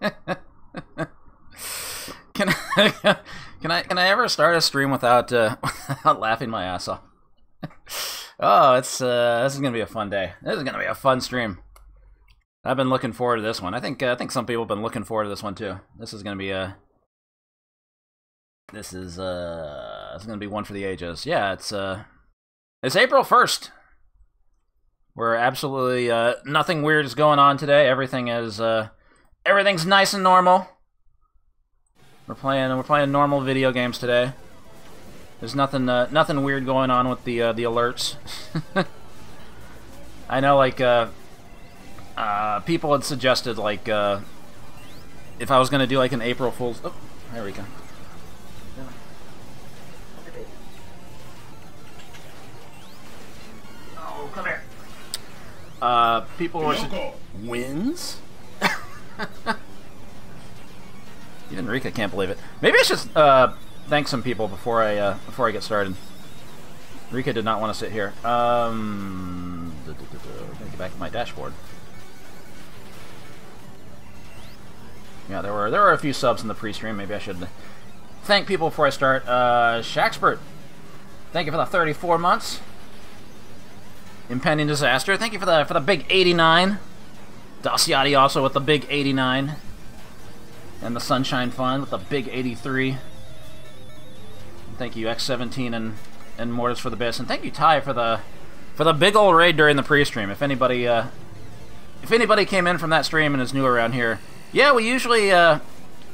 can I, can I can I ever start a stream without uh, without laughing my ass off? oh, it's uh, this is gonna be a fun day. This is gonna be a fun stream. I've been looking forward to this one. I think uh, I think some people have been looking forward to this one too. This is gonna be a this is uh this is gonna be one for the ages. Yeah, it's uh it's April first. We're absolutely uh nothing weird is going on today. Everything is uh everything's nice and normal. We're playing we're playing normal video games today. There's nothing uh, nothing weird going on with the uh, the alerts. I know like uh, uh, people had suggested like uh, if I was gonna do like an April Fool's. Oh, there we go. Oh, come here. Uh, people were wins. Even Rika can't believe it. Maybe I should uh, thank some people before I uh, before I get started. Rika did not want to sit here. Um. Let me get back to my dashboard. Yeah, there were there were a few subs in the pre-stream. Maybe I should thank people before I start. Uh, Shaxpert, thank you for the 34 months. Impending disaster. Thank you for the for the big 89. Daciati also with the big 89. And the Sunshine Fund with the big 83. Thank you X17 and and Mortis for the best, and thank you Ty for the for the big old raid during the pre-stream. If anybody uh, if anybody came in from that stream and is new around here, yeah, we usually uh,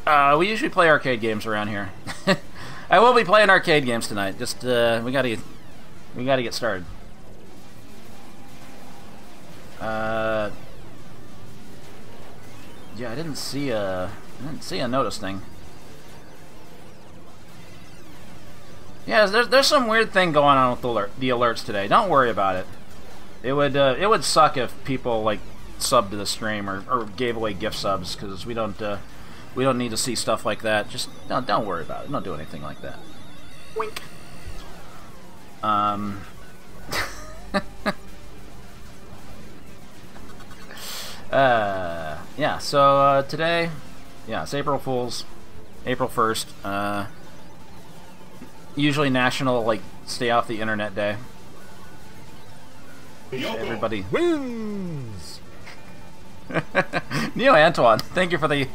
uh, we usually play arcade games around here. I will be playing arcade games tonight. Just uh, we gotta we gotta get started. Uh, yeah, I didn't see a I didn't see a notice thing. Yeah, there's there's some weird thing going on with the, alert, the alerts today. Don't worry about it. It would uh, it would suck if people like subbed to the stream or, or gave away gift subs because we don't uh, we don't need to see stuff like that. Just don't don't worry about it. Don't do anything like that. Wink. Um. uh, yeah. So uh, today, yeah, it's April Fools, April first. Uh, usually national like stay off the internet day. Everybody wins. Neo Antoine, thank you for the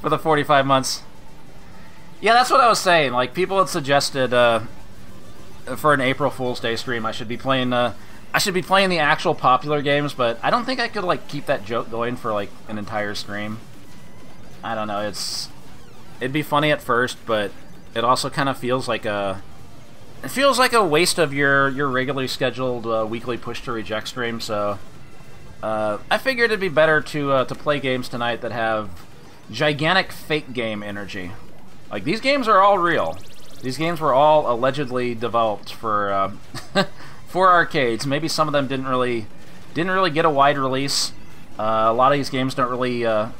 for the 45 months. Yeah, that's what I was saying. Like people had suggested uh, for an April Fool's Day stream, I should be playing uh, I should be playing the actual popular games, but I don't think I could like keep that joke going for like an entire stream. I don't know. It's it'd be funny at first, but it also kind of feels like a it feels like a waste of your your regularly scheduled uh, weekly push to reject stream. So uh, I figured it'd be better to uh, to play games tonight that have gigantic fake game energy. Like these games are all real. These games were all allegedly developed for uh, for arcades. Maybe some of them didn't really didn't really get a wide release. Uh, a lot of these games don't really uh,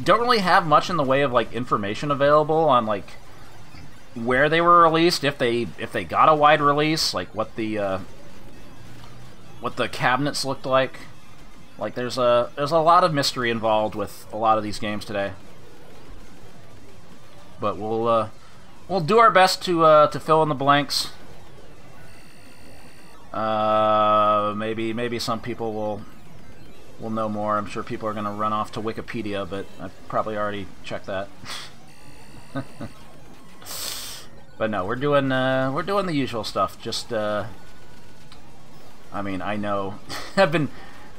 don't really have much in the way of like information available on like where they were released, if they if they got a wide release, like what the uh, what the cabinets looked like. Like there's a there's a lot of mystery involved with a lot of these games today. But we'll uh, we'll do our best to uh, to fill in the blanks. Uh, maybe maybe some people will will know more. I'm sure people are going to run off to Wikipedia, but I've probably already checked that. but no, we're doing uh, we're doing the usual stuff. Just uh, I mean, I know I've been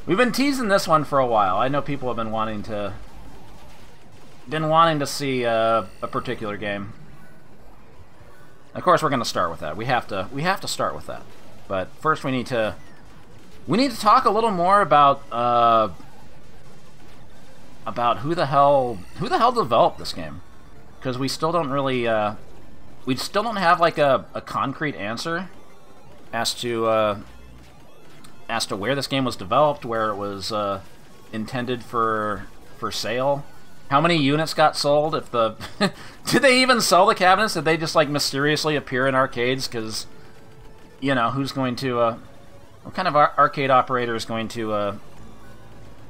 we've been teasing this one for a while. I know people have been wanting to been wanting to see uh, a particular game. Of course, we're going to start with that. We have to we have to start with that. But first, we need to we need to talk a little more about uh, about who the hell who the hell developed this game because we still don't really uh, we still don't have like a, a concrete answer as to uh, as to where this game was developed, where it was uh, intended for for sale, how many units got sold. If the did they even sell the cabinets? Did they just like mysteriously appear in arcades? Because you know who's going to uh, what kind of ar arcade operator is going to uh,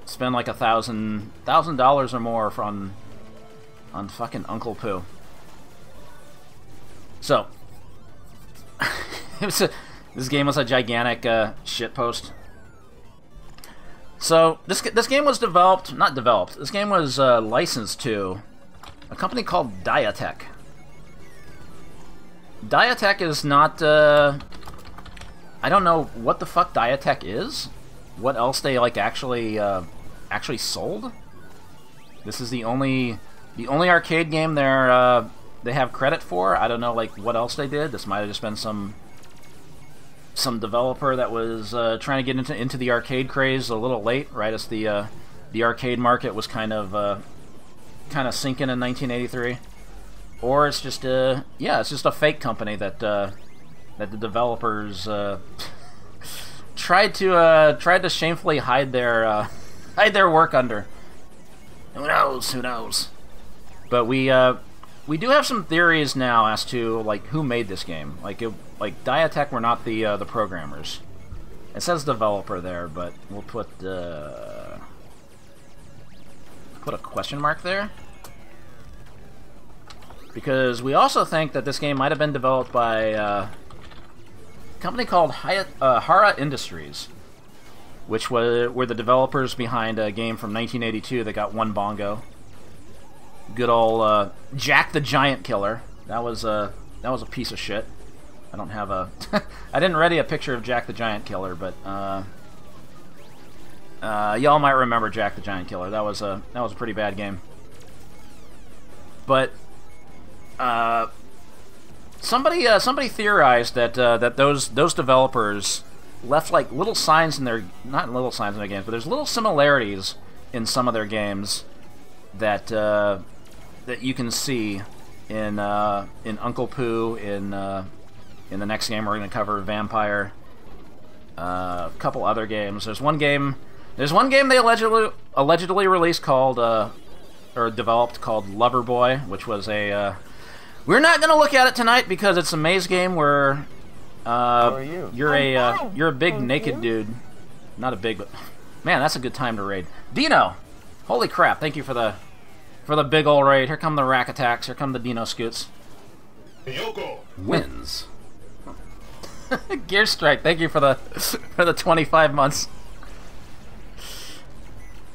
spend like a thousand thousand dollars or more on on fucking Uncle Poo. So it was a, this game was a gigantic uh, shit post. So this this game was developed, not developed. This game was uh, licensed to a company called Diatec. Diatec is not. Uh, I don't know what the fuck Diatec is. What else they like actually uh, actually sold? This is the only the only arcade game they're uh, they have credit for. I don't know like what else they did. This might have just been some some developer that was uh, trying to get into into the arcade craze a little late, right as the uh, the arcade market was kind of uh, kind of sinking in 1983, or it's just a yeah, it's just a fake company that uh, that the developers uh, tried to uh, tried to shamefully hide their hide their work under. Who knows? Who knows? But we we do have some theories now as to like who made this game. Like it, like Diatec were not the uh, the programmers. It says developer there, but we'll put uh, put a question mark there because we also think that this game might have been developed by uh, company called Hyatt, uh, Hara Industries, which were, were the developers behind a game from 1982 that got one bongo good old uh, Jack the Giant Killer. That was a that was a piece of shit. I don't have a. I didn't ready a picture of Jack the Giant Killer, but uh, uh, y'all might remember Jack the Giant Killer. That was a that was a pretty bad game. But uh, somebody uh, somebody theorized that uh, that those those developers left like little signs in their not little signs in their games, but there's little similarities in some of their games that uh, that you can see in uh, in Uncle Poo in uh, in the next game we're going to cover Vampire. Uh, a couple other games. There's one game. There's one game they allegedly allegedly released called uh, or developed called Lover Boy, which was a. We're not going to look at it tonight because it's a maze game where. Uh, How are you? You're a uh, you're a big naked dude, not a big, but man, that's a good time to raid. Dino, holy crap! Thank you for the for the big ol' raid. Here come the rack attacks. Here come the Dino Scoots. Yoko wins. Gear Strike, thank you for the for the 25 months.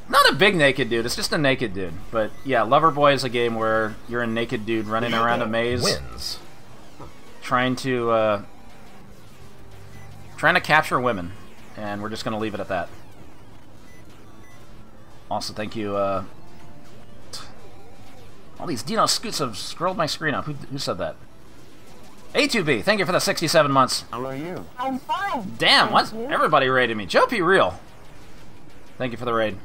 Not a big naked dude, it's just a naked dude. But yeah, Lover Boy is a game where you're a naked dude running around a maze. Wins. Trying to uh, trying to capture women. And we're just gonna leave it at that. Also, thank you, uh, all these Dino Scoots have scrolled my screen up. Who, who said that? A2B, thank you for the 67 months. How are you? I'm fine. Damn, what? You. Everybody raided me. Joe P. Real. Thank you for the raid.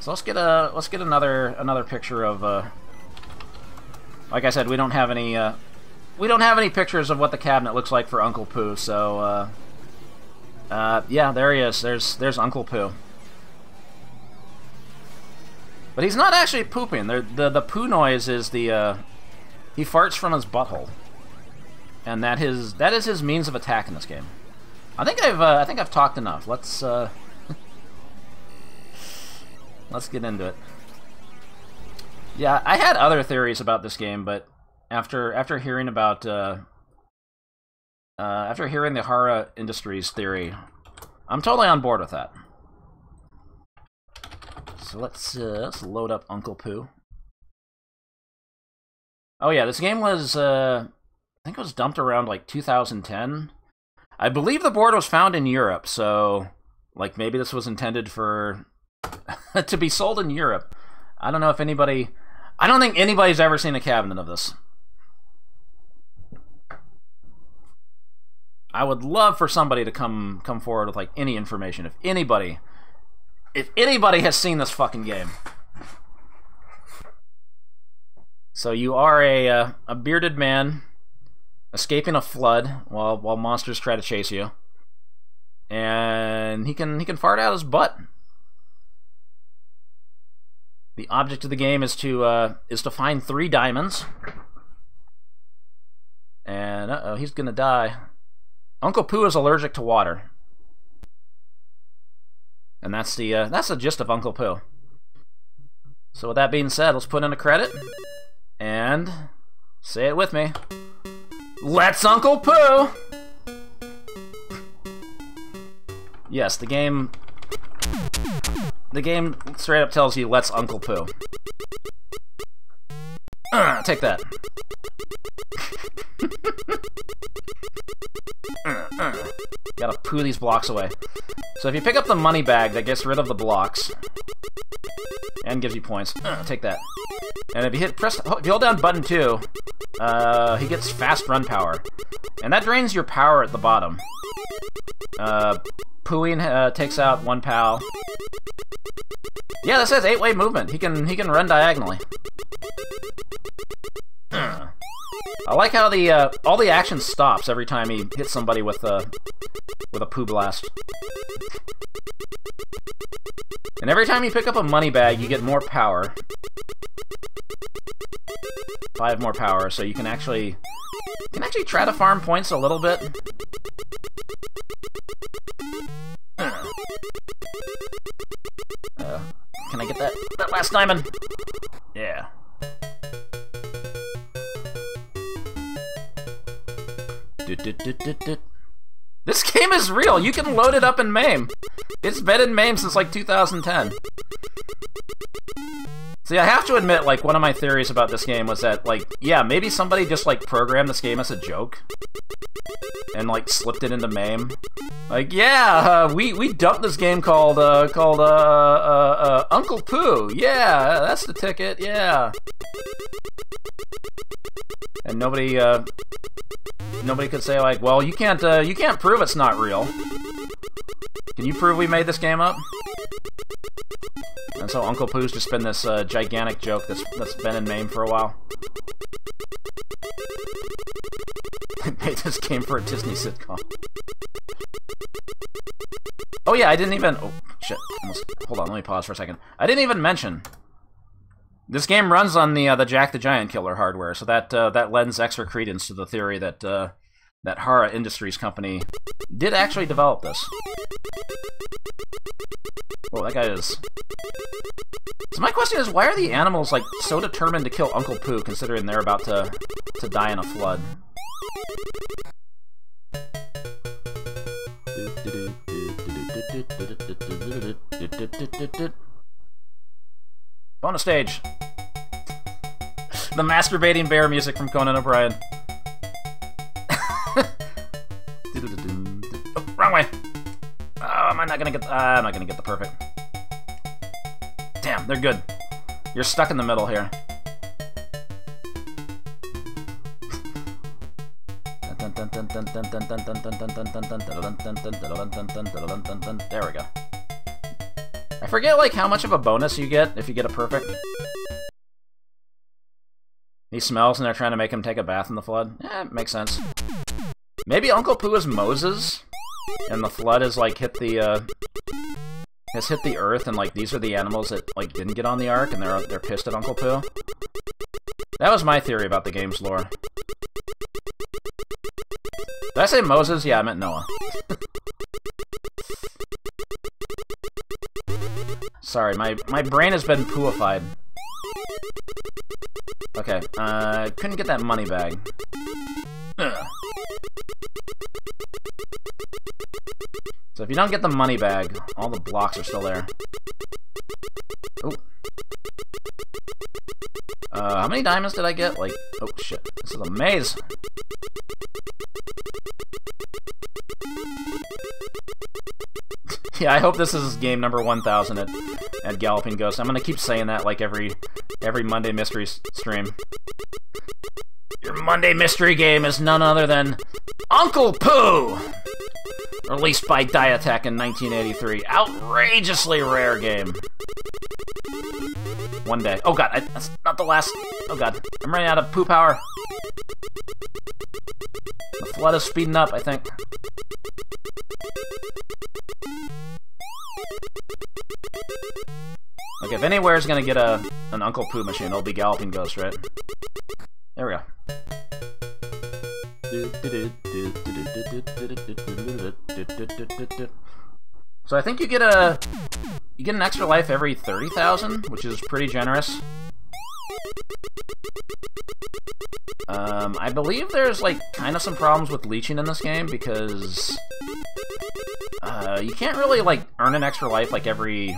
So let's get a let's get another another picture of uh like I said, we don't have any uh we don't have any pictures of what the cabinet looks like for Uncle Poo, so uh uh yeah, there he is. There's there's Uncle Poo. But he's not actually pooping. The the, the poo noise is the uh, he farts from his butthole, and that his that is his means of attack in this game. I think I've uh, I think I've talked enough. Let's let's get into it. Yeah, I had other theories about this game, but after after hearing about uh, uh, after hearing the Hara Industries theory, I'm totally on board with that. So let's uh, let's load up Uncle Poo. Oh yeah, this game was uh, I think it was dumped around like 2010. I believe the board was found in Europe, so like maybe this was intended for to be sold in Europe. I don't know if anybody I don't think anybody's ever seen a cabinet of this. I would love for somebody to come come forward with like any information. If anybody if anybody has seen this fucking game. So you are a uh, a bearded man escaping a flood while while monsters try to chase you. And he can he can fart out his butt. The object of the game is to uh, is to find three diamonds. And uh oh, he's gonna die. Uncle Poo is allergic to water. And that's the uh, that's the gist of Uncle Poo. So with that being said, let's put in a credit and say it with me. Let's Uncle Poo! Yes, the game the game straight up tells you let's Uncle Poo. Uh, take that. uh, uh. Gotta poo these blocks away. So if you pick up the money bag that gets rid of the blocks and gives you points, uh, take that. And if you hit press, if you hold down button two, uh, he gets fast run power, and that drains your power at the bottom. Pooing uh, takes out one pal. Yeah, that says eight-way movement. He can he can run diagonally. I like how the uh, all the action stops every time he hits somebody with a with a poo blast. And every time you pick up a money bag, you get more power. Five more power, so you can actually you can actually try to farm points a little bit. Uh, can I get that that last diamond? Yeah. This game is real. You can load it up in MAME. It's been in MAME since like 2010. See, I have to admit, like, one of my theories about this game was that, like, yeah, maybe somebody just, like, programmed this game as a joke. And, like, slipped it into MAME. Like, yeah, uh, we, we dumped this game called, uh, called, uh, uh, uh, Uncle Poo. Yeah, that's the ticket, yeah. And nobody, uh, nobody could say, like, well, you can't, uh, you can't prove it's not real. Can you prove we made this game up? And so Uncle Poo's just been this uh, gigantic joke that's that's been in MAME for a while. made this game for a Disney sitcom. Oh yeah, I didn't even. Oh shit! Almost, hold on, let me pause for a second. I didn't even mention. This game runs on the uh, the Jack the Giant Killer hardware, so that uh, that lends extra credence to the theory that uh, that Hara Industries company did actually develop this. Well, that guy is... So my question is, why are the animals, like, so determined to kill Uncle Poo, considering they're about to, to die in a flood? Bonus stage! The masturbating bear music from Conan O'Brien. Oh, wrong way! Oh, am I not gonna get... Uh, I'm not gonna get the perfect. Damn, they're good. You're stuck in the middle here. There we go. I forget, like, how much of a bonus you get if you get a perfect. He smells and they're trying to make him take a bath in the flood. Eh, makes sense. Maybe Uncle Poo is Moses? And the flood has, like, hit the, uh... Has hit the earth, and, like, these are the animals that, like, didn't get on the ark, and they're, they're pissed at Uncle Poo? That was my theory about the game's lore. Did I say Moses? Yeah, I meant Noah. Sorry, my, my brain has been pooified. Okay, uh, couldn't get that money bag. So if you don't get the money bag, all the blocks are still there. Oh. Uh, how many diamonds did I get? Like, oh shit, this is a maze. yeah, I hope this is game number 1000 at, at Galloping Ghost. I'm gonna keep saying that like every every Monday Mystery stream. Your Monday Mystery game is none other than Uncle Poo! Released by Diatec in 1983. Outrageously rare game. One day. Oh god, I, that's not the last... Oh god, I'm running out of poo power. The flood is speeding up, I think. Like, if anywhere is gonna get a an Uncle Poo machine, it'll be Galloping Ghost, right? There we go. So I think you get a you get an extra life every 30,000, which is pretty generous. Um, I believe there's, like, kind of some problems with leeching in this game, because... Uh, you can't really, like, earn an extra life, like, every...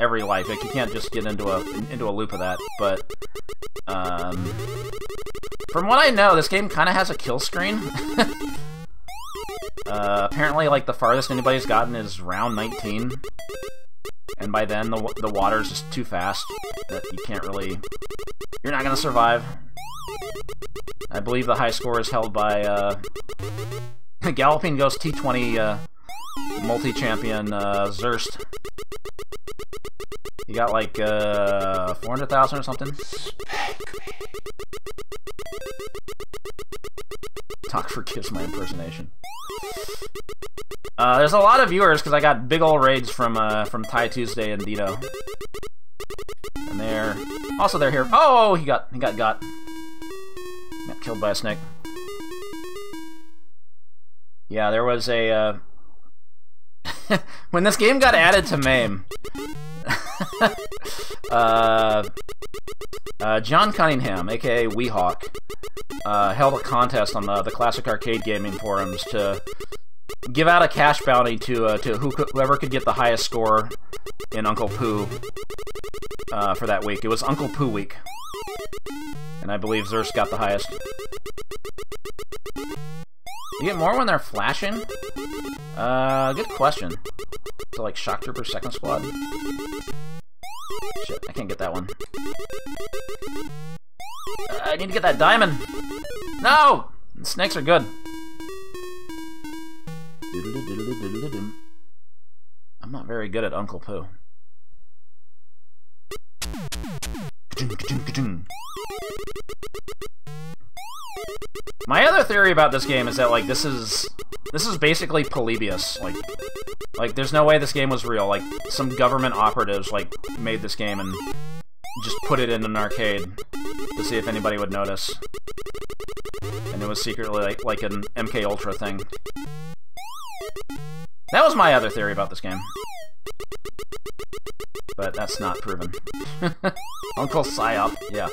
Every life. Like, you can't just get into a into a loop of that, but... Um... From what I know, this game kind of has a kill screen. uh, apparently, like, the farthest anybody's gotten is round 19. And by then, the, the water's just too fast that you can't really... You're not gonna survive. I believe the high score is held by, uh... Galloping Ghost T20, uh... Multi-champion, uh, Zurst. You got, like, uh... 400,000 or something? Talk forgives my impersonation. Uh, there's a lot of viewers because I got big old raids from uh, from Ty Tuesday and Dito, and they're also they're here. Oh, he got he got got got killed by a snake. Yeah, there was a uh... when this game got added to MAME. uh, uh, John Cunningham, aka Weehawk, uh, held a contest on the, the classic arcade gaming forums to give out a cash bounty to uh, to who, whoever could get the highest score in Uncle Poo uh, for that week. It was Uncle Poo week, and I believe Zerst got the highest. You get more when they're flashing? Uh, good question. So like Shock Trooper Second Squad? Shit, I can't get that one. Uh, I need to get that diamond! No! Snakes are good. I'm not very good at Uncle Poo. My other theory about this game is that like this is this is basically Polybius. Like like there's no way this game was real. Like some government operatives like made this game and just put it in an arcade to see if anybody would notice. And it was secretly like, like an MK Ultra thing. That was my other theory about this game. But that's not proven. Uncle Psyop, yeah.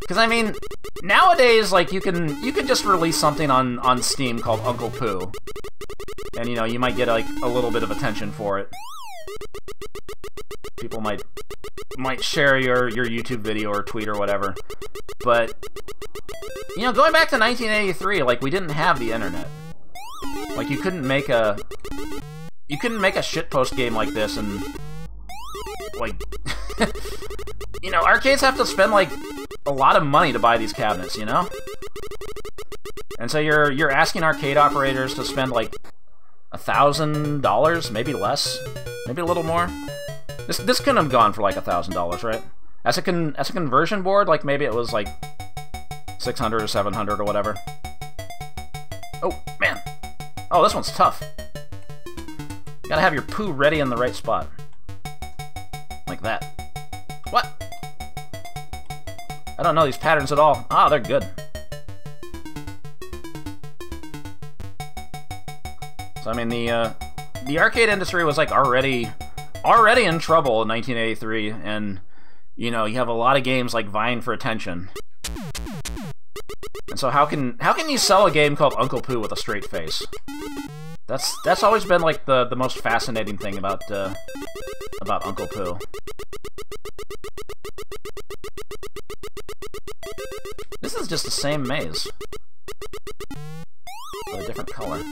Because I mean, nowadays, like you can you can just release something on on Steam called Uncle Poo, and you know you might get like a little bit of attention for it. People might might share your your YouTube video or tweet or whatever, but you know, going back to 1983, like we didn't have the internet. Like you couldn't make a you couldn't make a shitpost game like this and like you know, arcades have to spend like a lot of money to buy these cabinets, you know? And so you're you're asking arcade operators to spend like a thousand dollars, maybe less, maybe a little more. This this couldn't have gone for like a thousand dollars, right? As a con as a conversion board, like maybe it was like six hundred or seven hundred or whatever. Oh man, oh this one's tough. You gotta have your poo ready in the right spot, like that. What? I don't know these patterns at all. Ah, they're good. So I mean, the uh, the arcade industry was like already already in trouble in 1983, and you know you have a lot of games like vying for attention. And so how can how can you sell a game called Uncle Poo with a straight face? That's that's always been like the the most fascinating thing about uh, about Uncle Poo. This is just the same maze. But a different color.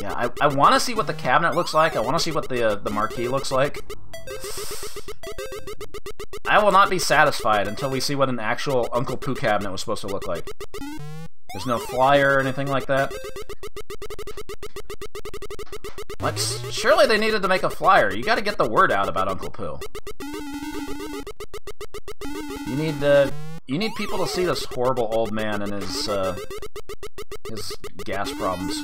Yeah, I, I want to see what the cabinet looks like. I want to see what the, uh, the marquee looks like. I will not be satisfied until we see what an actual Uncle Poo cabinet was supposed to look like. There's no flyer or anything like that. Like, surely they needed to make a flyer. You gotta get the word out about Uncle Poo. You need, uh, you need people to see this horrible old man and his, uh, his gas problems.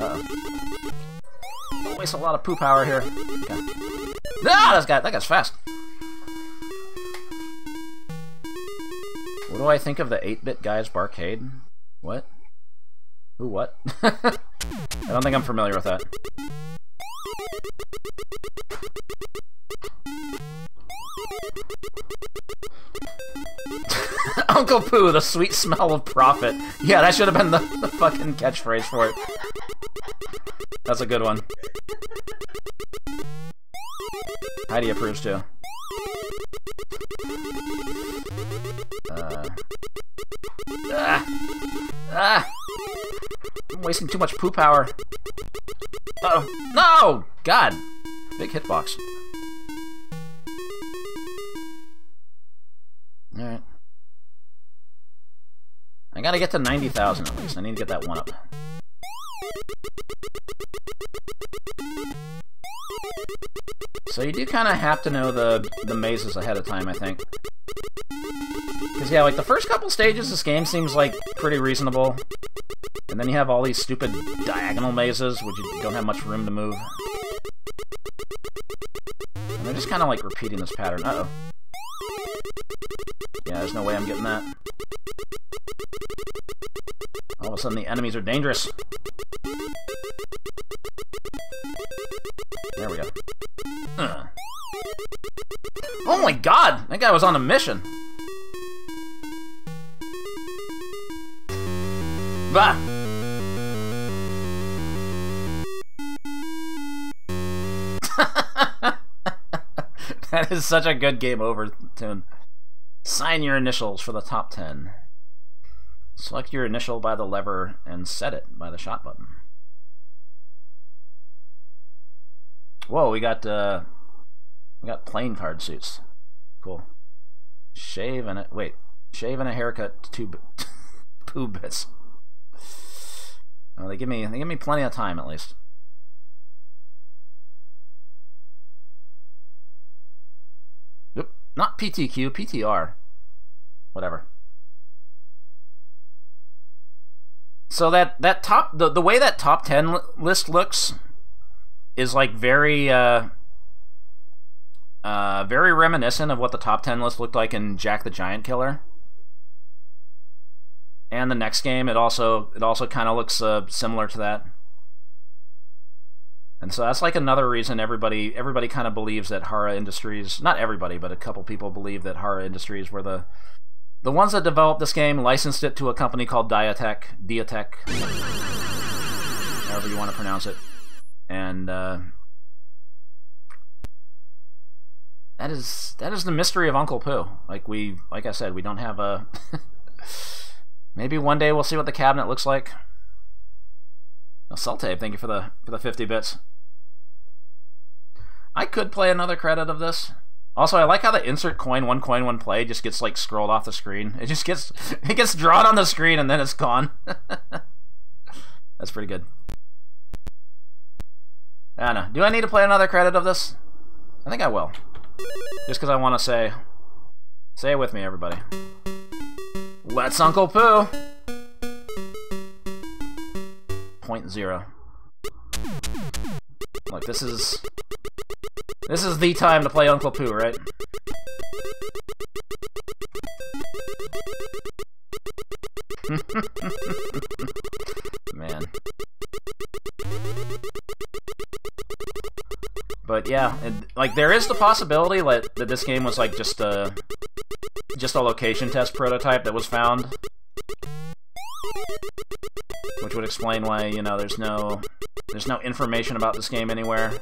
Uh oh Don't waste a lot of poo power here. Okay. Ah, that guy, that guy's fast. What do I think of the 8-bit guys barcade? What? Who what? I don't think I'm familiar with that. Uncle Poo, the sweet smell of profit. Yeah, that should have been the, the fucking catchphrase for it. That's a good one. Heidi approves too. Uh, ah! Ah! I'm wasting too much poo power. Uh oh. No! God! Big hitbox. Alright. I gotta get to 90,000 at least. I need to get that one up. So you do kind of have to know the, the mazes ahead of time, I think. Because, yeah, like, the first couple stages, this game seems, like, pretty reasonable. And then you have all these stupid diagonal mazes, which you don't have much room to move. And they're just kind of, like, repeating this pattern. Uh-oh. Yeah, there's no way I'm getting that. All of a sudden, the enemies are dangerous. There we go. Uh. Oh my god! That guy was on a mission! Bah! that is such a good game over tune. Sign your initials for the top 10. Select your initial by the lever and set it by the shot button. Whoa, we got uh we got playing card suits. Cool. Shave and a wait, shave and a haircut two poo bits. Well, they give me they give me plenty of time at least. Not PTQ, PTR. Whatever. So that that top the the way that top 10 list looks is like very uh uh very reminiscent of what the top 10 list looked like in Jack the Giant Killer. And the next game it also it also kind of looks uh, similar to that. And so that's like another reason everybody everybody kind of believes that Hara Industries, not everybody, but a couple people believe that Hara Industries were the the ones that developed this game licensed it to a company called Diatec, Diatec, however you want to pronounce it, and uh, that is that is the mystery of Uncle Poo. Like we, like I said, we don't have a. Maybe one day we'll see what the cabinet looks like. Assault tape, thank you for the for the 50 bits. I could play another credit of this. Also, I like how the insert coin, one coin, one play just gets like scrolled off the screen. It just gets it gets drawn on the screen and then it's gone. That's pretty good. I don't know. Do I need to play another credit of this? I think I will. Just because I want to say... Say it with me, everybody. Let's Uncle Poo! Point zero. Look, this is... This is the time to play Uncle Poo, right? Man. But yeah, it, like there is the possibility that, that this game was like just a just a location test prototype that was found, which would explain why you know there's no there's no information about this game anywhere.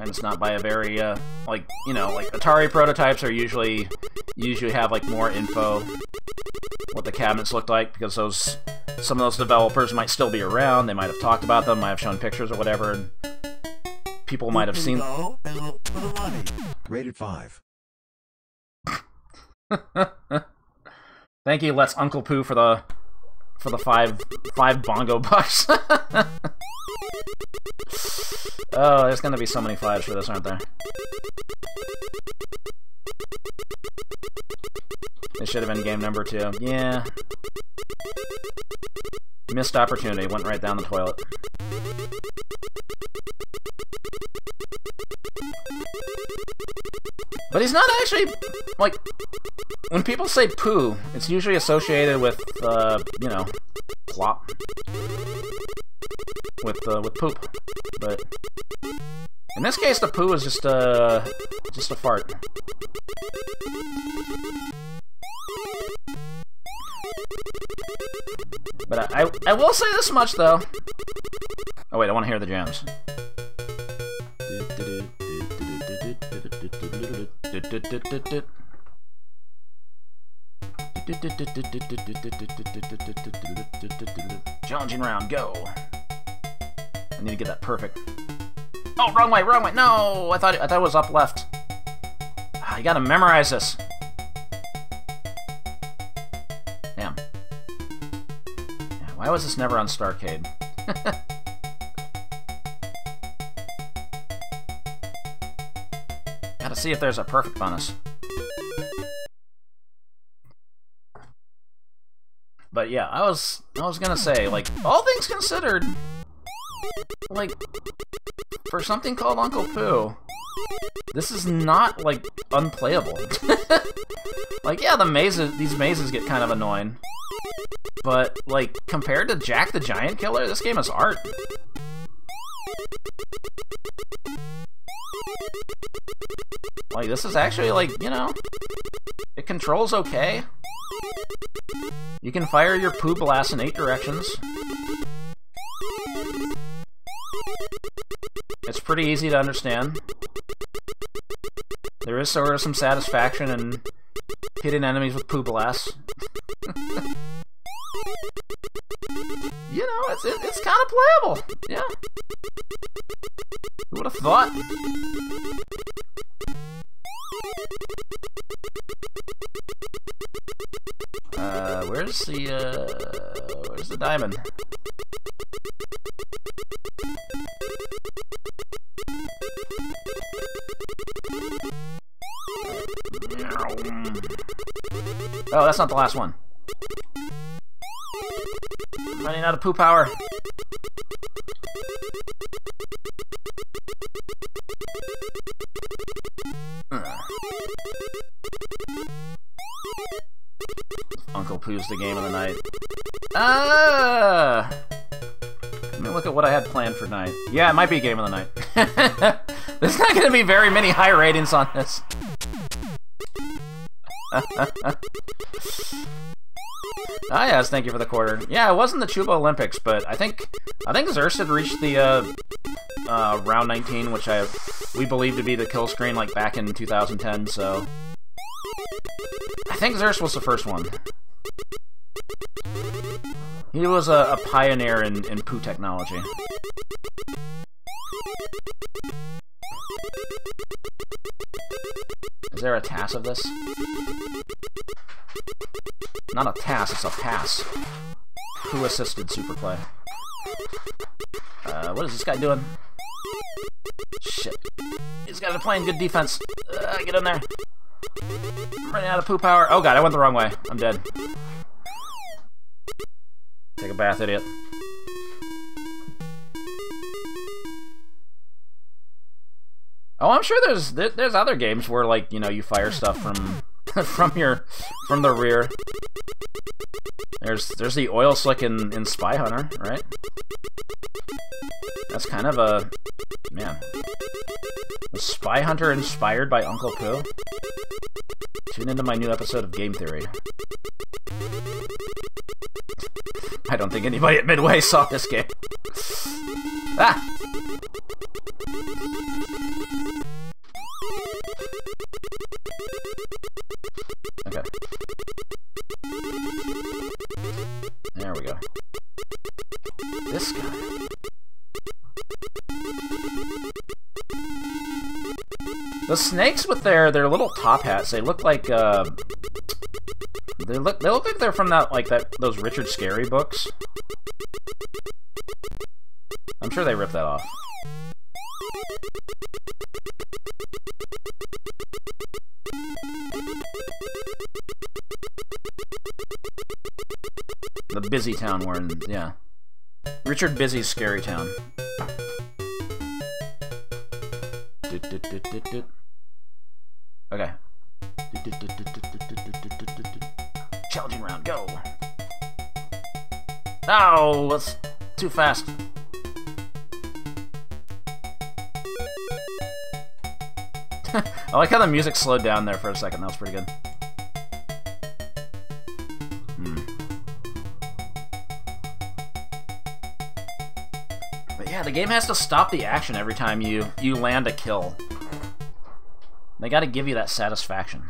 and it's not by a very uh, like you know like Atari prototypes are usually usually have like more info what the cabinets looked like because those some of those developers might still be around they might have talked about them might have shown pictures or whatever and people might have seen Rated 5. thank you let's uncle pooh for the for the five five bongo bucks Oh, there's gonna be so many fives for this, aren't there? It should have been game number two. Yeah. Missed opportunity, went right down the toilet. But he's not actually, like, when people say poo, it's usually associated with, uh, you know, plop. With, uh, with poop. But, in this case, the poo is just, uh, just a fart. But I, I, I will say this much though. Oh wait, I want to hear the jams. Challenging round, go. I need to get that perfect. Oh, wrong way, wrong way. No, I thought I thought it was up left. Ah, I gotta memorize this. Why was this never on Starcade? gotta see if there's a perfect bonus. But yeah, I was I was gonna say, like, all things considered, like, for something called Uncle Poo, this is not, like, unplayable. like, yeah, the mazes, these mazes get kind of annoying. But, like, compared to Jack the Giant Killer, this game is art. Like, this is actually, like, you know, it controls okay. You can fire your poo blast in eight directions. It's pretty easy to understand. There is sort of some satisfaction in hitting enemies with poo blasts. you know, it's it, it's kind of playable. Yeah. Who would have thought? Uh, where's the, uh, where's the diamond? Oh, that's not the last one. Running out of poo power. Uncle Poo's the game of the night. Ah! Let me look at what I had planned for night. Yeah, it might be game of the night. There's not going to be very many high ratings on this. Ah yes, thank you for the quarter. Yeah, it wasn't the Chuba Olympics, but I think I think Xerxes had reached the uh, uh, round 19, which I we believe to be the kill screen like back in 2010. So I think Xerxes was the first one. He was a, a pioneer in, in poo technology. Is there a TAS of this? Not a TAS, it's a pass. Who assisted Superplay? Uh, what is this guy doing? Shit. These guys are playing good defense. Uh, get in there. I'm running out of poo power. Oh god, I went the wrong way. I'm dead. Take a bath, idiot. Oh, I'm sure there's there's other games where like you know you fire stuff from from your from the rear. There's there's the oil slick in in Spy Hunter, right? That's kind of a man. Was Spy Hunter inspired by Uncle Poo? Tune into my new episode of Game Theory. I don't think anybody at Midway saw this game. Ah! Okay. There we go. This guy. The snakes with their their little top hats, they look like uh they look they look like they're from that like that those Richard Scarry books. I'm sure they ripped that off. The busy town we're in, yeah. Richard Busy's Scary Town. Okay. Challenging round, go! Oh, that's too fast. I like how the music slowed down there for a second. That was pretty good. Hmm. But yeah, the game has to stop the action every time you you land a kill. They got to give you that satisfaction.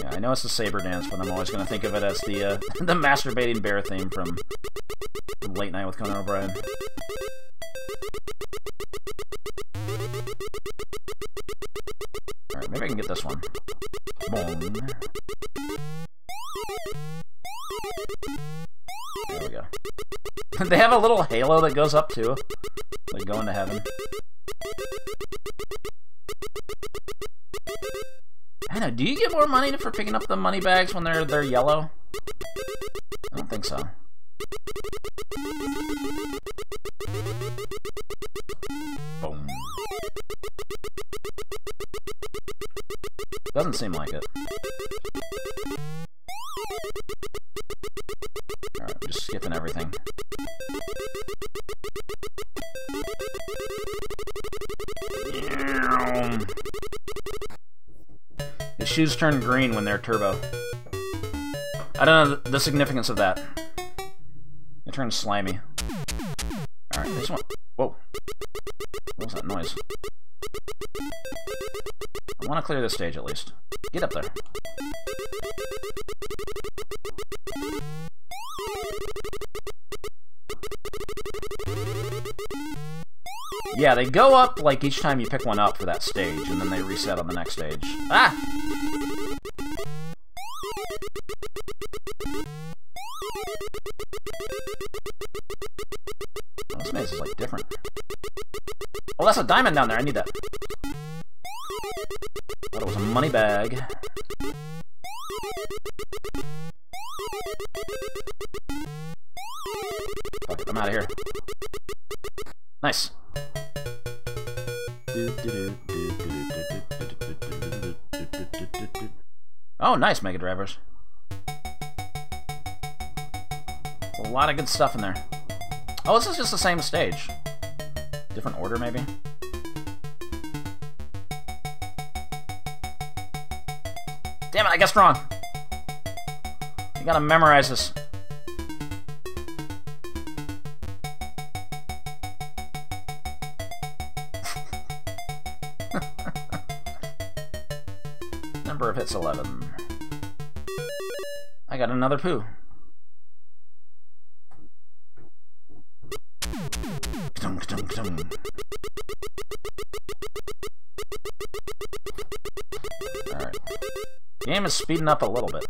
Yeah, I know it's the saber dance, but I'm always going to think of it as the uh, the masturbating bear theme from, Late Night with Conan O'Brien. Alright, maybe I can get this one. Boom. There we go. they have a little halo that goes up too. Like going to heaven. I know, do you get more money for picking up the money bags when they're they're yellow? I don't think so. Boom. Doesn't seem like it. Alright, I'm just skipping everything. His shoes turn green when they're turbo. I don't know the significance of that. It turns slimy. Alright, this one. Whoa. What was that noise? I want to clear this stage at least. Get up there. Yeah, they go up like each time you pick one up for that stage, and then they reset on the next stage. Ah! Oh, this maze is like different. Oh, that's a diamond down there. I need that. Thought it was a money bag. Fuck it, I'm out of here. Nice. Oh, nice, Mega Drivers. A lot of good stuff in there. Oh, this is just the same stage. Different order, maybe? Damn it, I guessed wrong. You gotta memorize this. Of hits 11. I got another poo. Alright. Game is speeding up a little bit.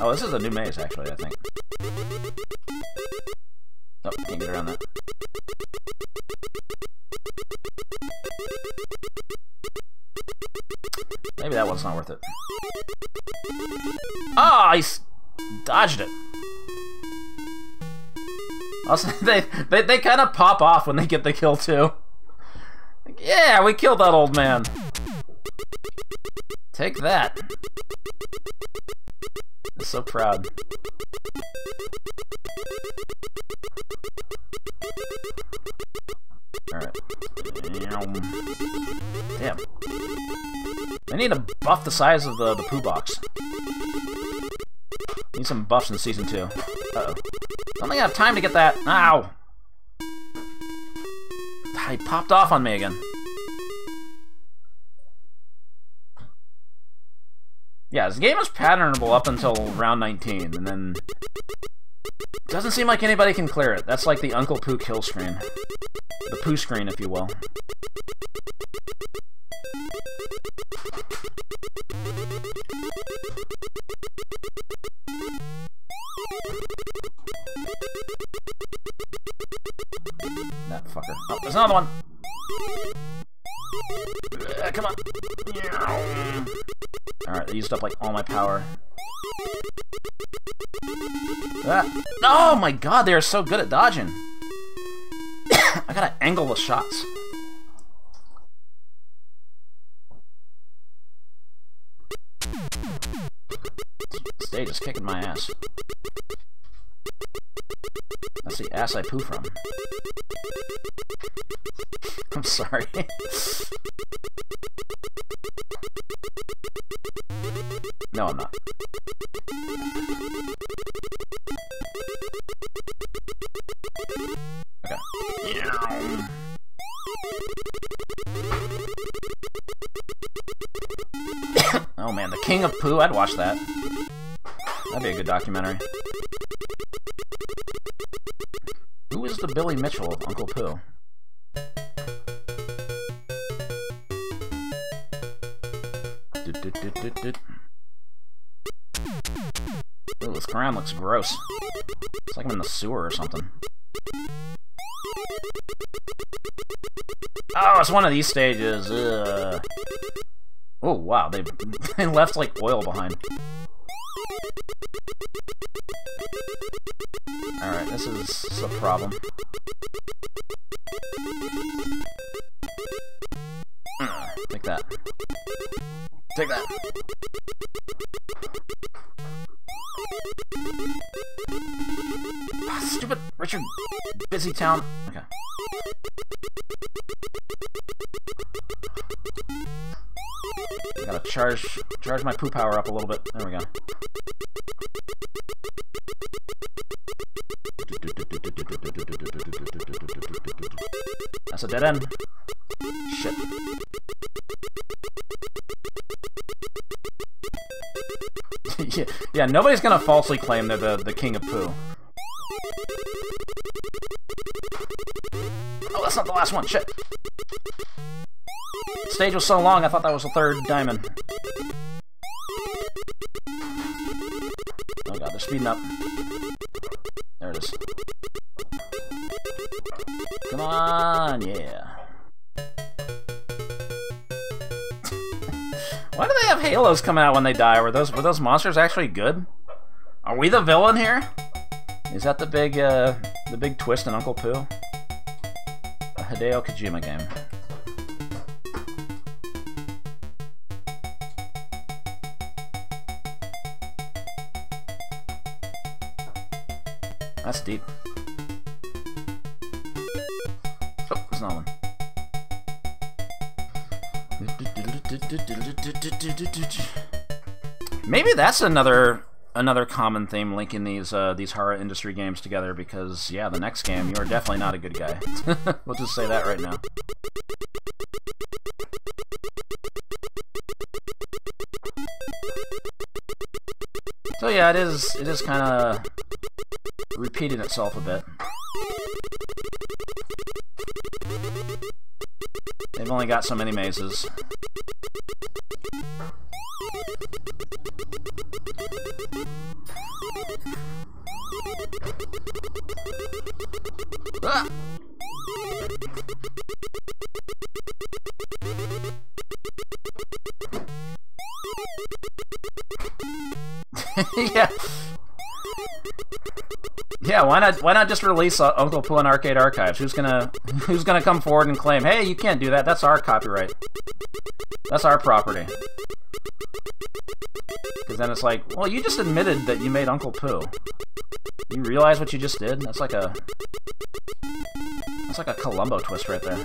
Oh, this is a new maze, actually, I think. Oh, can't get around that. Maybe that one's not worth it. Ah, oh, I dodged it. Also, they they, they kind of pop off when they get the kill too. Like, yeah, we killed that old man. Take that. I'm so proud. Alright. Damn. I need to buff the size of the, the poo box. Need some buffs in Season 2. Uh-oh. Don't think I have time to get that. Ow! He popped off on me again. Yeah, this game is patternable up until round 19, and then... Doesn't seem like anybody can clear it. That's like the Uncle Poo kill screen. The poo screen, if you will. That fucker. Oh, there's another one! Uh, come on! Alright, I used up like all my power. Ah. Oh my god, they are so good at dodging. Gotta angle the shots. Stage is kicking my ass. That's the ass I poo from. I'm sorry. watch that. That'd be a good documentary. Who is the Billy Mitchell of Uncle Poo? Ooh, this ground looks gross. It's like I'm in the sewer or something. Oh, it's one of these stages. Ugh. Oh, wow, they, they left, like, oil behind. Alright, this is a problem. Charge my poo power up a little bit. There we go. That's a dead end. Shit. yeah, yeah, nobody's gonna falsely claim they're the, the king of poo. Oh, that's not the last one. Shit. Stage was so long, I thought that was the third diamond. Coming out when they die? Were those were those monsters actually good? Are we the villain here? Is that the big uh, the big twist in Uncle Poo? A Hideo Kojima game. Maybe that's another another common theme linking these uh, these horror industry games together because yeah, the next game you are definitely not a good guy. we'll just say that right now. So yeah, it is it is kind of repeating itself a bit. They've only got so many mazes. Why not? Why not just release uh, Uncle Poo on Arcade Archives? Who's gonna Who's gonna come forward and claim, "Hey, you can't do that. That's our copyright. That's our property." Because then it's like, well, you just admitted that you made Uncle Poo. You realize what you just did? That's like a That's like a Columbo twist right there.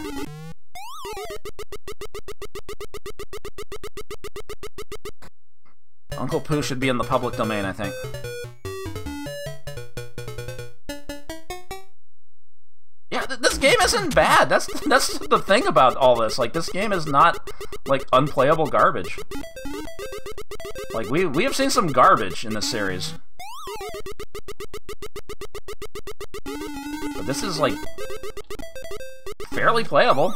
Uncle Poo should be in the public domain, I think. This game isn't bad. That's that's the thing about all this. Like, this game is not, like, unplayable garbage. Like, we, we have seen some garbage in this series. But this is, like, fairly playable.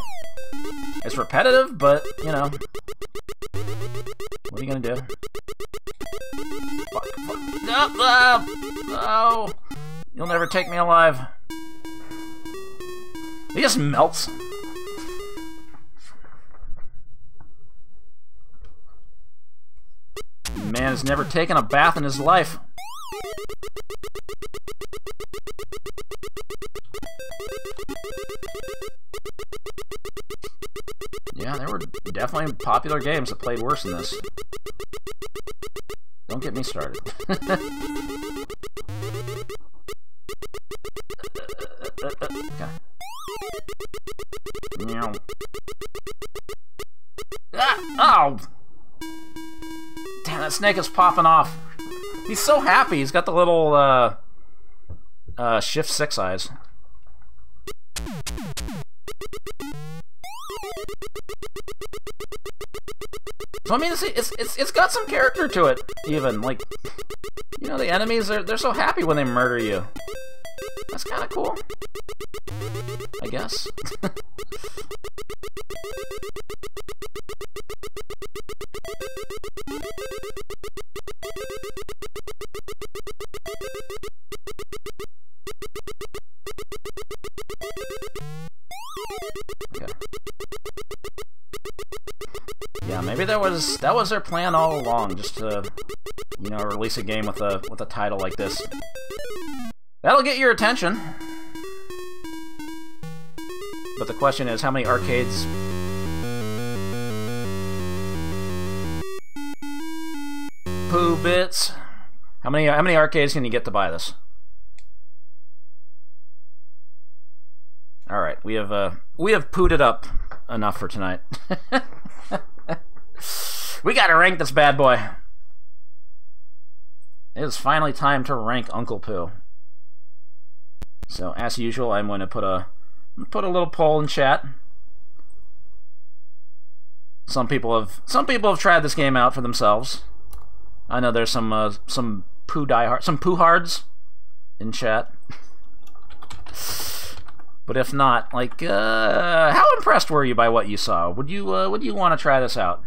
It's repetitive, but, you know... What are you gonna do? Fuck, fuck. No, no, uh, no! You'll never take me alive. He just melts. Man has never taken a bath in his life. Yeah, there were definitely popular games that played worse than this. Don't get me started. Meow. Ah! Oh! Damn, that snake is popping off. He's so happy. He's got the little, uh, uh, shift six eyes. So I mean, it's, it's it's it's got some character to it. Even like, you know, the enemies are they're so happy when they murder you. That's kind of cool. I guess. Okay. Yeah, maybe that was that was their plan all along, just to you know release a game with a with a title like this. That'll get your attention. But the question is, how many arcades? Pooh bits. How many how many arcades can you get to buy this? All right, we have uh we have pooed it up enough for tonight. we gotta rank this bad boy. It is finally time to rank Uncle Poo. So as usual, I'm going to put a put a little poll in chat. Some people have some people have tried this game out for themselves. I know there's some uh, some poo diehard some poo hards in chat. But if not, like, uh, how impressed were you by what you saw? Would you uh, would you want to try this out?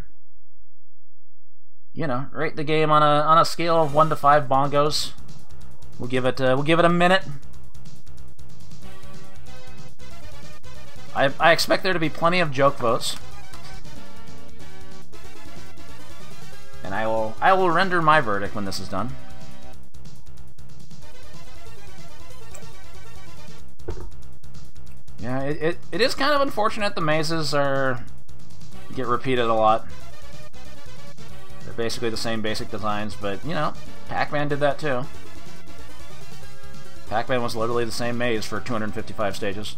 You know, rate the game on a on a scale of one to five bongos. We'll give it uh, we'll give it a minute. I I expect there to be plenty of joke votes. And I will I will render my verdict when this is done. Yeah, it, it, it is kind of unfortunate the mazes are get repeated a lot. Basically the same basic designs, but, you know, Pac-Man did that too. Pac-Man was literally the same maze for 255 stages.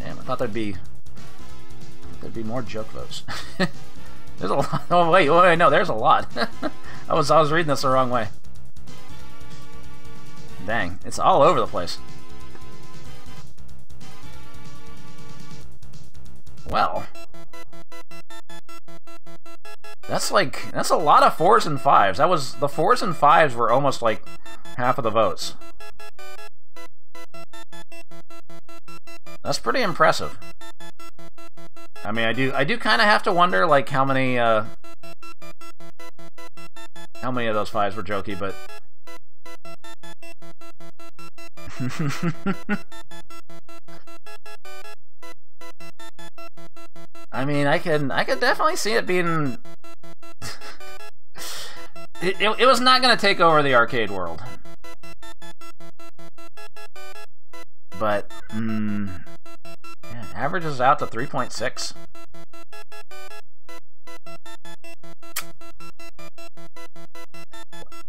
Damn, I thought there'd be there'd be more joke votes. there's a lot. Oh wait, wait, no, there's a lot. I was I was reading this the wrong way. Dang, it's all over the place. That's like that's a lot of fours and fives. That was the fours and fives were almost like half of the votes. That's pretty impressive. I mean, I do I do kind of have to wonder like how many uh how many of those fives were jokey, but I mean, I can I could definitely see it being it, it, it was not going to take over the arcade world. But, mm, yeah, averages out to 3.6.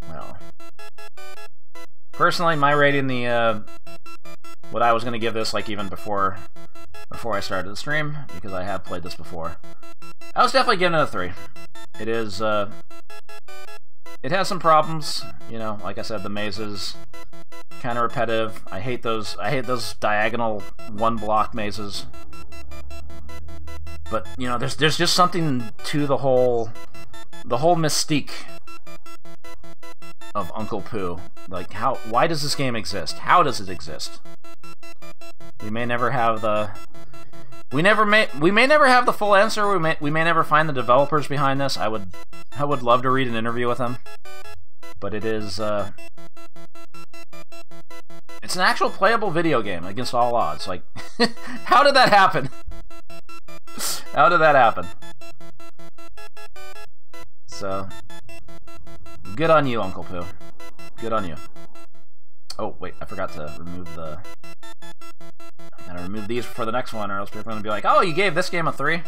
Well, personally, my rating, the, uh, what I was going to give this, like, even before, before I started the stream, because I have played this before, I was definitely giving it a 3. It is, uh, it has some problems, you know, like I said, the mazes, kind of repetitive. I hate those. I hate those diagonal one block mazes. But you know, there's there's just something to the whole the whole mystique of Uncle Poo. Like how why does this game exist? How does it exist? We may never have the we never may we may never have the full answer. We may we may never find the developers behind this. I would I would love to read an interview with them. But it is uh it's an actual playable video game against all odds. Like, how did that happen? how did that happen? So, good on you, Uncle Poo. Good on you. Oh, wait, I forgot to remove the... I gotta remove these for the next one, or else people are gonna be like, oh, you gave this game a 3?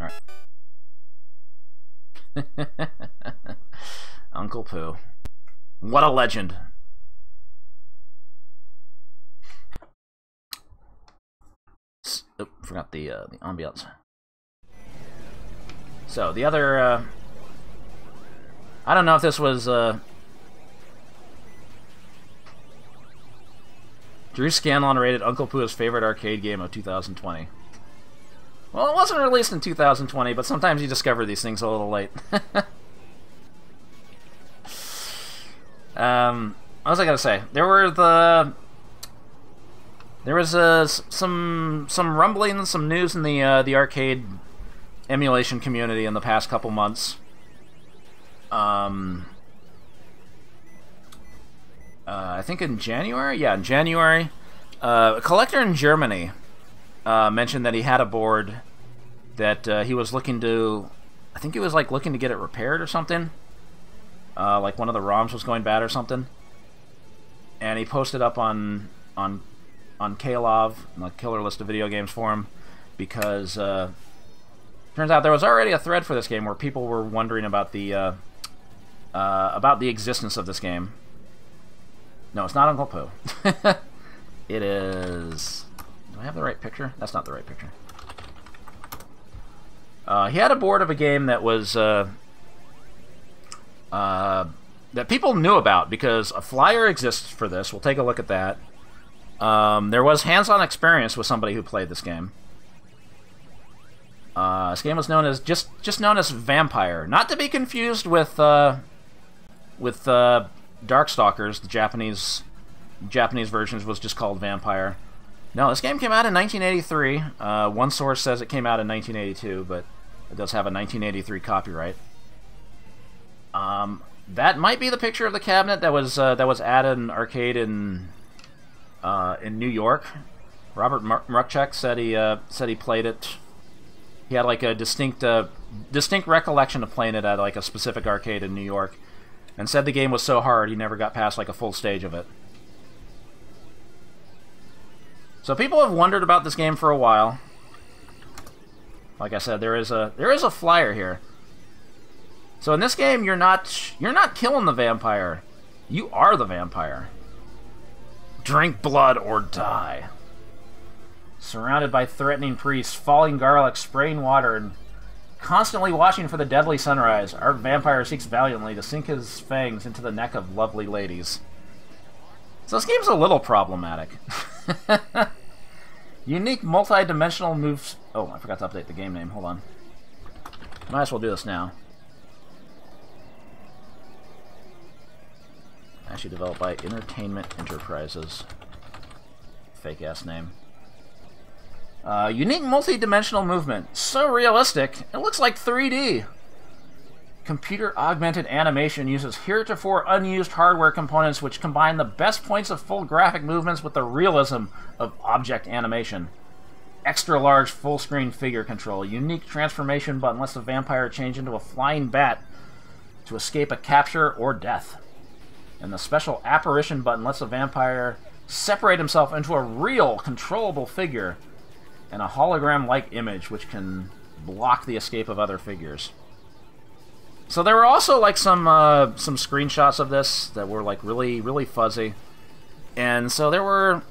Alright. Uncle Poo. What a legend. Oh, forgot the uh, the ambiance. So the other, uh, I don't know if this was uh, Drew Scanlon rated Uncle Poo's favorite arcade game of 2020. Well, it wasn't released in 2020, but sometimes you discover these things a little late. um, what was I gonna say? There were the there was uh, some some rumbling, some news in the uh, the arcade emulation community in the past couple months. Um, uh, I think in January, yeah, in January, uh, a collector in Germany uh, mentioned that he had a board that uh, he was looking to. I think he was like looking to get it repaired or something. Uh, like one of the ROMs was going bad or something, and he posted up on on on KLOV, the Killer List of Video Games forum, because uh, turns out there was already a thread for this game where people were wondering about the about the existence of this game. No, it's not Uncle Pooh. it is. Do I have the right picture? That's not the right picture. Uh, he had a board of a game that was uh, uh, that people knew about because a flyer exists for this. We'll take a look at that. Um, there was hands-on experience with somebody who played this game. Uh, this game was known as just just known as Vampire, not to be confused with uh, with uh, Darkstalkers. The Japanese Japanese versions was just called Vampire. No, this game came out in 1983. Uh, one source says it came out in 1982, but it does have a 1983 copyright. Um, that might be the picture of the cabinet that was uh, that was at an arcade in uh, in New York. Robert Mrukchek said he uh, said he played it. He had like a distinct uh, distinct recollection of playing it at like a specific arcade in New York, and said the game was so hard he never got past like a full stage of it. So people have wondered about this game for a while. Like I said, there is a there is a flyer here. So in this game, you're not you're not killing the vampire. You are the vampire. Drink blood or die. Surrounded by threatening priests, falling garlic, spraying water, and constantly watching for the deadly sunrise, our vampire seeks valiantly to sink his fangs into the neck of lovely ladies. So this game's a little problematic. Unique multi-dimensional moves... Oh, I forgot to update the game name. Hold on. Might as well do this now. Actually developed by Entertainment Enterprises. Fake ass name. Uh, unique multi-dimensional movement. So realistic, it looks like 3D. Computer augmented animation uses heretofore unused hardware components which combine the best points of full graphic movements with the realism of object animation. Extra large full screen figure control. Unique transformation button lets the vampire change into a flying bat to escape a capture or death and the special apparition button lets the vampire separate himself into a real, controllable figure and a hologram-like image which can block the escape of other figures. So there were also like some uh, some screenshots of this that were like really really fuzzy, and so there were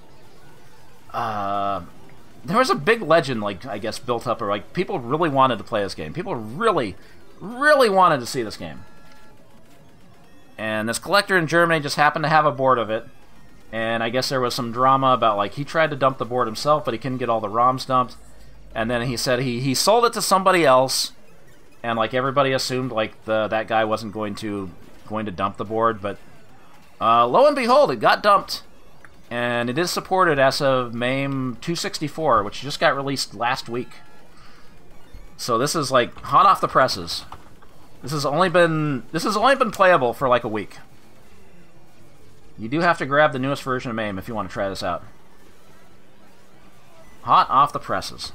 uh, there was a big legend like I guess built up or like people really wanted to play this game. People really really wanted to see this game. And this collector in Germany just happened to have a board of it. And I guess there was some drama about, like, he tried to dump the board himself, but he couldn't get all the ROMs dumped. And then he said he, he sold it to somebody else. And, like, everybody assumed, like, the that guy wasn't going to going to dump the board. But uh, lo and behold, it got dumped. And it is supported as of MAME 264, which just got released last week. So this is, like, hot off the presses. This has only been this has only been playable for like a week. You do have to grab the newest version of MAME if you want to try this out. Hot off the presses.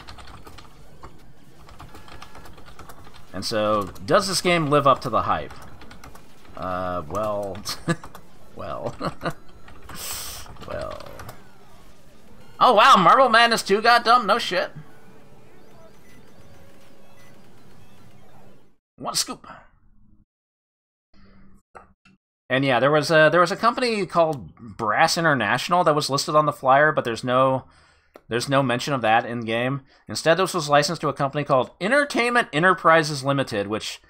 And so, does this game live up to the hype? Uh, well... well... well... Oh wow, Marble Madness 2 got dumped? No shit. One scoop. And yeah, there was a there was a company called Brass International that was listed on the flyer, but there's no there's no mention of that in game. Instead, this was licensed to a company called Entertainment Enterprises Limited, which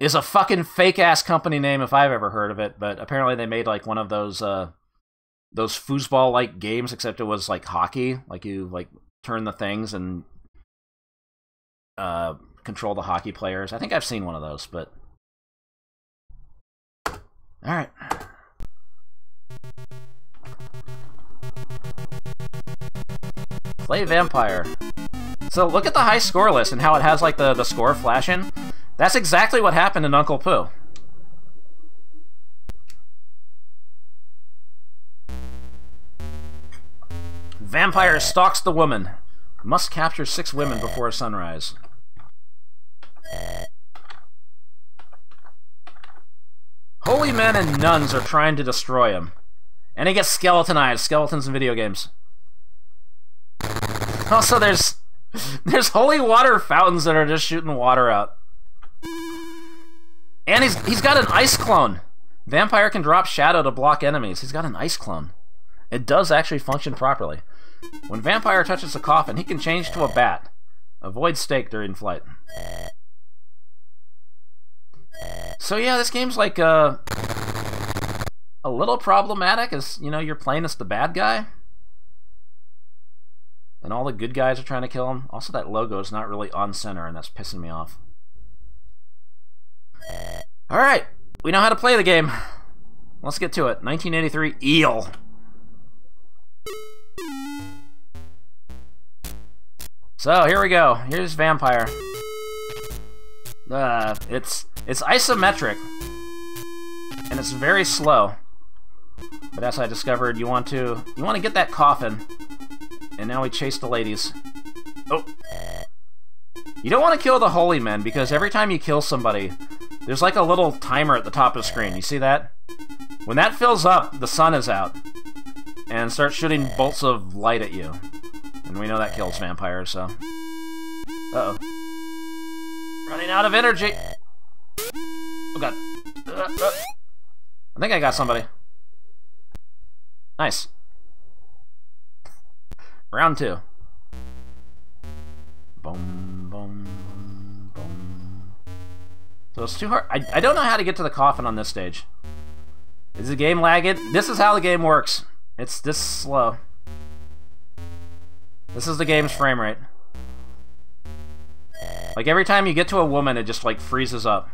is a fucking fake ass company name if I've ever heard of it. But apparently, they made like one of those uh, those foosball like games, except it was like hockey. Like you like turn the things and uh, control the hockey players. I think I've seen one of those, but Alright. Play Vampire. So look at the high score list and how it has like the, the score flashing. That's exactly what happened in Uncle Poo. Vampire stalks the woman. Must capture six women before sunrise. Holy men and nuns are trying to destroy him. And he gets skeletonized. Skeletons in video games. Also, there's there's holy water fountains that are just shooting water out. And he's he's got an ice clone. Vampire can drop shadow to block enemies. He's got an ice clone. It does actually function properly. When Vampire touches a coffin, he can change to a bat. Avoid stake during flight. So yeah, this game's like uh, a little problematic as, you know, you're playing as the bad guy. And all the good guys are trying to kill him. Also, that logo is not really on center, and that's pissing me off. Alright, we know how to play the game. Let's get to it. 1983 Eel. So, here we go. Here's Vampire. Uh, it's it's isometric, and it's very slow. But as I discovered, you want to you want to get that coffin, and now we chase the ladies. Oh, you don't want to kill the holy men because every time you kill somebody, there's like a little timer at the top of the screen. You see that? When that fills up, the sun is out, and starts shooting bolts of light at you. And we know that kills vampires, so. Uh oh. Running out of energy. Oh god. Uh, uh. I think I got somebody. Nice. Round two. Boom, boom, boom. So it's too hard. I, I don't know how to get to the coffin on this stage. Is the game lagging? This is how the game works. It's this slow. This is the game's frame rate. Like every time you get to a woman, it just like freezes up.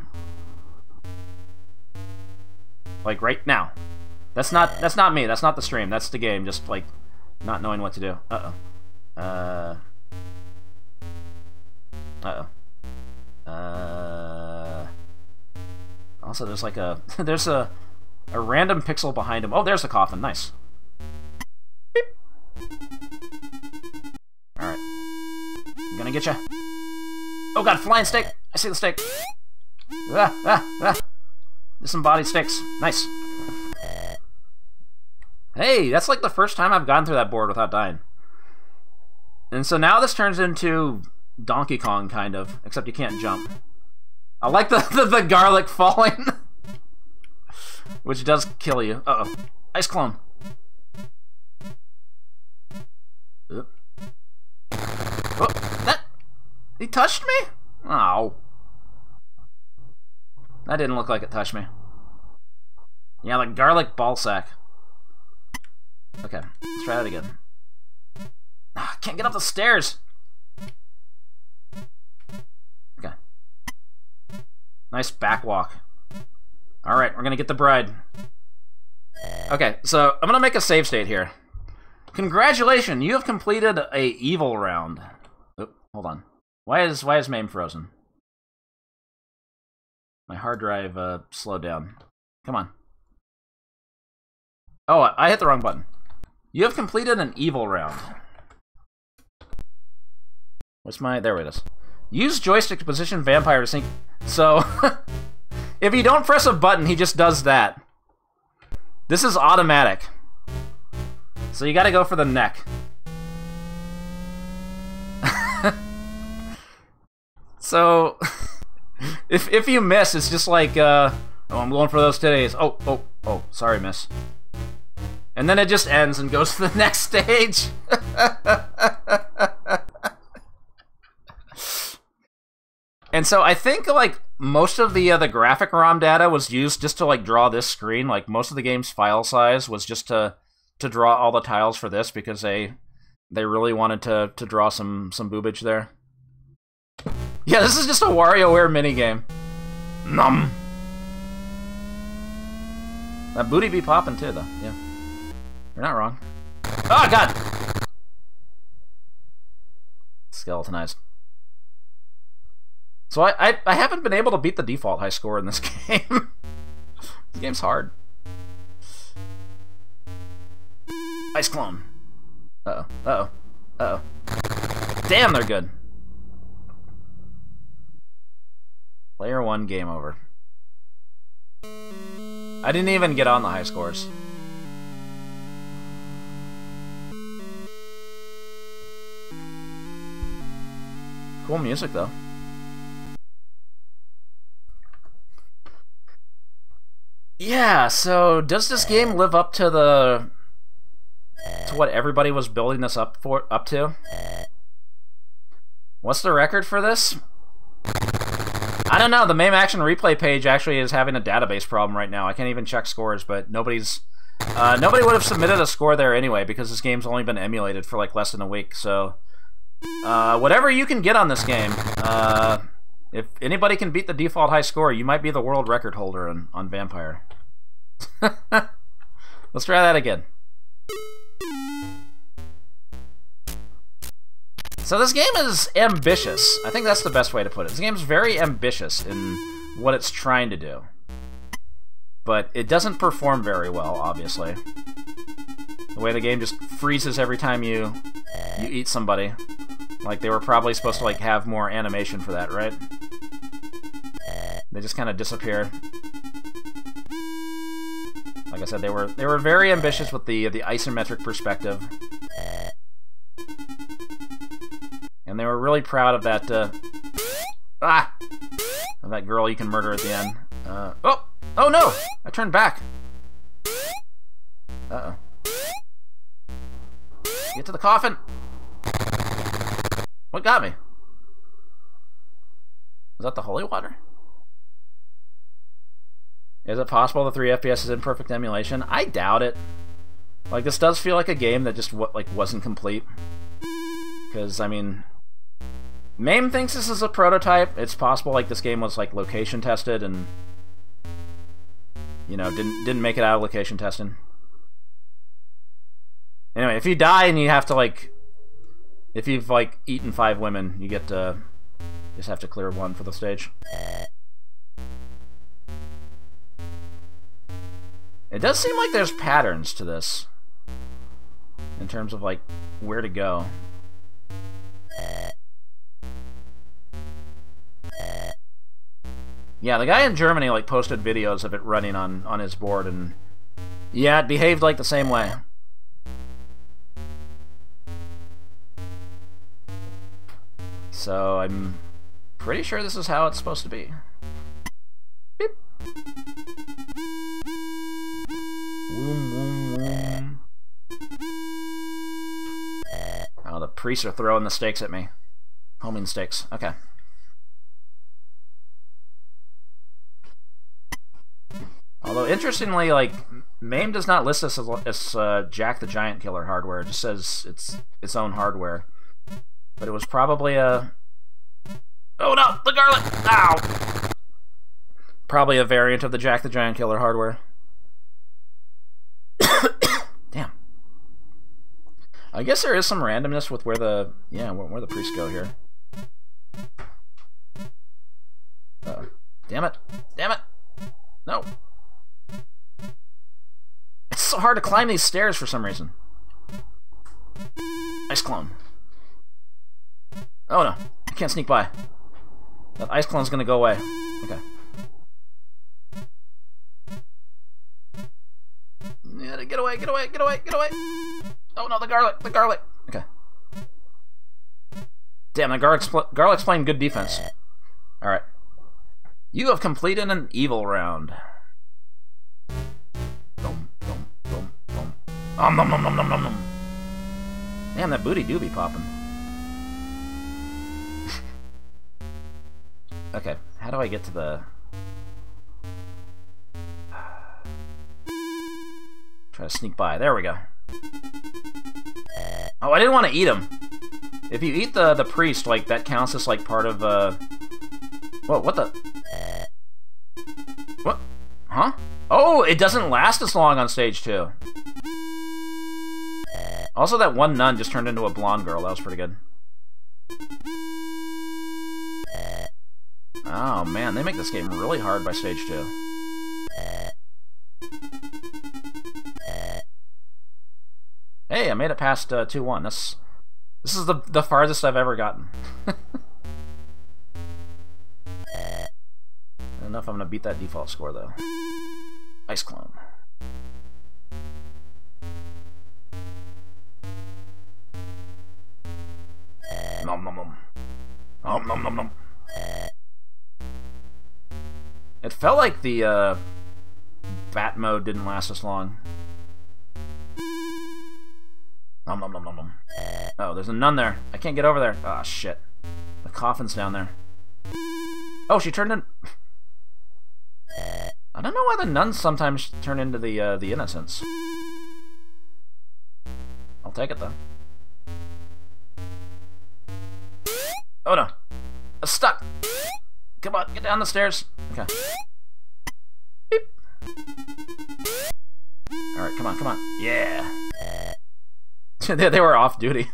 Like right now. That's not that's not me. That's not the stream. That's the game. Just like not knowing what to do. Uh oh. Uh. Uh oh. Uh. Also, there's like a there's a a random pixel behind him. Oh, there's the coffin. Nice. Beep. All right. I'm gonna get you. Oh god, flying stick! I see the stick! Ah, ah, ah. Disembodied sticks. Nice. Hey, that's like the first time I've gone through that board without dying. And so now this turns into Donkey Kong, kind of, except you can't jump. I like the, the, the garlic falling. Which does kill you. Uh-oh. Ice clone. Oh, that... He touched me? Oh. That didn't look like it touched me. Yeah, like garlic ball sack. Okay, let's try that again. Ah, can't get up the stairs! Okay. Nice back walk. Alright, we're gonna get the bride. Okay, so I'm gonna make a save state here. Congratulations, you have completed a evil round. Oh, hold on. Why is why is MAME frozen? My hard drive uh, slowed down. Come on. Oh, I hit the wrong button. You have completed an evil round. What's my... There it is. Use joystick to position vampire to sink... So... if you don't press a button, he just does that. This is automatic. So you gotta go for the neck. So, if if you miss, it's just like, uh, oh, I'm going for those titties. Oh, oh, oh, sorry, miss. And then it just ends and goes to the next stage. and so I think like most of the uh, the graphic ROM data was used just to like draw this screen. Like most of the game's file size was just to to draw all the tiles for this because they they really wanted to to draw some some boobage there. Yeah, this is just a WarioWare minigame. Num. That booty be popping too, though. Yeah, you're not wrong. Oh God! Skeletonized. So I, I, I haven't been able to beat the default high score in this game. this game's hard. Ice clone. Uh oh. Uh oh. Uh oh. Damn, they're good. Player one, game over. I didn't even get on the high scores. Cool music, though. Yeah, so does this game live up to the to what everybody was building this up for up to? What's the record for this? I don't know. The MAME Action Replay page actually is having a database problem right now. I can't even check scores, but nobody's uh, nobody would have submitted a score there anyway because this game's only been emulated for like less than a week. So uh, whatever you can get on this game, uh, if anybody can beat the default high score, you might be the world record holder on, on Vampire. Let's try that again. So this game is ambitious. I think that's the best way to put it. This game's very ambitious in what it's trying to do. But it doesn't perform very well, obviously. The way the game just freezes every time you you eat somebody. Like they were probably supposed to like have more animation for that, right? They just kind of disappear. Like I said, they were they were very ambitious with the the isometric perspective. And they were really proud of that, uh, ah, of that girl you can murder at the end. Uh, oh, oh no, I turned back. Uh-oh. Get to the coffin. What got me? Was that the holy water? Is it possible the 3 FPS is imperfect emulation? I doubt it. Like, this does feel like a game that just, like, wasn't complete. Because, I mean, MAME thinks this is a prototype. It's possible like this game was like location tested and you know didn't didn't make it out of location testing. Anyway, if you die and you have to like if you've like eaten five women, you get to just have to clear one for the stage. It does seem like there's patterns to this in terms of like where to go. Yeah, the guy in Germany like posted videos of it running on on his board, and yeah, it behaved like the same way. So I'm pretty sure this is how it's supposed to be. Beep. Woom, woom, woom. Oh, the priests are throwing the stakes at me. Homing stakes. Okay. Although, interestingly, like, MAME does not list this as, as uh, Jack the Giant Killer hardware. It just says it's its own hardware. But it was probably a... Oh no! The garlic! Ow! Probably a variant of the Jack the Giant Killer hardware. Damn. I guess there is some randomness with where the... Yeah, where, where the priests go here. Uh, damn it. Damn it! No so hard to climb these stairs for some reason. Ice clone. Oh no, I can't sneak by. That ice clone's gonna go away. Okay. Get away, get away, get away, get away! Oh no, the garlic, the garlic! Okay. Damn, the garlic's, garlic's playing good defense. Alright. You have completed an evil round. Um, nom, nom, nom, nom, nom, nom. Damn, that booty do be popping. okay, how do I get to the... Try to sneak by. There we go. Oh, I didn't want to eat him. If you eat the the priest, like that counts as like part of uh. What? What the? What? Huh? Oh, it doesn't last as long on stage two. Also, that one nun just turned into a blonde girl. That was pretty good. Oh man, they make this game really hard by stage two. Hey, I made it past 2-1. Uh, this, this is the, the farthest I've ever gotten. I don't know if I'm going to beat that default score, though. Ice Clone. Nom nom nom. It felt like the uh, bat mode didn't last as long. Nom nom nom nom nom. Oh, there's a nun there. I can't get over there. Ah, oh, shit. The coffin's down there. Oh, she turned in... I don't know why the nuns sometimes turn into the, uh, the innocents. I'll take it, though. Oh, no. I'm stuck! Come on, get down the stairs. Okay. Beep. Alright, come on, come on. Yeah. they, they were off duty.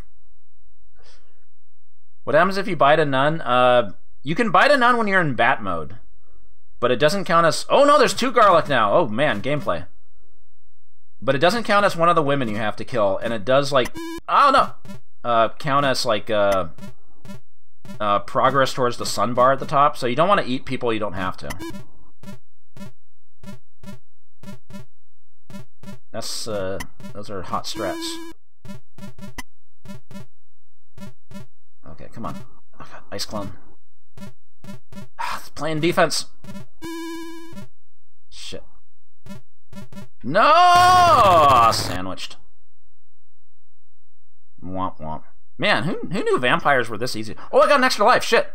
What happens if you bite a nun? Uh, you can bite a nun when you're in bat mode, but it doesn't count as. Oh no, there's two garlic now. Oh man, gameplay. But it doesn't count as one of the women you have to kill, and it does like. Oh no, uh, count as like uh, uh, progress towards the sun bar at the top. So you don't want to eat people you don't have to. That's uh, those are hot strats. Okay, come on. ice clone. Ah, playing defense. Shit. No! Sandwiched. Womp womp. Man, who, who knew vampires were this easy? Oh, I got an extra life. Shit.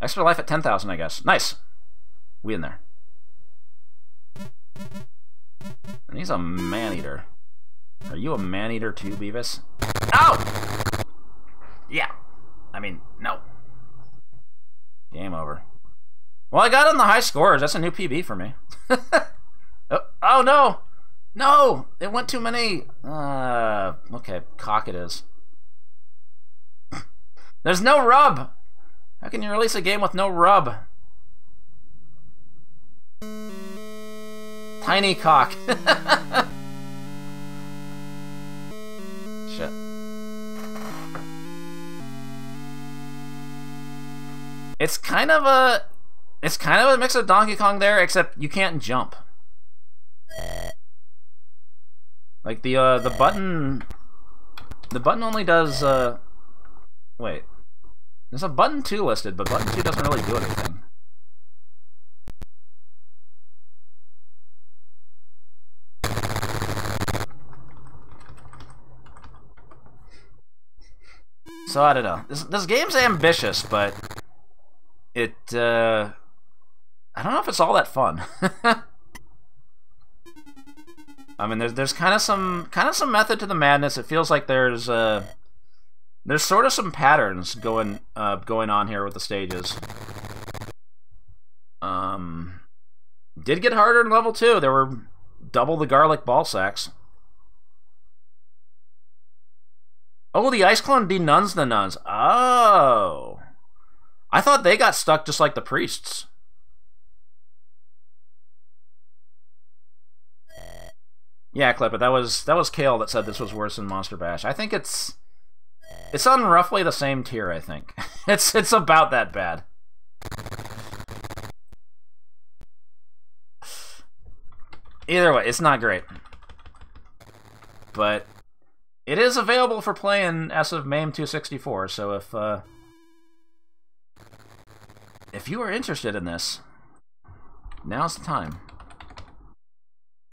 Extra life at 10,000, I guess. Nice. We in there. And he's a man-eater. Are you a man-eater too, Beavis? Oh! Yeah. I mean, no. Game over. Well, I got on the high scores. That's a new PB for me. oh, oh, no! No! It went too many... Uh, okay, cock it is. There's no rub! How can you release a game with no rub? Tiny cock. Shit. It's kind of a it's kind of a mix of Donkey Kong there, except you can't jump. Like the uh the button the button only does uh wait. There's a button 2 listed, but button 2 doesn't really do anything. So I don't know. This this game's ambitious, but it uh I don't know if it's all that fun. I mean, there's there's kind of some kind of some method to the madness. It feels like there's uh there's sort of some patterns going uh going on here with the stages. Um, did get harder in level two. There were double the garlic ball sacks. Oh, the Ice Clone denuns the nuns. Oh. I thought they got stuck just like the priests. Yeah, Clipper, that was that was Kale that said this was worse than Monster Bash. I think it's it's on roughly the same tier, I think. it's it's about that bad. Either way, it's not great. but it is available for play in S of MAME 264. So if uh, if you are interested in this, now's the time.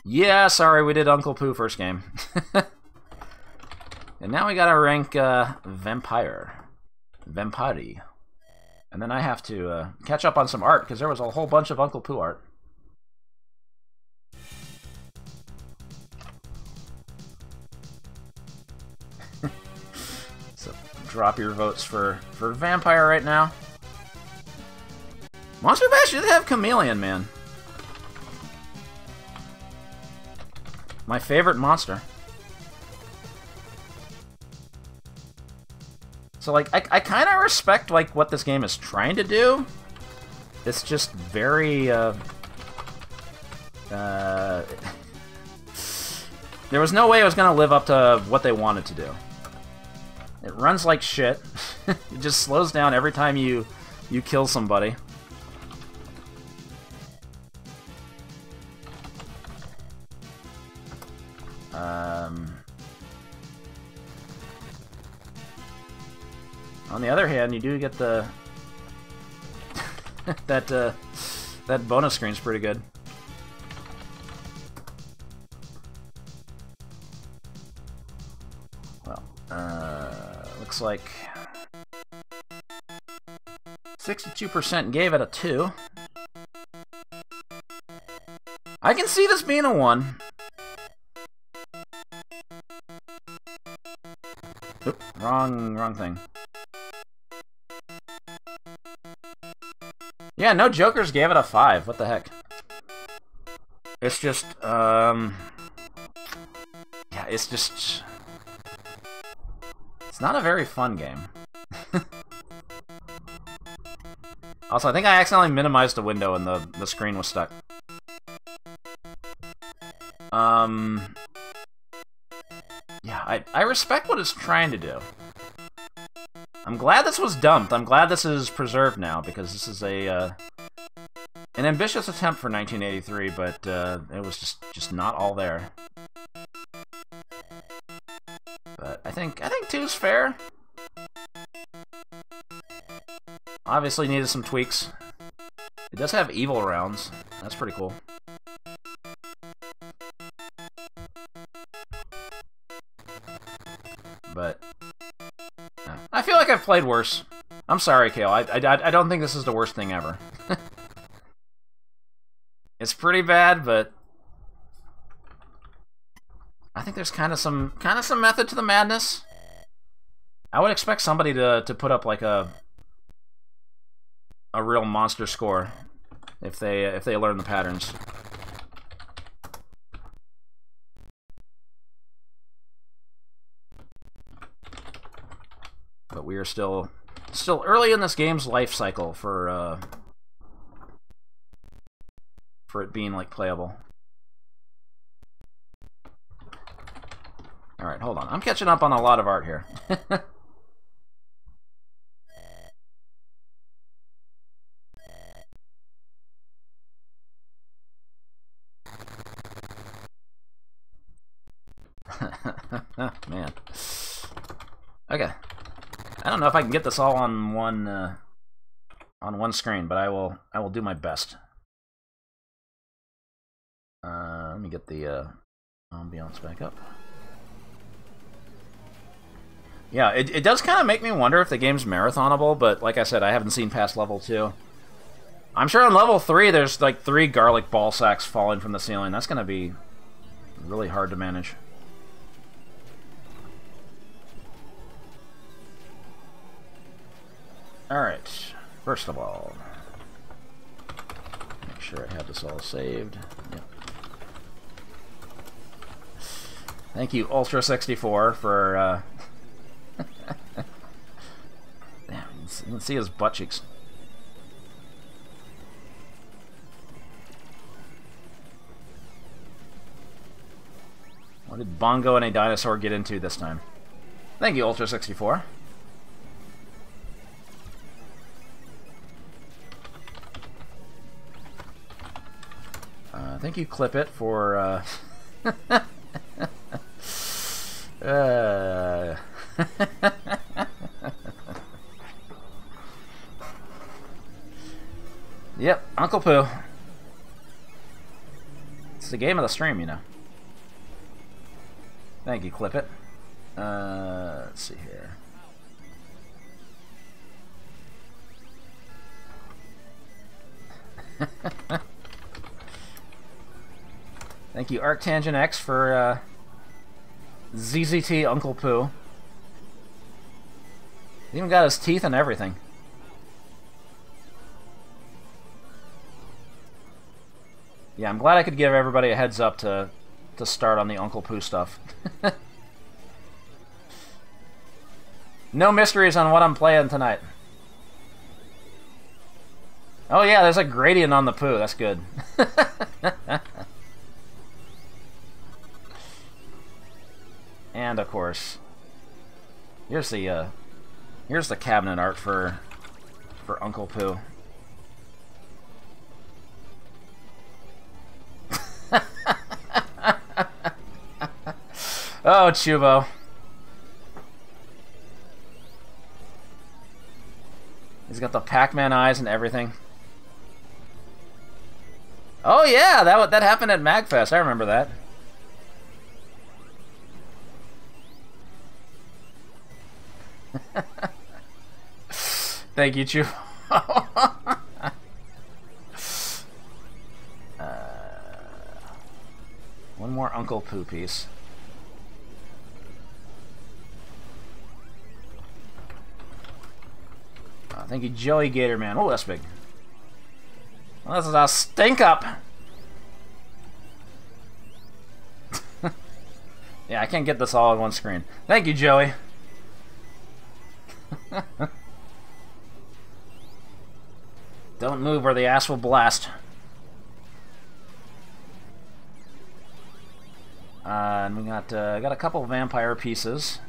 Yeah, sorry, we did Uncle Poo first game. and now we gotta rank uh, Vampire. Vampiri. And then I have to uh, catch up on some art, because there was a whole bunch of Uncle Poo art. so, drop your votes for, for Vampire right now. Monster Bash did have Chameleon, man. My favorite monster. So like I, I kind of respect like what this game is trying to do. It's just very uh, uh, there was no way it was gonna live up to what they wanted to do. It runs like shit. it just slows down every time you you kill somebody. Um, on the other hand, you do get the that uh, that bonus screen's pretty good. Well, uh, looks like 62% gave it a 2. I can see this being a 1. Oop, wrong, wrong thing. Yeah, no jokers gave it a 5. What the heck? It's just, um... Yeah, it's just... It's not a very fun game. also, I think I accidentally minimized the window and the, the screen was stuck. Um... Yeah, I, I respect what it's trying to do. I'm glad this was dumped. I'm glad this is preserved now, because this is a, uh, an ambitious attempt for 1983, but, uh, it was just, just not all there. But I think, I think two's fair. Obviously needed some tweaks. It does have evil rounds. That's pretty cool. I've played worse. I'm sorry, Kale. I, I, I don't think this is the worst thing ever. it's pretty bad, but I think there's kind of some kind of some method to the madness. I would expect somebody to to put up like a a real monster score if they if they learn the patterns. But we are still still early in this game's life cycle for uh, for it being like playable. All right, hold on. I'm catching up on a lot of art here. know if I can get this all on one uh, on one screen, but I will I will do my best. Uh, let me get the uh, ambiance back up. Yeah, it, it does kind of make me wonder if the game's marathonable, but like I said, I haven't seen past level 2. I'm sure on level 3 there's like three garlic ball sacks falling from the ceiling. That's going to be really hard to manage. Alright, first of all, make sure I have this all saved. Yep. Thank you, Ultra64, for, uh... Can see his butt cheeks. What did Bongo and a dinosaur get into this time? Thank you, Ultra64. Thank you, Clip It, for uh, Uh... yep, Uncle Poo. It's the game of the stream, you know. Thank you, Clip It. Uh, let's see here. Thank you, Arctangent X, for uh, ZZT Uncle Poo. He even got his teeth and everything. Yeah, I'm glad I could give everybody a heads up to to start on the Uncle Poo stuff. no mysteries on what I'm playing tonight. Oh yeah, there's a gradient on the poo. That's good. and of course, here's the uh, here's the cabinet art for for Uncle Poo. oh, Chubo. He's got the Pac-Man eyes and everything. Oh yeah, that that happened at Magfest. I remember that. Thank you, Chu. uh, one more Uncle Poo piece. Uh, thank you, Joey Gator Man. Oh, that's big. Well, this is a stink up. yeah, I can't get this all on one screen. Thank you, Joey. Don't move or the ass will blast. Uh, and we got uh, got a couple vampire pieces.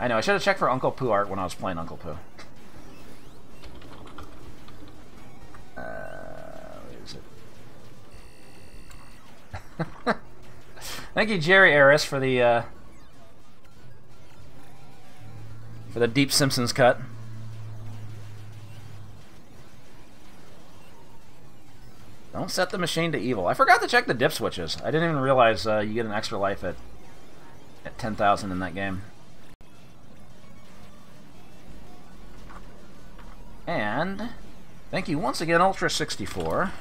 I know, I should have checked for Uncle Poo art when I was playing Uncle Poo. Thank you, Jerry Eris, for the for the Deep Simpsons cut. Don't set the machine to evil. I forgot to check the dip switches. I didn't even realize uh, you get an extra life at at 10,000 in that game. And thank you once again, Ultra 64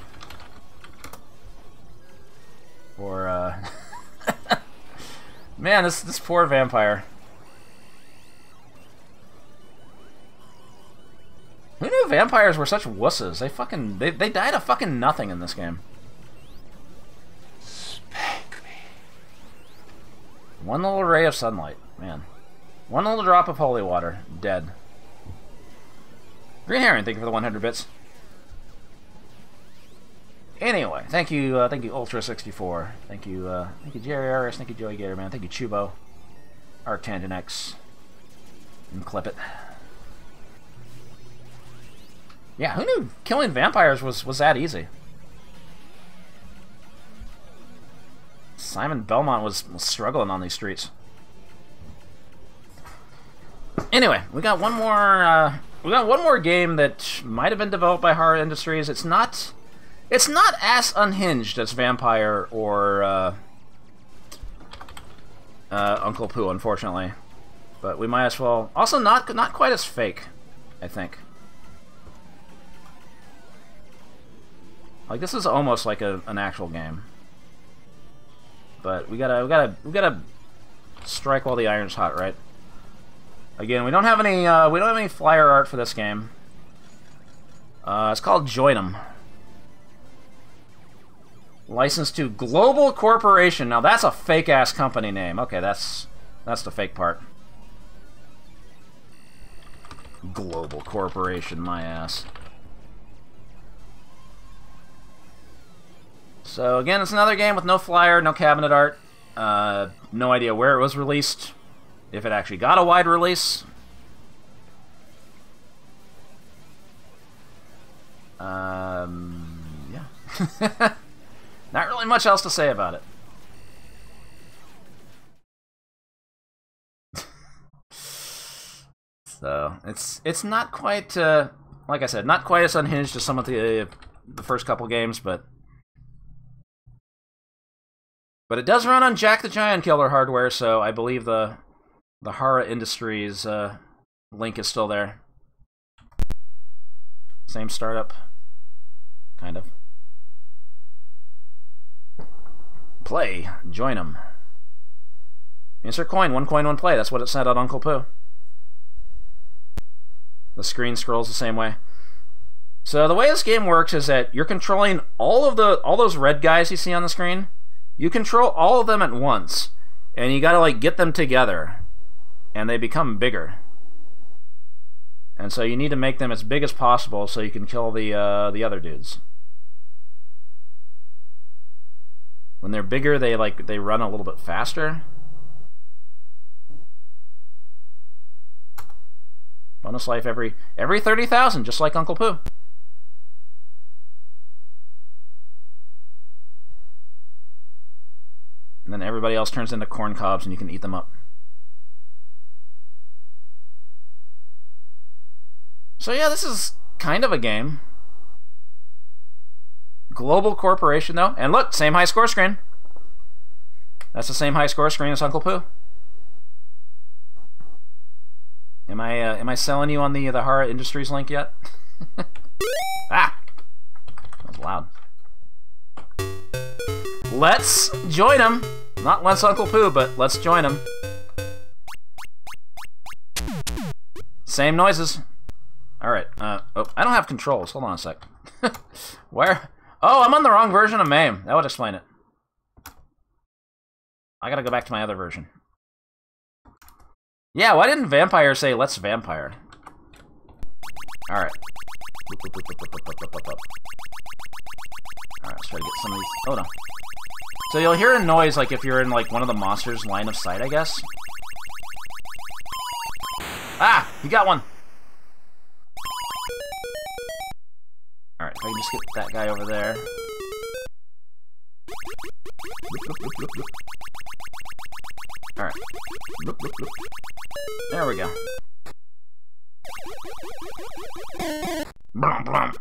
for uh Man, this this poor vampire. Who knew vampires were such wusses? They fucking they they died of fucking nothing in this game. Spank me. One little ray of sunlight, man. One little drop of holy water, dead. Green Heron, thank you for the 100 bits. Anyway, thank you, uh, thank you, Ultra64. Thank you, uh, thank you, Jerry Harris. Thank you, Joey Gatorman. Thank you, Chubo, Arctangent X, and Clip It. Yeah, who knew killing vampires was was that easy? Simon Belmont was, was struggling on these streets. Anyway, we got one more. Uh, we got one more game that might have been developed by Hara Industries. It's not it's not as unhinged as Vampire or uh, uh, Uncle Poo, unfortunately. But we might as well. Also, not not quite as fake, I think. Like this is almost like a, an actual game. But we gotta we gotta we gotta strike while the iron's hot, right? Again, we don't have any uh, we don't have any flyer art for this game. Uh, it's called Join 'em. Licensed to Global Corporation. Now that's a fake ass company name. Okay, that's that's the fake part. Global Corporation, my ass. So again, it's another game with no flyer, no cabinet art, uh, no idea where it was released, if it actually got a wide release. Um, yeah. Not really much else to say about it. so it's it's not quite uh, like I said, not quite as unhinged as some of the uh, the first couple games, but but it does run on Jack the Giant Killer hardware, so I believe the the Hara Industries uh, link is still there. Same startup, kind of. Play, join them. Insert coin, one coin, one play. That's what it said on Uncle Poo. The screen scrolls the same way. So the way this game works is that you're controlling all of the all those red guys you see on the screen. You control all of them at once, and you got to like get them together, and they become bigger. And so you need to make them as big as possible so you can kill the uh, the other dudes. When they're bigger, they like they run a little bit faster. Bonus life every every 30,000, just like Uncle Poo. And then everybody else turns into corn cobs and you can eat them up. So yeah, this is kind of a game. Global corporation though. And look, same high score screen. That's the same high score screen as Uncle Poo. Am I uh, am I selling you on the the Hara Industries link yet? ah, that was loud. Let's join them. Not let's Uncle Poo, but let's join him. Same noises. All right. Uh, oh, I don't have controls. Hold on a sec. Where? Oh, I'm on the wrong version of MAME. That would explain it. I gotta go back to my other version. Yeah, why didn't Vampire say, let's vampire? Alright. Alright, let's try to get some of these... Oh, no. So you'll hear a noise, like, if you're in, like, one of the monsters' line of sight, I guess. Ah! You got one! Alright, if I can just get that guy over there. Alright. There we go. Blum blum.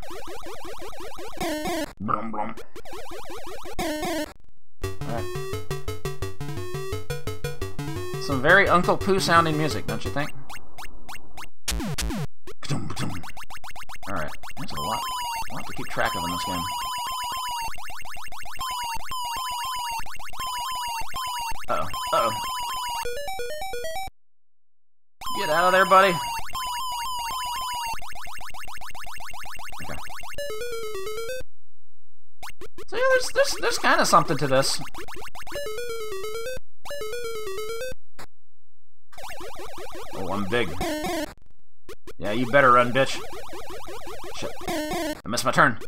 Blum blum. Alright. Some very Uncle Poo sounding music, don't you think? Alright, there's a lot, a lot to keep track of in this game. Uh-oh, uh-oh. Get out of there, buddy. So yeah, there's there's there's kind of something to this. Oh, I'm big. Yeah, you better run, bitch. Shit. I missed my turn.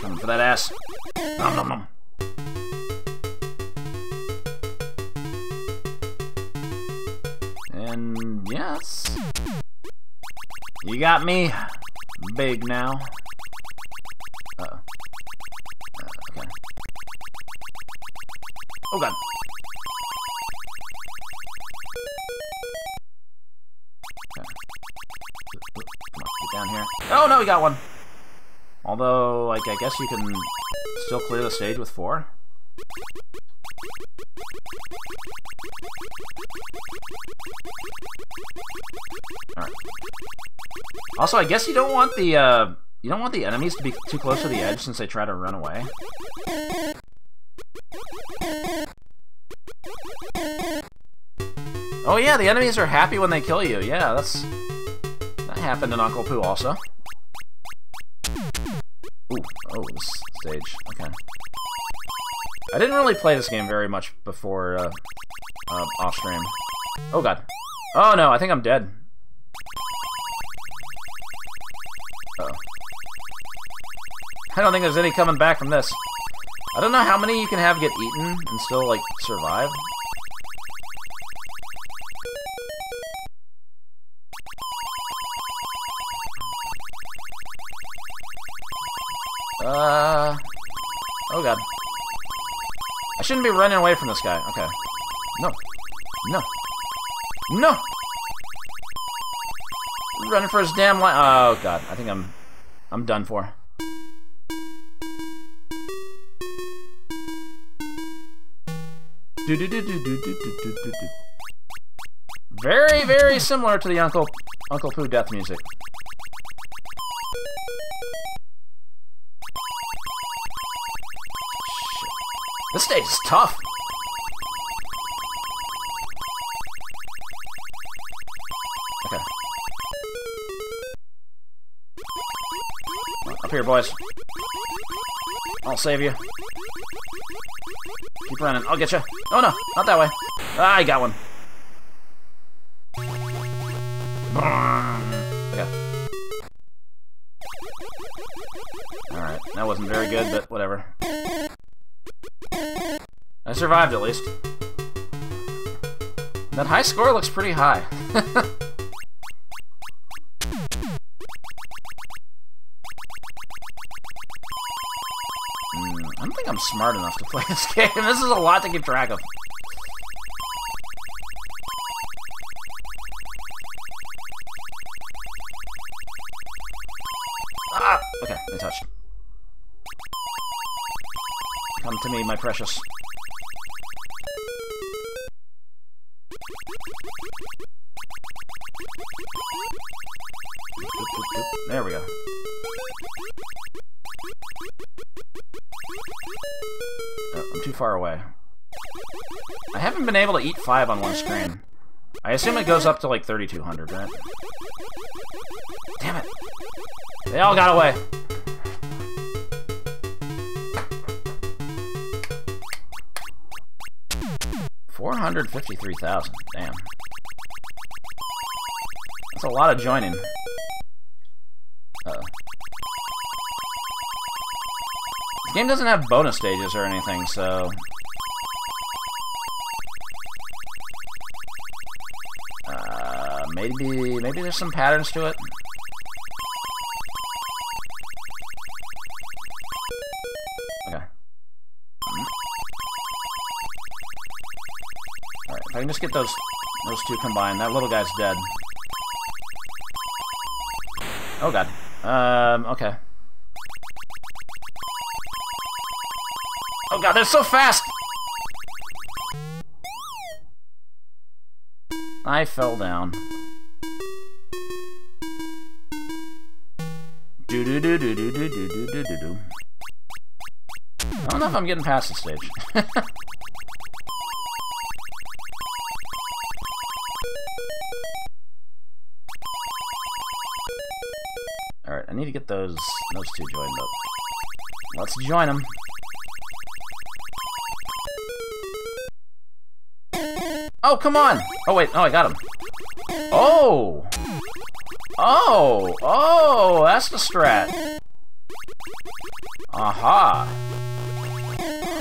Coming for that ass. Nom nom nom. And yes. You got me big now. Uh -oh. Uh, okay. Oh god. Okay. Get down here. Oh no, we got one. Although, like, I guess you can still clear the stage with four. Alright. Also, I guess you don't want the, uh, you don't want the enemies to be too close to the edge since they try to run away. Oh yeah, the enemies are happy when they kill you. Yeah, that's... That happened in Uncle Poo also. Ooh, oh, this stage. Okay. I didn't really play this game very much before, uh, uh, off stream. Oh god. Oh no, I think I'm dead. Uh oh I don't think there's any coming back from this. I don't know how many you can have get eaten and still, like, survive. Uh... Oh god. I shouldn't be running away from this guy. Okay. No. No. No! Running for his damn life. Oh god, I think I'm I'm done for. Very, very similar to the Uncle Uncle Poo death music. This stage is tough. Okay. Up here, boys. I'll save you. Keep running. I'll get you. Oh no, not that way. Ah, I got one. Okay. Alright, that wasn't very good, but whatever. I survived at least. That high score looks pretty high. I don't think I'm smart enough to play this game. This is a lot to keep track of. Ah! Okay, I touched. Come to me, my precious. There we go. Oh, uh, I'm too far away. I haven't been able to eat five on one screen. I assume it goes up to like 3200, right? Damn it! They all got away! Four hundred fifty-three thousand. Damn. That's a lot of joining. Uh -oh. This game doesn't have bonus stages or anything, so... Uh, maybe, maybe there's some patterns to it? Okay. Alright, if I can just get those, those two combined, that little guy's dead. Oh god. Um, okay. Oh god, they're so fast! I fell down. Do do do do do do do do do do. I don't know if I'm getting past the stage. I need to get those those two joined up. Let's join them. Oh, come on! Oh, wait. Oh, I got him. Oh! Oh! Oh! That's the strat. Aha!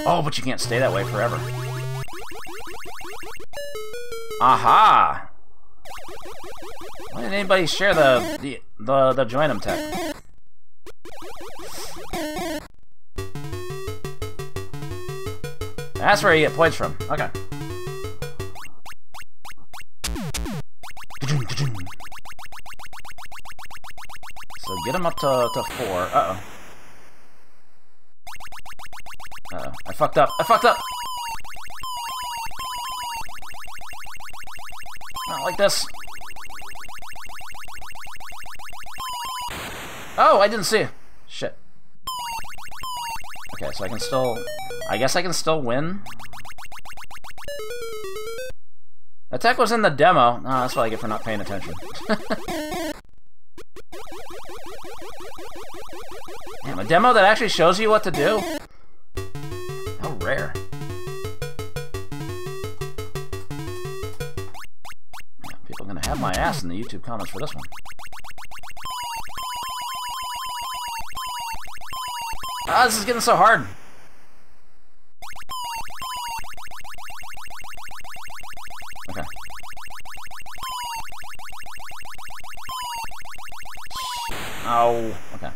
Oh, but you can't stay that way forever. Aha! Why didn't anybody share the the the, the join 'em tech? That's where you get points from. Okay. So get him up to, to four. Uh-oh. Uh oh I fucked up. I fucked up! Not like this. Oh, I didn't see. Shit. Okay, so I can still... I guess I can still win? Attack was in the demo. Oh, that's what I get for not paying attention. Damn, a demo that actually shows you what to do? How rare. Yeah, people are gonna have my ass in the YouTube comments for this one. Ah, this is getting so hard. Okay. Oh, okay.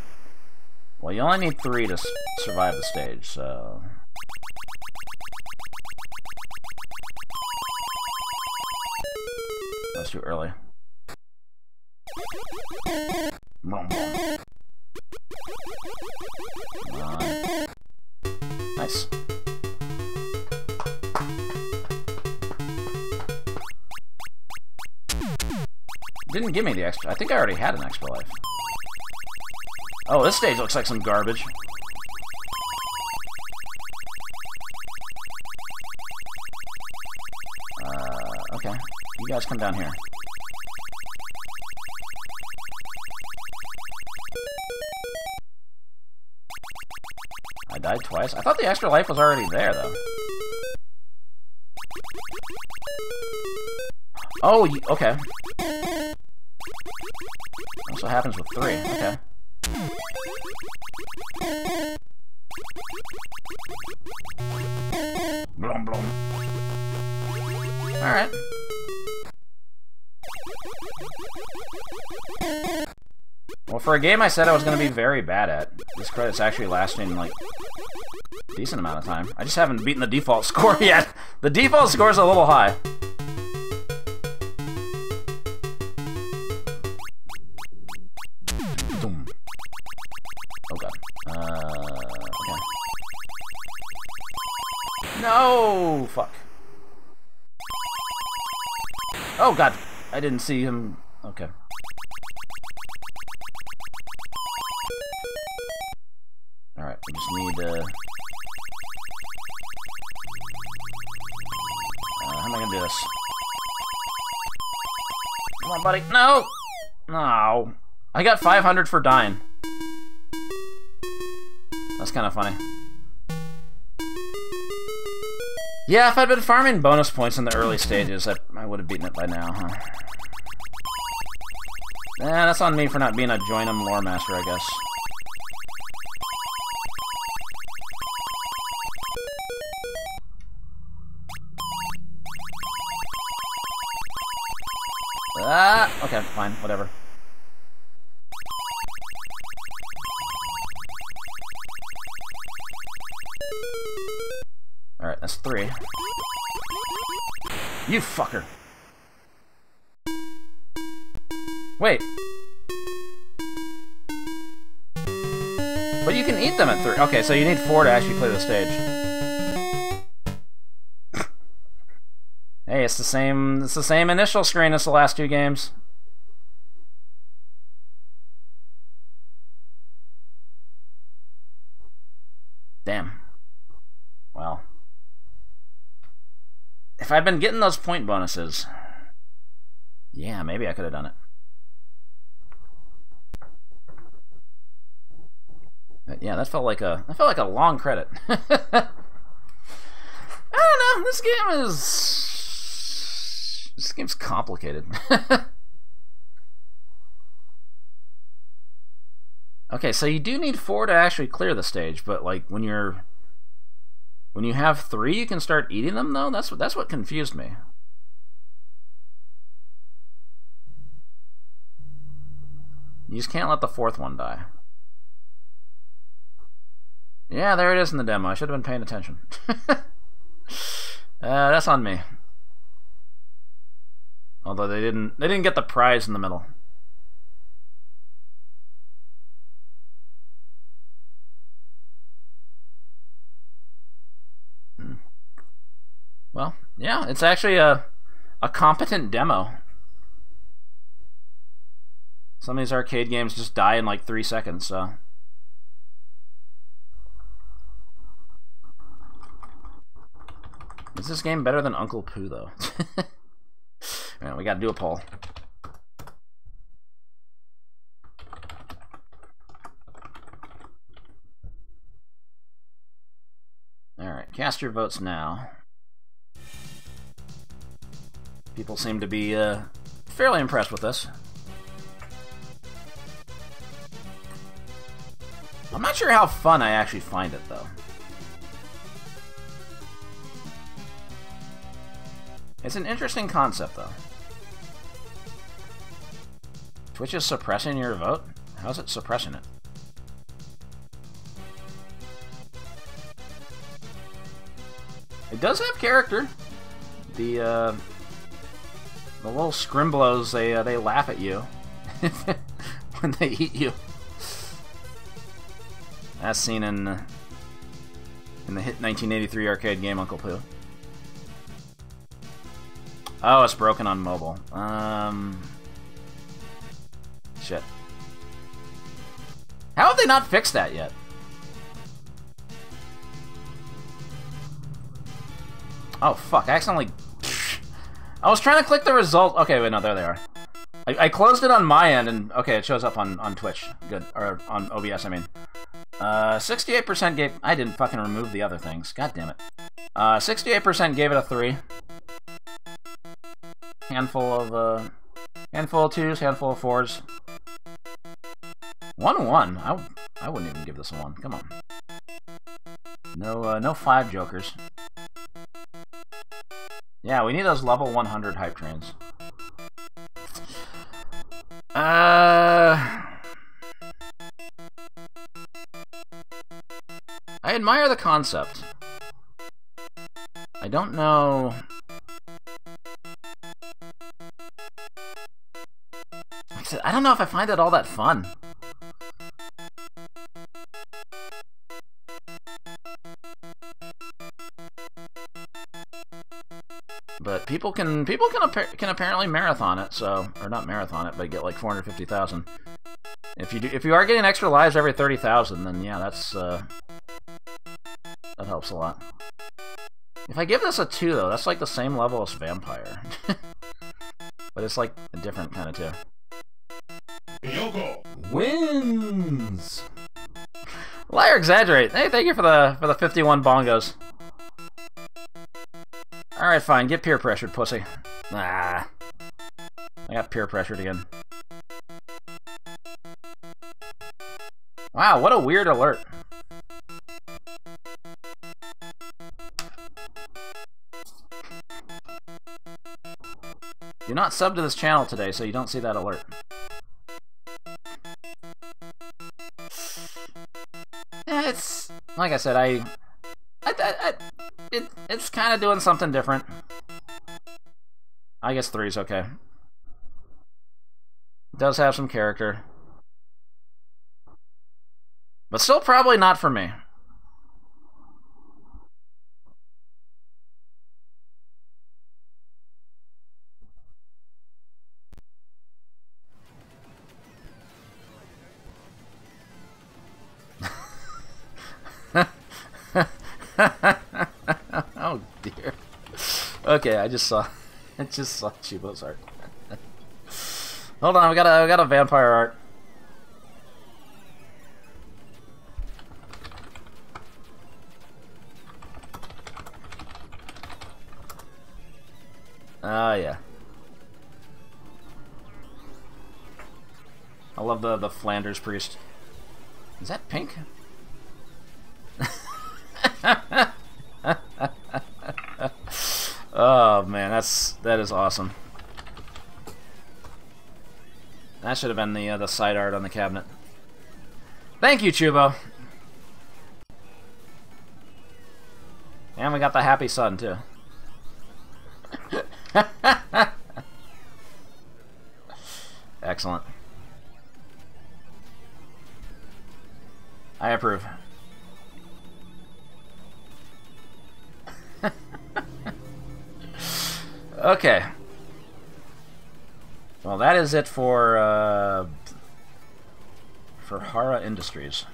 Well, you only need three to survive the stage, so... That's too early. Boom, boom. Nice. Didn't give me the extra. I think I already had an extra life. Oh, this stage looks like some garbage. Uh, okay. You guys come down here. Died twice? I thought the extra life was already there, though. Oh, okay. Also happens with three. Okay. Blum blum. Alright. Well, for a game I said I was going to be very bad at, this credit's actually lasting, like, decent amount of time. I just haven't beaten the default score yet. The default score is a little high. Oh god. Uh, okay. No! Fuck. Oh god. I didn't see him. Okay. Alright, we just need, uh... uh... I gonna do this? Come on, buddy. No! No. I got 500 for dying. That's kind of funny. Yeah, if I'd been farming bonus points in the early stages, I, I would have beaten it by now, huh? Yeah, that's on me for not being a join 'em lore master, I guess. Ah, okay, fine, whatever. Alright, that's three. You fucker! Wait. But you can eat them at three. Okay, so you need four to actually play the stage. Hey, it's the same. It's the same initial screen as the last two games. Damn. Well. If I'd been getting those point bonuses, yeah, maybe I could have done it. But yeah, that felt like a that felt like a long credit. I don't know. This game is this game's complicated. okay, so you do need four to actually clear the stage, but like when you're when you have three, you can start eating them though. That's what that's what confused me. You just can't let the fourth one die. Yeah, there it is in the demo. I should have been paying attention. uh, that's on me. Although they didn't they didn't get the prize in the middle. Well, yeah, it's actually a a competent demo. Some of these arcade games just die in like three seconds, so. Is this game better than Uncle Poo, though? Alright, we gotta do a poll. Alright, cast your votes now. People seem to be uh, fairly impressed with this. I'm not sure how fun I actually find it, though. It's an interesting concept, though. Twitch is suppressing your vote? How's it suppressing it? It does have character. The, uh... the little scrimblows, they uh, they laugh at you when they eat you. As seen in uh, in the hit 1983 arcade game Uncle Poo. Oh, it's broken on mobile. Um, shit. How have they not fixed that yet? Oh, fuck. I accidentally... I was trying to click the result... Okay, wait, no, there they are. I, I closed it on my end, and... Okay, it shows up on, on Twitch. Good. Or on OBS, I mean. Uh, 68% gave... I didn't fucking remove the other things. God damn it. Uh, 68% gave it a 3. Handful of, uh... Handful of 2s, handful of 4s. 1-1. I, I wouldn't even give this a 1. Come on. No, uh, no 5 jokers. Yeah, we need those level 100 hype trains. Uh... I admire the concept. I don't know... don't know if I find it all that fun. But people can people can can apparently marathon it, so or not marathon it, but get like 450,000. If you do, if you are getting extra lives every 30,000, then yeah, that's uh, that helps a lot. If I give this a 2, though, that's like the same level as Vampire. but it's like a different kind of 2. Wins! Liar exaggerate. Hey, thank you for the for the 51 bongos. Alright, fine. Get peer pressured, pussy. Ah. I got peer pressured again. Wow, what a weird alert. Do not sub to this channel today so you don't see that alert. Like I said, I... I, I, I it, it's kind of doing something different. I guess three's okay. It does have some character. But still probably not for me. Okay, I just saw I just saw Chubo's art. Hold on, we got a we got a vampire art. Uh, yeah. I love the the Flanders priest. Is that pink? oh man, that's that is awesome. That should have been the uh, the side art on the cabinet. Thank you, Chubo. And we got the happy sun too. Excellent. I approve. Okay. Well, that is it for uh, for Hara Industries.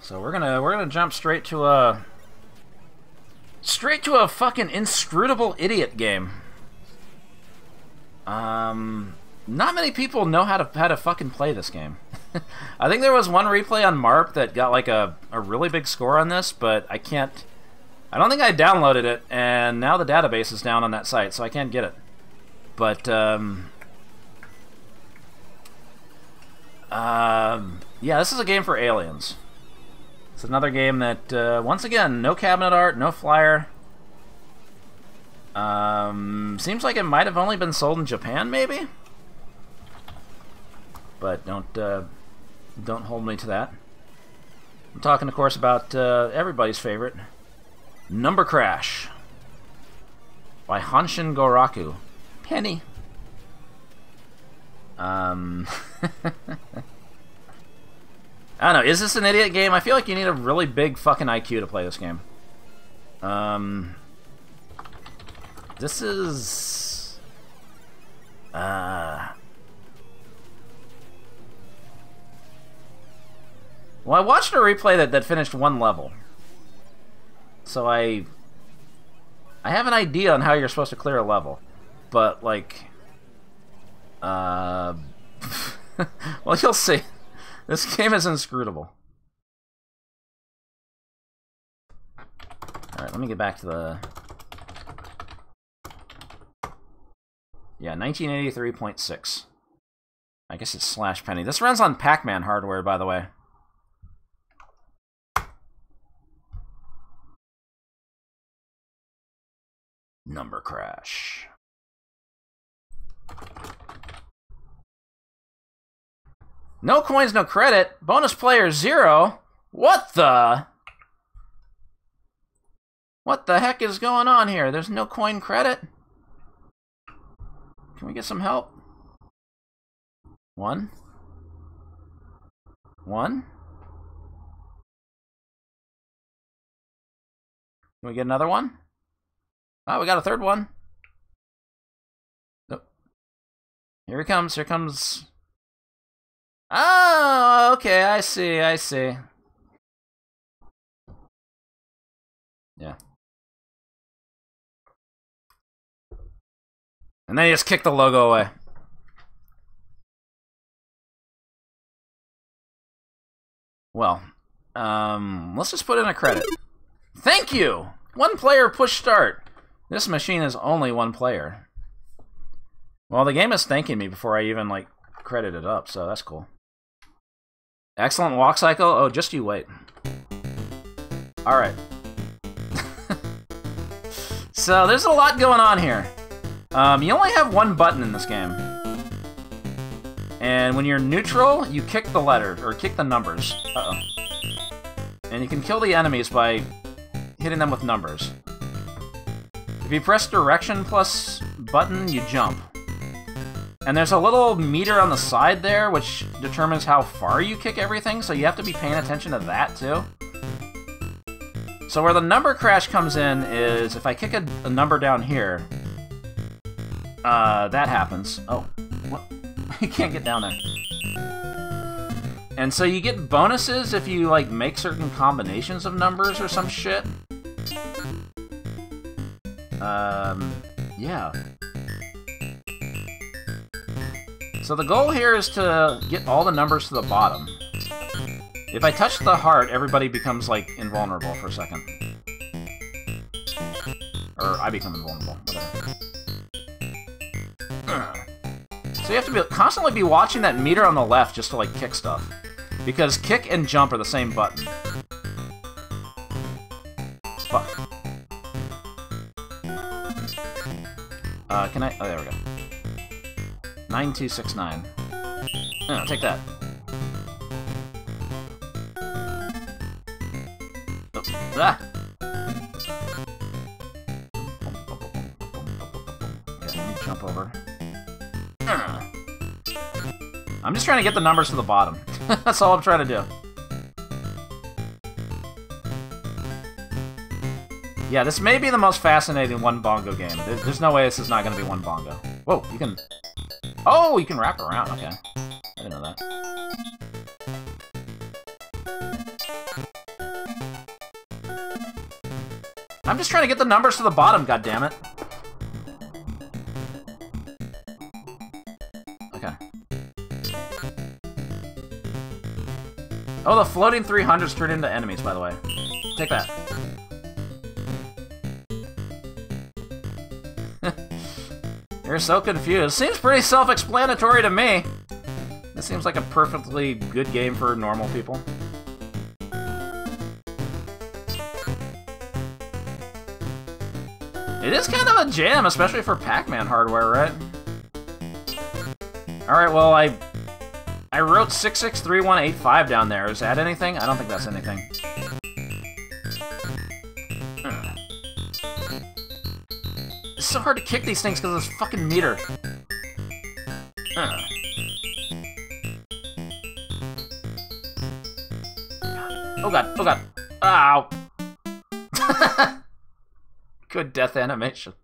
So we're gonna we're gonna jump straight to a straight to a fucking inscrutable idiot game. Um, not many people know how to how to fucking play this game. I think there was one replay on Marp that got like a, a really big score on this, but I can't. I don't think I downloaded it, and now the database is down on that site, so I can't get it. But um, um, yeah, this is a game for aliens. It's another game that, uh, once again, no cabinet art, no flyer. Um, seems like it might have only been sold in Japan, maybe. But don't uh, don't hold me to that. I'm talking, of course, about uh, everybody's favorite, Number Crash. by Hanshin Goraku. Penny. Um. I don't know. Is this an idiot game? I feel like you need a really big fucking IQ to play this game. Um. This is. Uh. Well, I watched a replay that, that finished one level. So I... I have an idea on how you're supposed to clear a level. But, like... Uh... well, you'll see. This game is inscrutable. Alright, let me get back to the... Yeah, 1983.6. I guess it's slash penny. This runs on Pac-Man hardware, by the way. Number crash. No coins, no credit. Bonus player zero. What the? What the heck is going on here? There's no coin credit. Can we get some help? One. One. Can we get another one? Oh, we got a third one. Oh. Here he comes. Here comes. Oh, okay. I see. I see. Yeah. And then you just kick the logo away. Well, um, let's just put in a credit. Thank you! One player push start. This machine is only one player. Well, the game is thanking me before I even, like, credit it up, so that's cool. Excellent walk cycle? Oh, just you wait. Alright. so, there's a lot going on here. Um, you only have one button in this game. And when you're neutral, you kick the letter, or kick the numbers. Uh-oh. And you can kill the enemies by hitting them with numbers. If you press direction plus button, you jump. And there's a little meter on the side there, which determines how far you kick everything, so you have to be paying attention to that, too. So where the number crash comes in is, if I kick a, a number down here, uh, that happens. Oh, what? you can't get down there. And so you get bonuses if you, like, make certain combinations of numbers or some shit. Um, yeah. So the goal here is to get all the numbers to the bottom. If I touch the heart, everybody becomes, like, invulnerable for a second. Or I become invulnerable, whatever. So you have to be constantly be watching that meter on the left just to, like, kick stuff. Because kick and jump are the same button. Fuck. Uh, can I? Oh, there we go. 9269. Oh, take that. Oh, ah! Jump over. I'm just trying to get the numbers to the bottom. That's all I'm trying to do. Yeah, this may be the most fascinating one bongo game. There's no way this is not going to be one bongo. Whoa, you can... Oh, you can wrap around. Okay. I didn't know that. I'm just trying to get the numbers to the bottom, God damn it! Okay. Oh, the floating 300s turned into enemies, by the way. Take that. You're so confused. Seems pretty self-explanatory to me. This seems like a perfectly good game for normal people. It is kind of a jam, especially for Pac-Man hardware, right? Alright, well, I... I wrote 663185 down there. Is that anything? I don't think that's anything. So hard to kick these things because of this fucking meter. Uh. Oh god, oh god. Ow! Good death animation.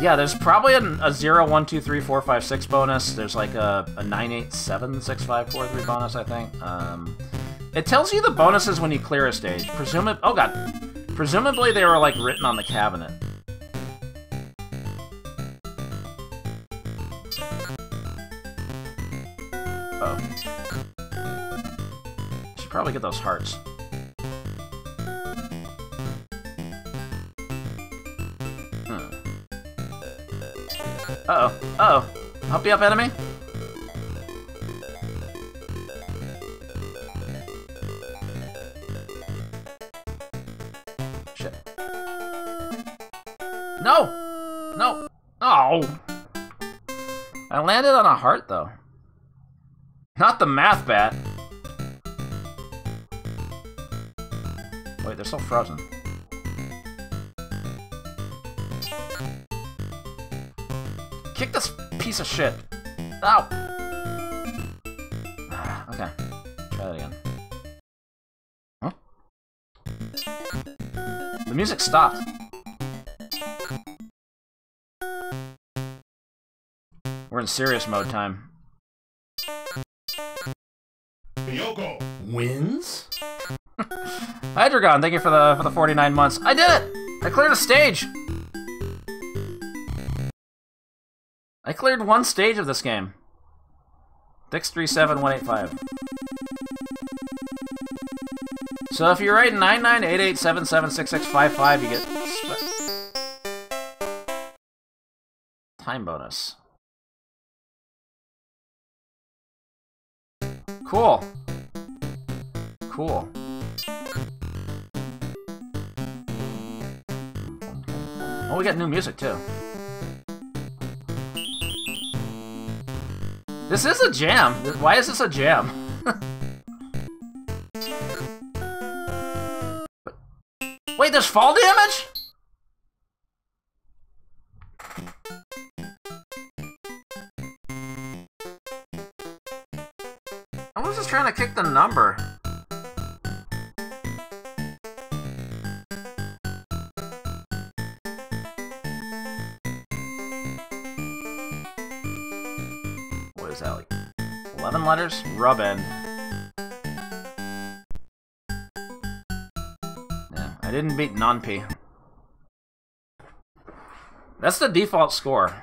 Yeah, there's probably a, a 0, 1, 2, 3, 4, 5, 6 bonus. There's like a, a 9, 8, 7, 6, 5, 4, 3 bonus, I think. Um, it tells you the bonuses when you clear a stage. Presumably, oh god. Presumably they were like written on the cabinet. Oh. Should probably get those hearts. Hmm. Uh-oh. Uh-oh. Help you up, enemy? No! No! Oh! I landed on a heart, though. Not the math bat. Wait, they're still frozen. Kick this piece of shit. Ow! Okay. Try that again. Huh? The music stopped. We're in serious mode time. Yoko. Wins? Hydreigon, thank you for the for the 49 months. I did it! I cleared a stage! I cleared one stage of this game. 637185. So if you write 9988776655, you get time bonus. Cool. Cool. Oh, we got new music too. This is a jam. Why is this a jam? Wait, there's fall damage? Trying to kick the number. What is that, like 11 letters? Rub-in. Yeah, I didn't beat Nonpi. That's the default score.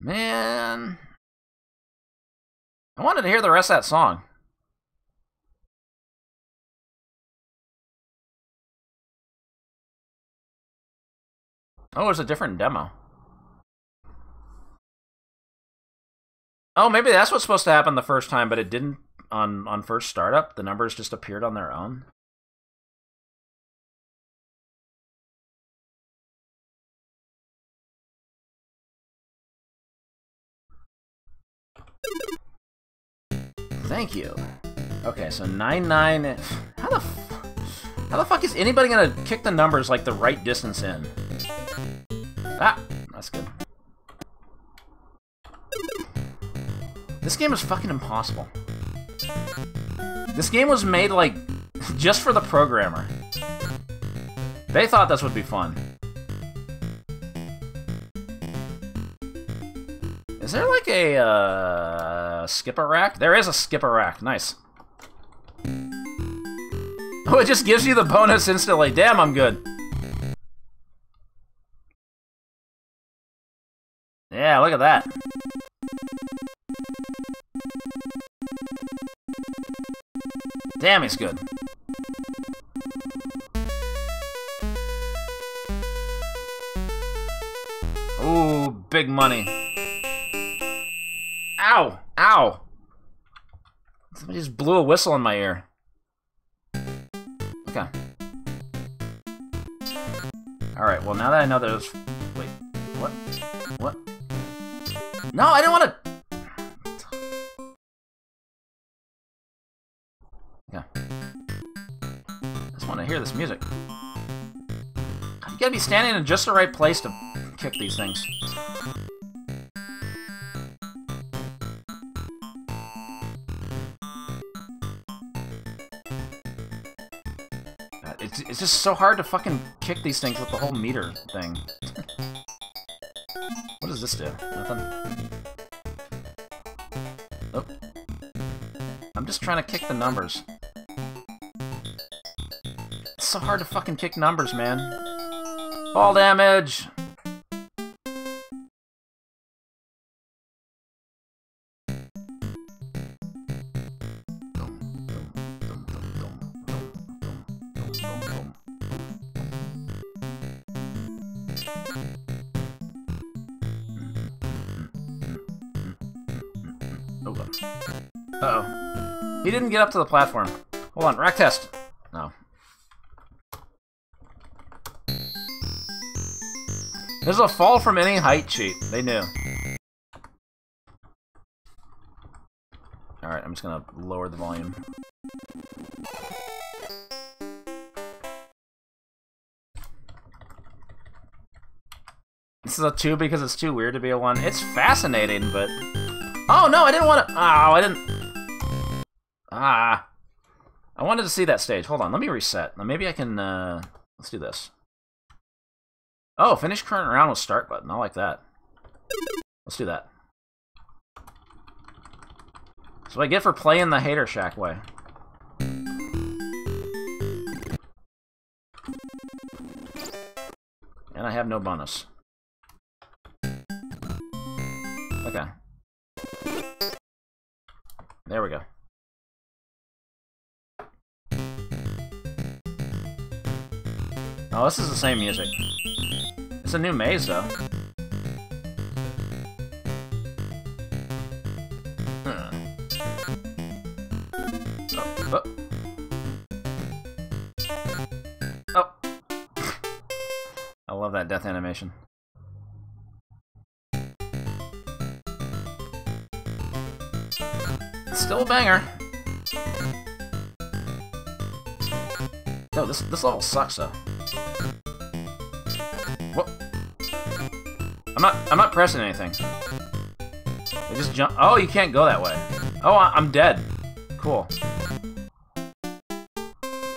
Man. I wanted to hear the rest of that song. Oh, it's a different demo. Oh, maybe that's what's supposed to happen the first time, but it didn't on on first startup. The numbers just appeared on their own. Thank you. Okay, so nine nine. How the how the fuck is anybody gonna kick the numbers like the right distance in? Ah, that's good. This game is fucking impossible. This game was made like just for the programmer. They thought this would be fun. Is there like a uh, skipper rack? There is a skipper rack. Nice. Oh, it just gives you the bonus instantly. Damn, I'm good. Yeah, look at that. Damn, he's good. Ooh, big money. Ow! Ow! Somebody just blew a whistle in my ear. Okay. Alright, well now that I know there's... Wait, what? What? No, I didn't want to... Yeah. Just want to hear this music. You gotta be standing in just the right place to kick these things. It's, just so hard to fucking kick these things with the whole meter thing. what does this do? Nothing? Oh. I'm just trying to kick the numbers. It's so hard to fucking kick numbers, man. Fall damage! Get up to the platform. Hold on, rack test. No. There's a fall from any height cheat. They knew. Alright, I'm just gonna lower the volume. This is a 2 because it's too weird to be a 1. It's fascinating, but... Oh, no, I didn't want to... Oh, I didn't... Ah. I wanted to see that stage. Hold on, let me reset. Maybe I can... Uh... Let's do this. Oh, finish current round with start button. I like that. Let's do that. So I get for playing the Hater Shack way. And I have no bonus. Okay. There we go. Oh, this is the same music. It's a new maze, though. Oh, oh. oh. I love that death animation. Still a banger. No, this this level sucks though. What? I'm not I'm not pressing anything. I just jump. Oh, you can't go that way. Oh, I'm dead. Cool.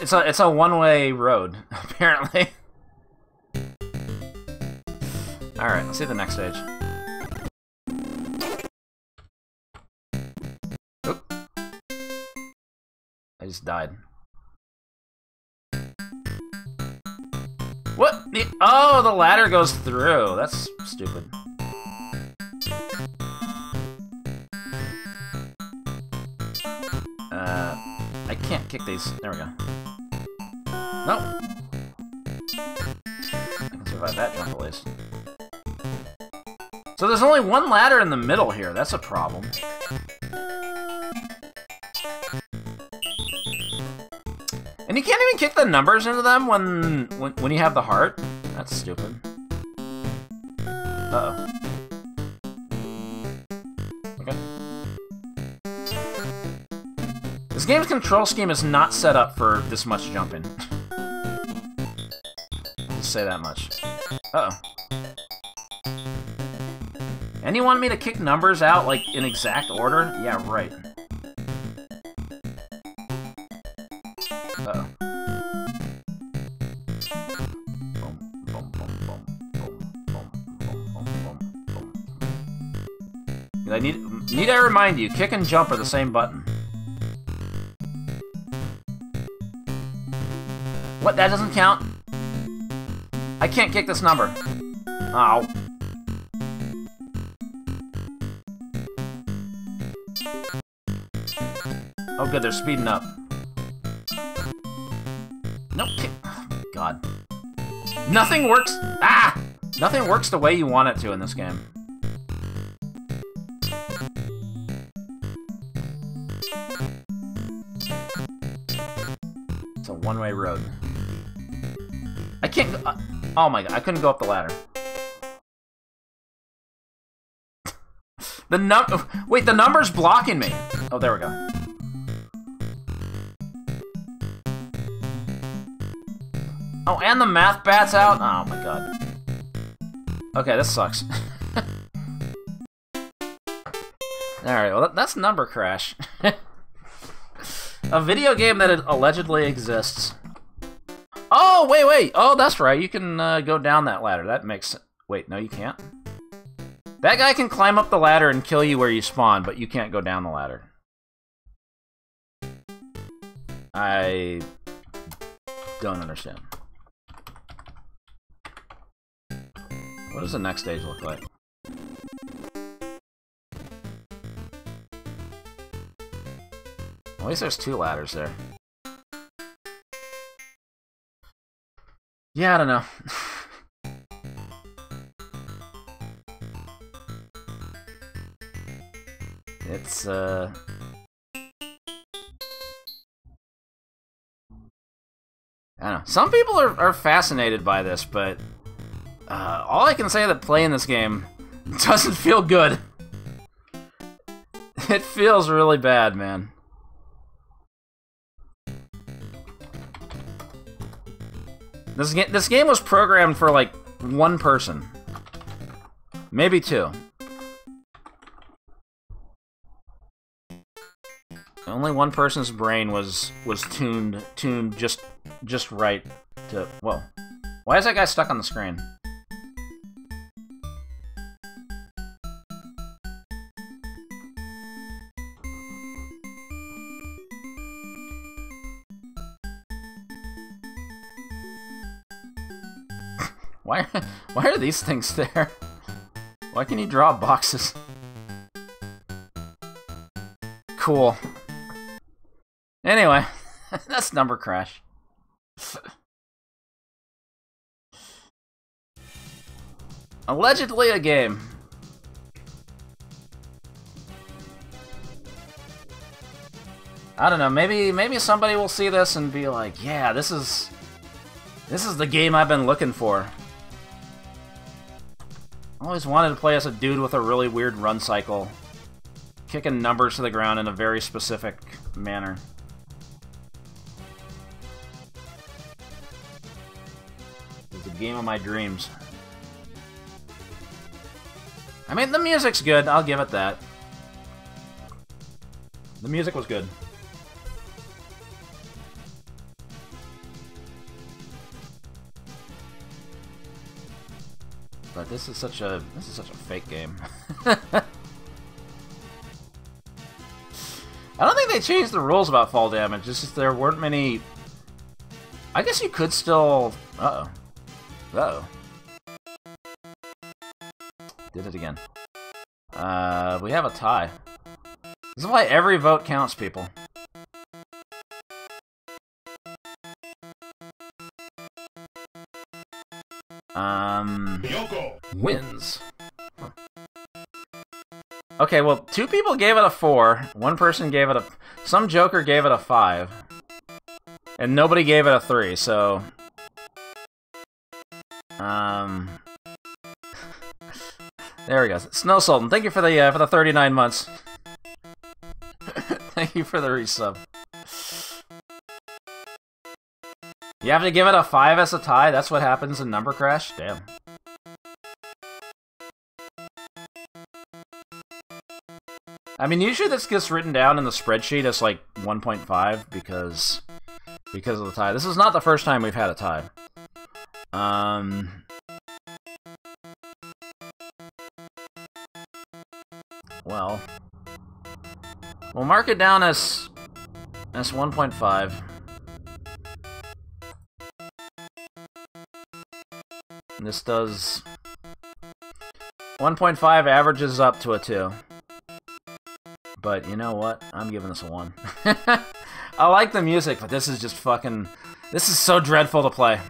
It's a it's a one-way road apparently. All right, let's see the next stage. I just died. What? The oh, the ladder goes through. That's stupid. Uh, I can't kick these. There we go. Nope. I can survive that jump at least. So there's only one ladder in the middle here. That's a problem. And you can't even kick the numbers into them when when, when you have the heart? That's stupid. Uh-oh. Okay. This game's control scheme is not set up for this much jumping. Just say that much. Uh-oh. And you want me to kick numbers out, like, in exact order? Yeah, right. Need I remind you, kick and jump are the same button. What, that doesn't count? I can't kick this number. Ow. Oh good, they're speeding up. Nope. Oh, God. Nothing works. Ah! Nothing works the way you want it to in this game. one-way road. I can't go, uh, oh my god, I couldn't go up the ladder. the num- Wait, the number's blocking me! Oh, there we go. Oh, and the math bat's out? Oh my god. Okay, this sucks. Alright, well that's number crash. A video game that allegedly exists. Oh, wait, wait. Oh, that's right. You can uh, go down that ladder. That makes... Wait, no, you can't? That guy can climb up the ladder and kill you where you spawn, but you can't go down the ladder. I don't understand. What does the next stage look like? At least there's two ladders there. Yeah, I don't know. it's, uh... I don't know. Some people are, are fascinated by this, but uh, all I can say that playing this game doesn't feel good. It feels really bad, man. This game, this game was programmed for like one person, maybe two. Only one person's brain was was tuned tuned just just right to. Whoa, why is that guy stuck on the screen? Why, why are these things there? Why can you draw boxes? Cool. Anyway, that's Number Crash. Allegedly a game. I don't know, maybe maybe somebody will see this and be like, yeah, this is this is the game I've been looking for. Always wanted to play as a dude with a really weird run cycle. Kicking numbers to the ground in a very specific manner. It's the game of my dreams. I mean, the music's good, I'll give it that. The music was good. But this is such a this is such a fake game. I don't think they changed the rules about fall damage. It's just there weren't many. I guess you could still. Uh oh. Uh oh. Did it again. Uh, we have a tie. This is why every vote counts, people. Um, Wins. Okay, well, two people gave it a four. One person gave it a. Some joker gave it a five. And nobody gave it a three, so. Um. there we go. Snow Sultan, thank you for the uh, for the 39 months. thank you for the resub. You have to give it a 5 as a tie? That's what happens in Number Crash? Damn. I mean, usually this gets written down in the spreadsheet as like 1.5 because because of the tie. This is not the first time we've had a tie. Um Well, we'll mark it down as as 1.5. This does... 1.5 averages up to a 2. But you know what? I'm giving this a 1. I like the music, but this is just fucking... This is so dreadful to play.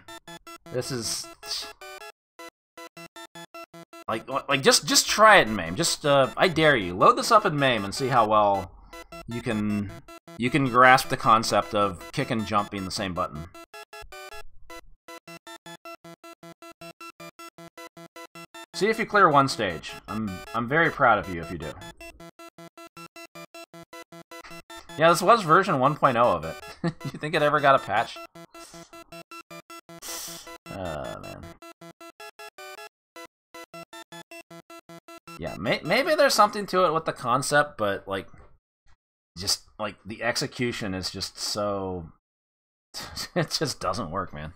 This is... Like, like just just try it in MAME. Just, uh, I dare you. Load this up in MAME and see how well you can... You can grasp the concept of kick and jump being the same button. See if you clear one stage. I'm I'm very proud of you if you do. Yeah, this was version 1.0 of it. you think it ever got a patch? Oh, man. Yeah, may maybe there's something to it with the concept, but, like, just, like, the execution is just so... it just doesn't work, man.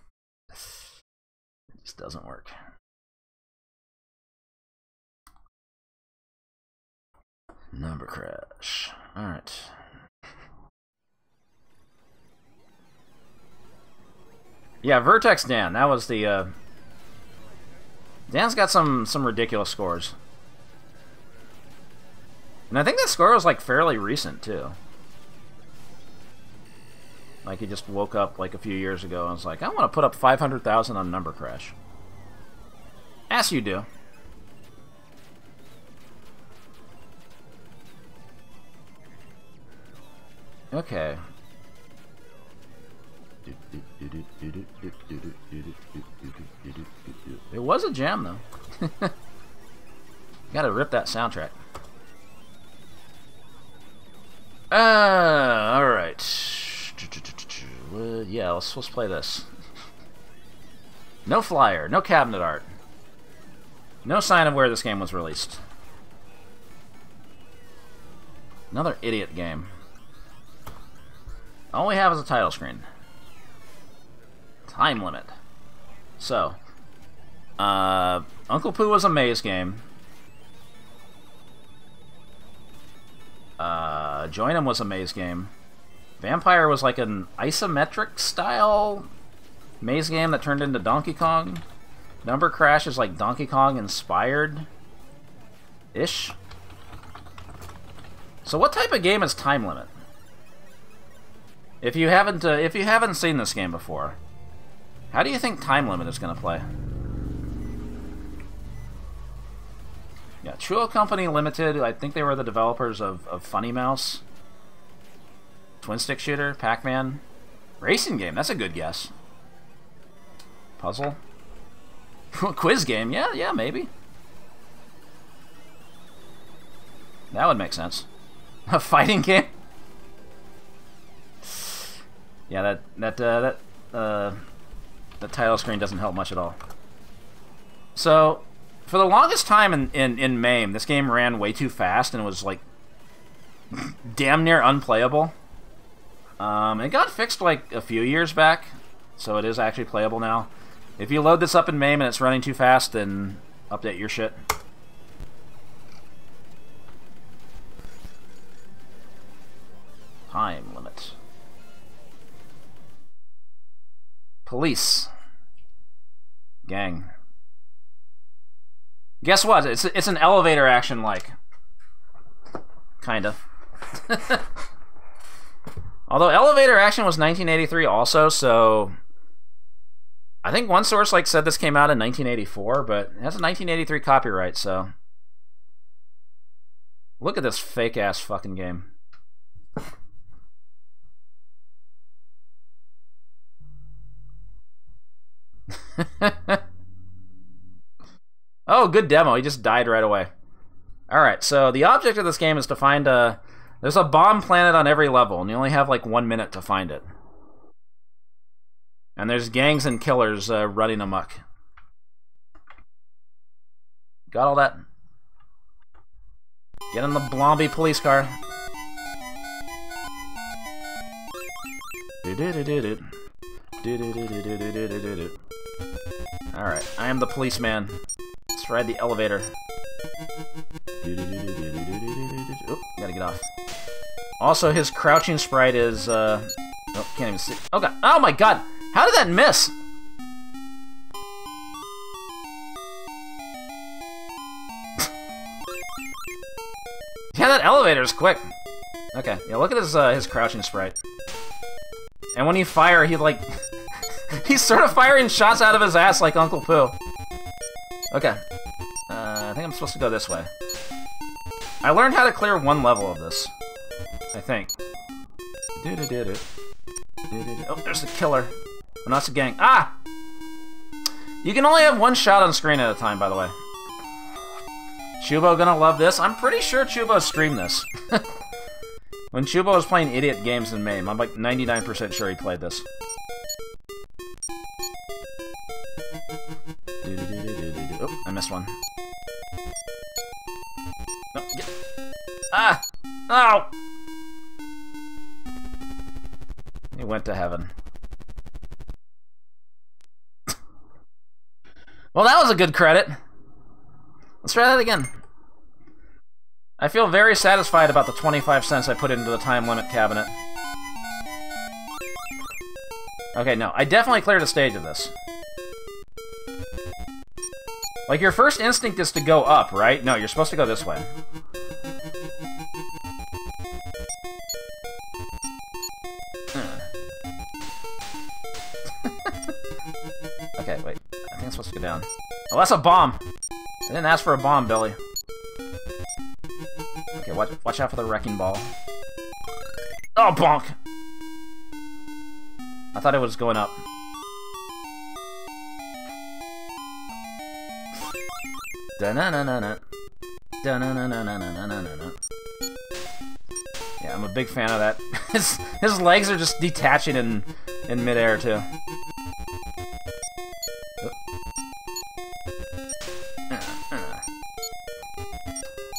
It just doesn't work. Number crash. Alright. Yeah, Vertex Dan. That was the. Uh... Dan's got some some ridiculous scores, and I think that score was like fairly recent too. Like he just woke up like a few years ago and was like, I want to put up five hundred thousand on Number Crash. As you do. Okay. It was a jam, though. Gotta rip that soundtrack. Uh, alright. Yeah, let's, let's play this. No flyer, no cabinet art. No sign of where this game was released. Another idiot game. All we have is a title screen. Time limit. So, uh, Uncle Poo was a maze game. Uh, Joinem was a maze game. Vampire was like an isometric style maze game that turned into Donkey Kong. Number Crash is like Donkey Kong inspired ish. So what type of game is Time Limit? If you haven't uh, if you haven't seen this game before, how do you think Time Limit is going to play? Yeah, Chuo Company Limited, I think they were the developers of, of Funny Mouse. Twin Stick Shooter, Pac-Man. Racing game, that's a good guess. Puzzle. Quiz game, yeah, yeah, maybe. That would make sense. A fighting game? Yeah, that that uh, that uh, the title screen doesn't help much at all. So, for the longest time in, in, in MAME, this game ran way too fast and it was like damn near unplayable. Um, it got fixed like a few years back, so it is actually playable now. If you load this up in MAME and it's running too fast, then update your shit. Time Police. Gang. Guess what? It's it's an elevator action like. Kind of. Although elevator action was 1983 also, so I think one source like said this came out in 1984, but it has a 1983 copyright, so look at this fake ass fucking game. Oh, good demo. He just died right away. Alright, so the object of this game is to find a... There's a bomb planet on every level, and you only have like one minute to find it. And there's gangs and killers uh, running amok. Got all that? Get in the Blomby police car. Do do do do do. Alright, I am the policeman. Let's ride the elevator. Oh, gotta get off. Also, his crouching sprite is, uh... Oh, can't even see. Oh, God. Oh, my God! How did that miss? yeah, that elevator is quick. Okay, yeah, look at his, uh, his crouching sprite. And when he fire, he, like... He's sort of firing shots out of his ass like Uncle Poo. Okay. Uh, I think I'm supposed to go this way. I learned how to clear one level of this. I think. Oh, there's the killer. Oh, not the gang. Ah! You can only have one shot on screen at a time, by the way. Chubo gonna love this? I'm pretty sure Chubo streamed this. when Chubo was playing idiot games in MAME, I'm like 99% sure he played this. Oh, I missed one. Ah! Oh! He went to heaven. well, that was a good credit. Let's try that again. I feel very satisfied about the 25 cents I put into the time limit cabinet. Okay, no, I definitely cleared a stage of this. Like, your first instinct is to go up, right? No, you're supposed to go this way. Hmm. okay, wait. I think I'm supposed to go down. Oh, that's a bomb! I didn't ask for a bomb, Billy. Okay, watch, watch out for the wrecking ball. Oh, bonk! I thought it was going up. Yeah, I'm a big fan of that. his his legs are just detaching in in midair too.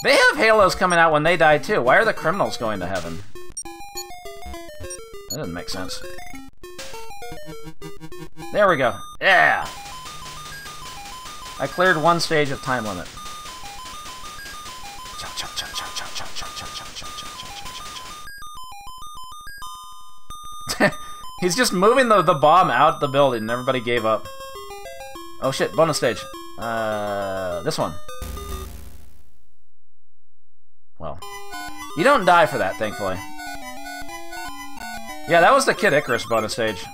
They have halos coming out when they die too. Why are the criminals going to heaven? That doesn't make sense. There we go. Yeah! I cleared one stage of time limit. He's just moving the, the bomb out the building and everybody gave up. Oh shit, bonus stage. Uh, this one. Well, you don't die for that, thankfully. Yeah, that was the Kid Icarus bonus stage.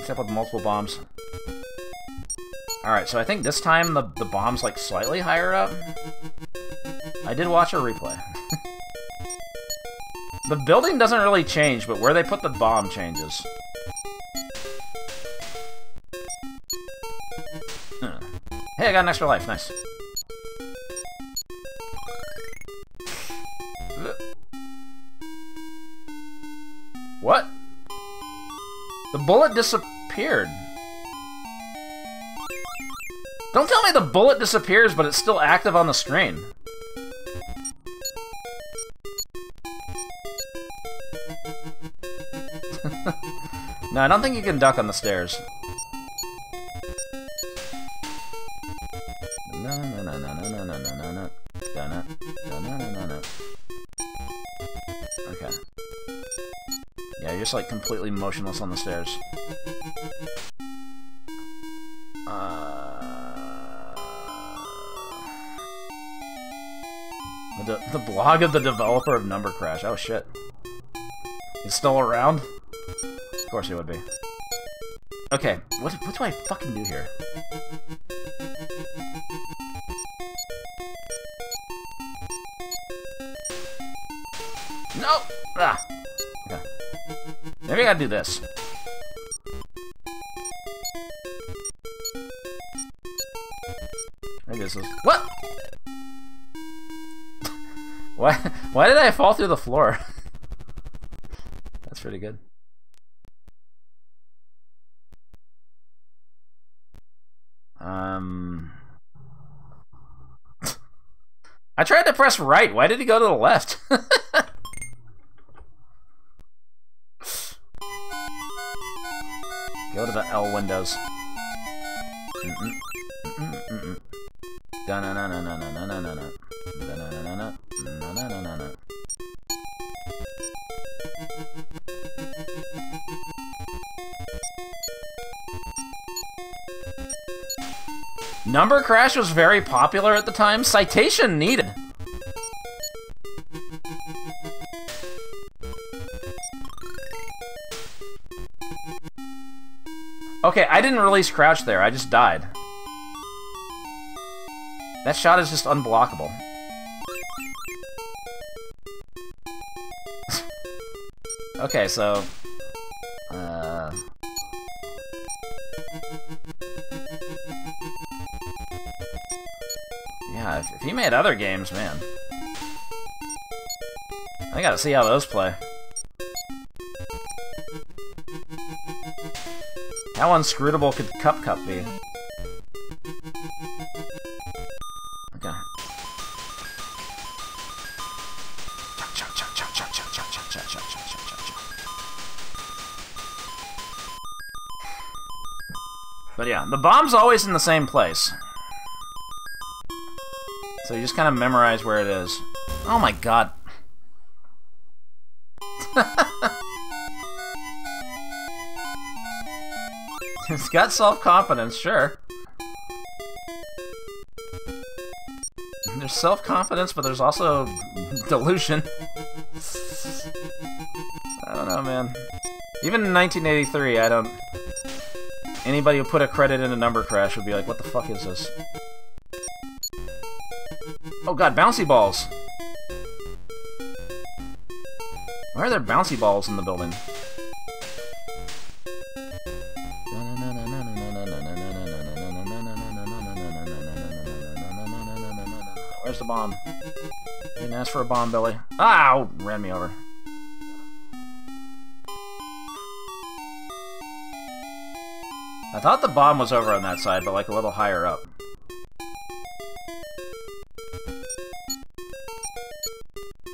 Except with multiple bombs. Alright, so I think this time the, the bomb's like slightly higher up. I did watch a replay. the building doesn't really change, but where they put the bomb changes. Hey, I got an extra life. Nice. What? The bullet disappeared. Don't tell me the bullet disappears, but it's still active on the screen. no, I don't think you can duck on the stairs. Just like completely motionless on the stairs. The, the blog of the developer of Number Crash. Oh shit. He's still around? Of course he would be. Okay, what, what do I fucking do here? No! Ah! Maybe I gotta do this. This is... What? Why, why did I fall through the floor? That's pretty good. Um... I tried to press right. Why did he go to the left? Na to the L windows. Number Crash was very popular at the time. Citation needed. Okay, I didn't release Crouch there. I just died. That shot is just unblockable. okay, so... Uh... Yeah, if, if he made other games, man. I gotta see how those play. How unscrutable could Cup Cup be? Okay. But yeah, the bomb's always in the same place. So you just kind of memorize where it is. Oh my god. it's got self-confidence, sure. There's self-confidence, but there's also delusion. I don't know, man. Even in 1983, I don't... Anybody who put a credit in a number crash would be like, what the fuck is this? Oh god, bouncy balls! Why are there bouncy balls in the building? Where's the bomb? Didn't ask for a bomb, Billy. Ow! Ran me over. I thought the bomb was over on that side, but like a little higher up.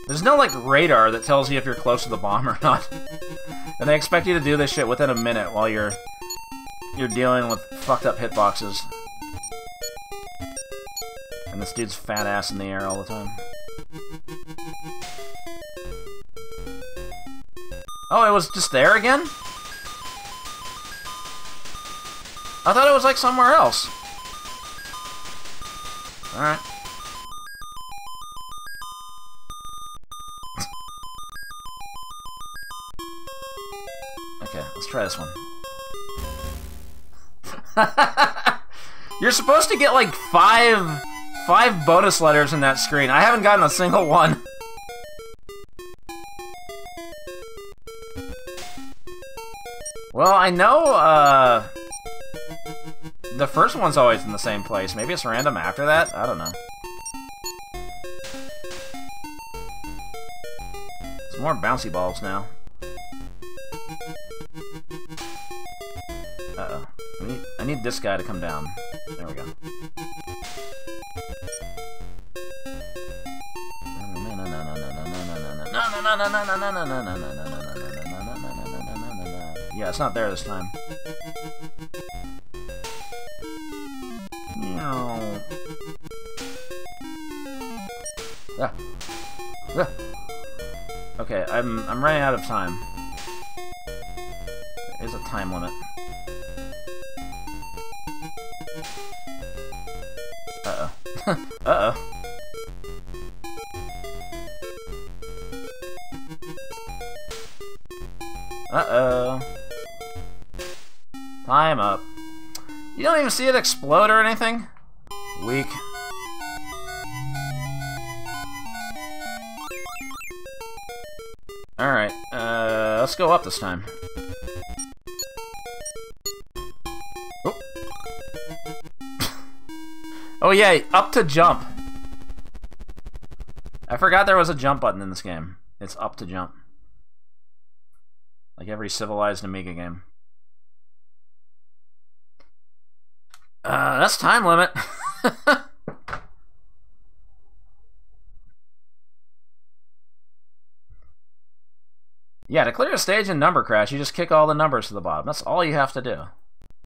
There's no, like, radar that tells you if you're close to the bomb or not. and they expect you to do this shit within a minute while you're... you're dealing with fucked up hitboxes. And this dude's fat ass in the air all the time. Oh, it was just there again? I thought it was like somewhere else. Alright. okay, let's try this one. You're supposed to get like five five bonus letters in that screen. I haven't gotten a single one. Well, I know, uh... The first one's always in the same place. Maybe it's random after that? I don't know. Some more bouncy balls now. Uh-oh. I I need this guy to come down. There we go. Yeah, it's not there this time. Ah. Ah. Okay, I'm I'm running out of time. There is a time limit. Uh-oh. Uh-oh. Uh-oh. Time up. You don't even see it explode or anything? Weak. Alright, uh, let's go up this time. Oh. oh yeah, up to jump. I forgot there was a jump button in this game. It's up to jump. Like every civilized Amiga game. Uh, that's time limit. yeah, to clear a stage in Number Crash, you just kick all the numbers to the bottom. That's all you have to do.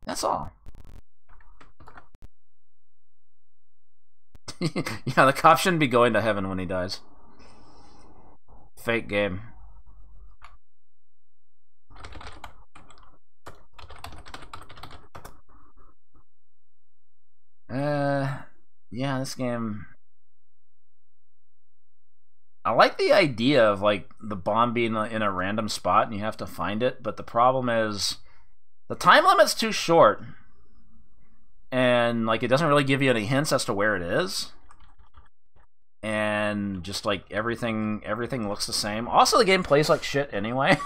That's all. yeah, the cop shouldn't be going to heaven when he dies. Fake game. Uh, yeah, this game. I like the idea of like the bomb being in a random spot and you have to find it, but the problem is the time limit's too short, and like it doesn't really give you any hints as to where it is, and just like everything everything looks the same. Also, the game plays like shit anyway.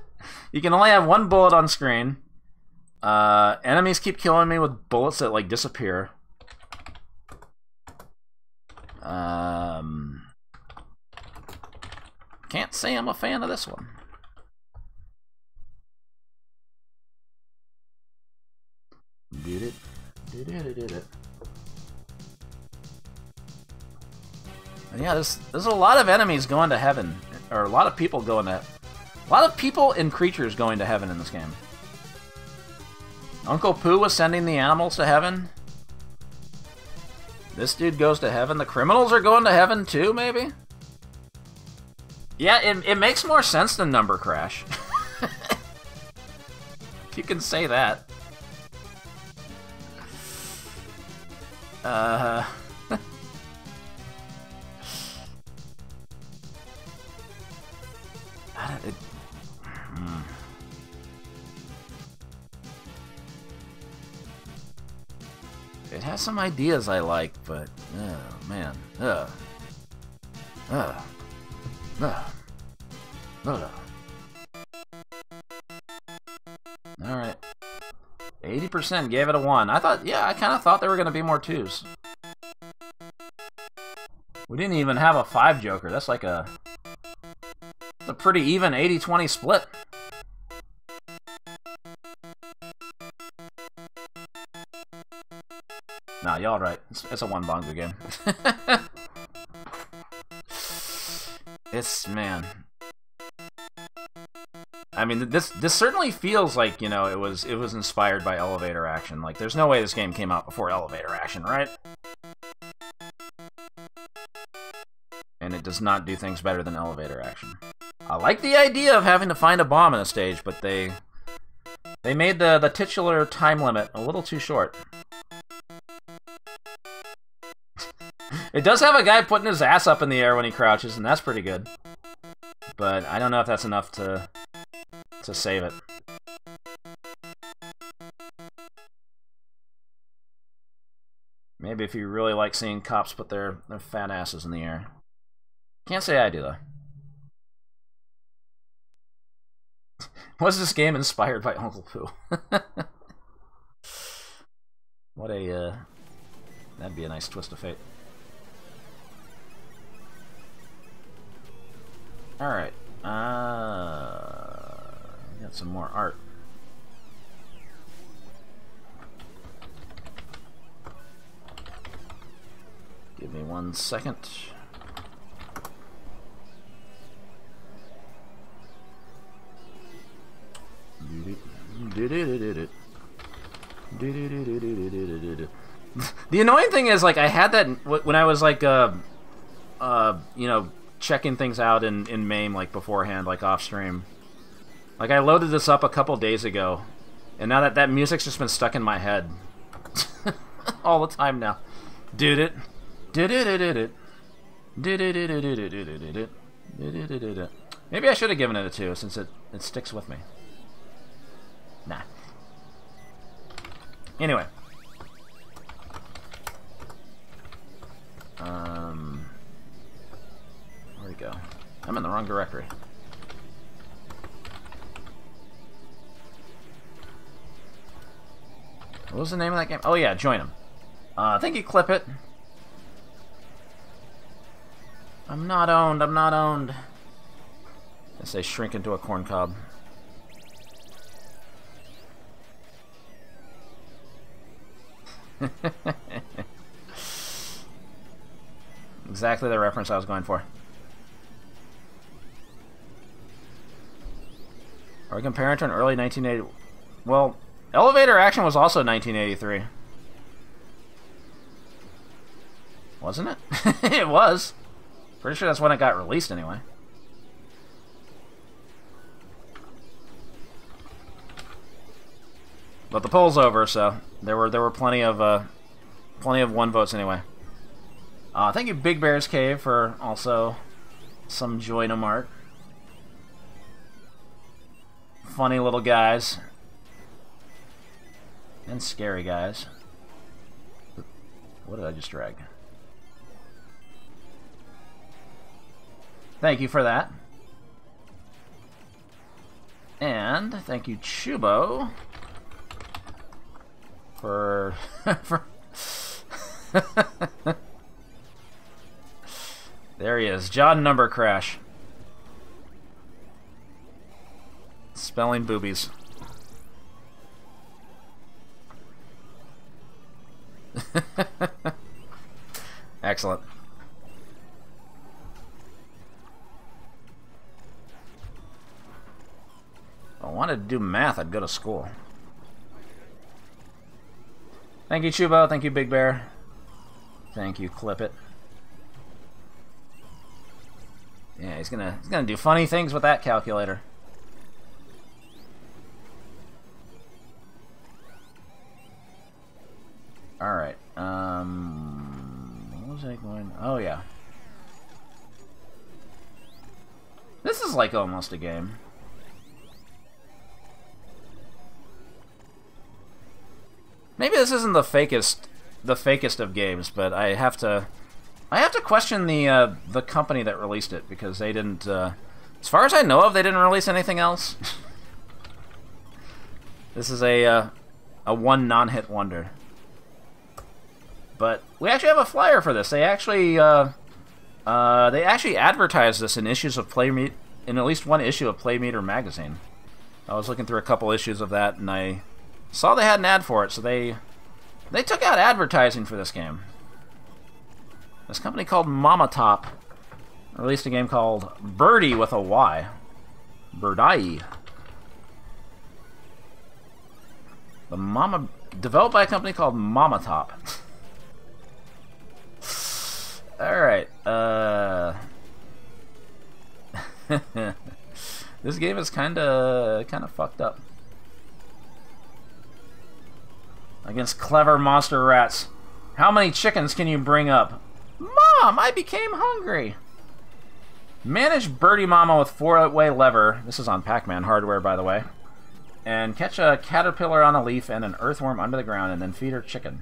you can only have one bullet on screen. Uh, enemies keep killing me with bullets that like disappear. Um, can't say I'm a fan of this one. Did it? Did it? Did it? And yeah, there's there's a lot of enemies going to heaven, or a lot of people going to, a lot of people and creatures going to heaven in this game. Uncle Poo was sending the animals to heaven. This dude goes to heaven. The criminals are going to heaven too, maybe? Yeah, it, it makes more sense than Number Crash. you can say that. Uh... it, It has some ideas I like, but oh man, ugh, ugh, ugh, ugh. All right, eighty percent gave it a one. I thought, yeah, I kind of thought there were gonna be more twos. We didn't even have a five joker. That's like a, a pretty even 80-20 split. Nah, y'all right. It's, it's a one bongo game. it's man. I mean, this this certainly feels like you know it was it was inspired by elevator action. Like, there's no way this game came out before elevator action, right? And it does not do things better than elevator action. I like the idea of having to find a bomb in a stage, but they they made the the titular time limit a little too short. It does have a guy putting his ass up in the air when he crouches, and that's pretty good. But I don't know if that's enough to to save it. Maybe if you really like seeing cops put their, their fat asses in the air. Can't say I do, though. Was this game inspired by Uncle Poo? what a, uh... That'd be a nice twist of fate. Alright. Uh, got some more art. Give me one second. The annoying thing is, like, I had that when I was like, uh, uh, you know, checking things out in, in MAME, like, beforehand, like, off-stream. Like, I loaded this up a couple days ago, and now that that music's just been stuck in my head. All the time now. Did it. Did it, did it, did it, did it, did it, did it, did it, did it, did it. Maybe I should have given it a 2, since it, it sticks with me. Nah. Anyway. Um... Go? I'm in the wrong directory. What was the name of that game? Oh yeah, Joinem. Uh, I think you clip it. I'm not owned, I'm not owned. I say shrink into a corn cob. exactly the reference I was going for. Are we comparing to an early 1980... Well, Elevator Action was also 1983. Wasn't it? it was. Pretty sure that's when it got released anyway. But the poll's over, so there were there were plenty of uh, plenty of one votes anyway. Uh, thank you, Big Bear's Cave, for also some joy to Mart. Funny little guys. And scary guys. What did I just drag? Thank you for that. And thank you, Chubo, for for. there he is, John Number Crash. Spelling boobies. Excellent. If I wanted to do math, I'd go to school. Thank you, Chubo. Thank you, Big Bear. Thank you, Clip It. Yeah, he's gonna he's gonna do funny things with that calculator. All right. Um, what was I going? Oh yeah. This is like almost a game. Maybe this isn't the fakest, the fakest of games, but I have to, I have to question the uh, the company that released it because they didn't, uh, as far as I know of, they didn't release anything else. this is a uh, a one non-hit wonder. But we actually have a flyer for this. They actually uh, uh, they actually advertised this in issues of Playmeet, in at least one issue of Playmeter magazine. I was looking through a couple issues of that, and I saw they had an ad for it, so they they took out advertising for this game. This company called Mama Top released a game called Birdiy with a Y. Birdiy. The Mama developed by a company called Mama Top. Alright, uh... this game is kinda... kinda fucked up. Against clever monster rats. How many chickens can you bring up? Mom, I became hungry! Manage Birdie Mama with four-way lever. This is on Pac-Man hardware, by the way. And catch a caterpillar on a leaf and an earthworm under the ground, and then feed her chicken.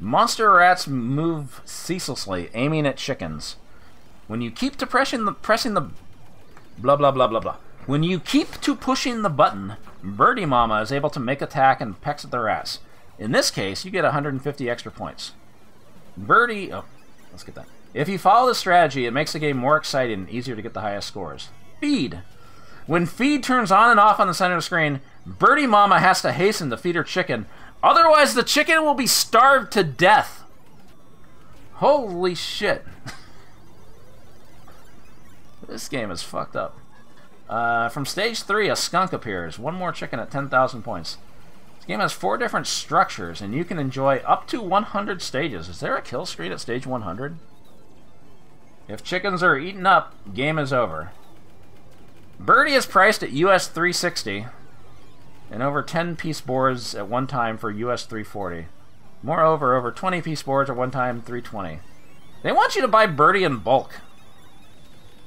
Monster rats move ceaselessly, aiming at chickens. When you keep to the pressing the blah blah blah blah blah. When you keep to pushing the button, Birdie Mama is able to make attack and pecks at the rats. In this case, you get 150 extra points. Birdie, oh, let's get that. If you follow the strategy, it makes the game more exciting and easier to get the highest scores. Feed. When feed turns on and off on the center of the screen, Birdie Mama has to hasten to feed her chicken Otherwise, the chicken will be starved to death. Holy shit. this game is fucked up. Uh, from stage 3, a skunk appears. One more chicken at 10,000 points. This game has four different structures, and you can enjoy up to 100 stages. Is there a kill screen at stage 100? If chickens are eaten up, game is over. Birdiy is priced at US 360 and over 10 piece boards at one time for US 340. Moreover, over 20 piece boards at one time 320. They want you to buy Birdiy in bulk.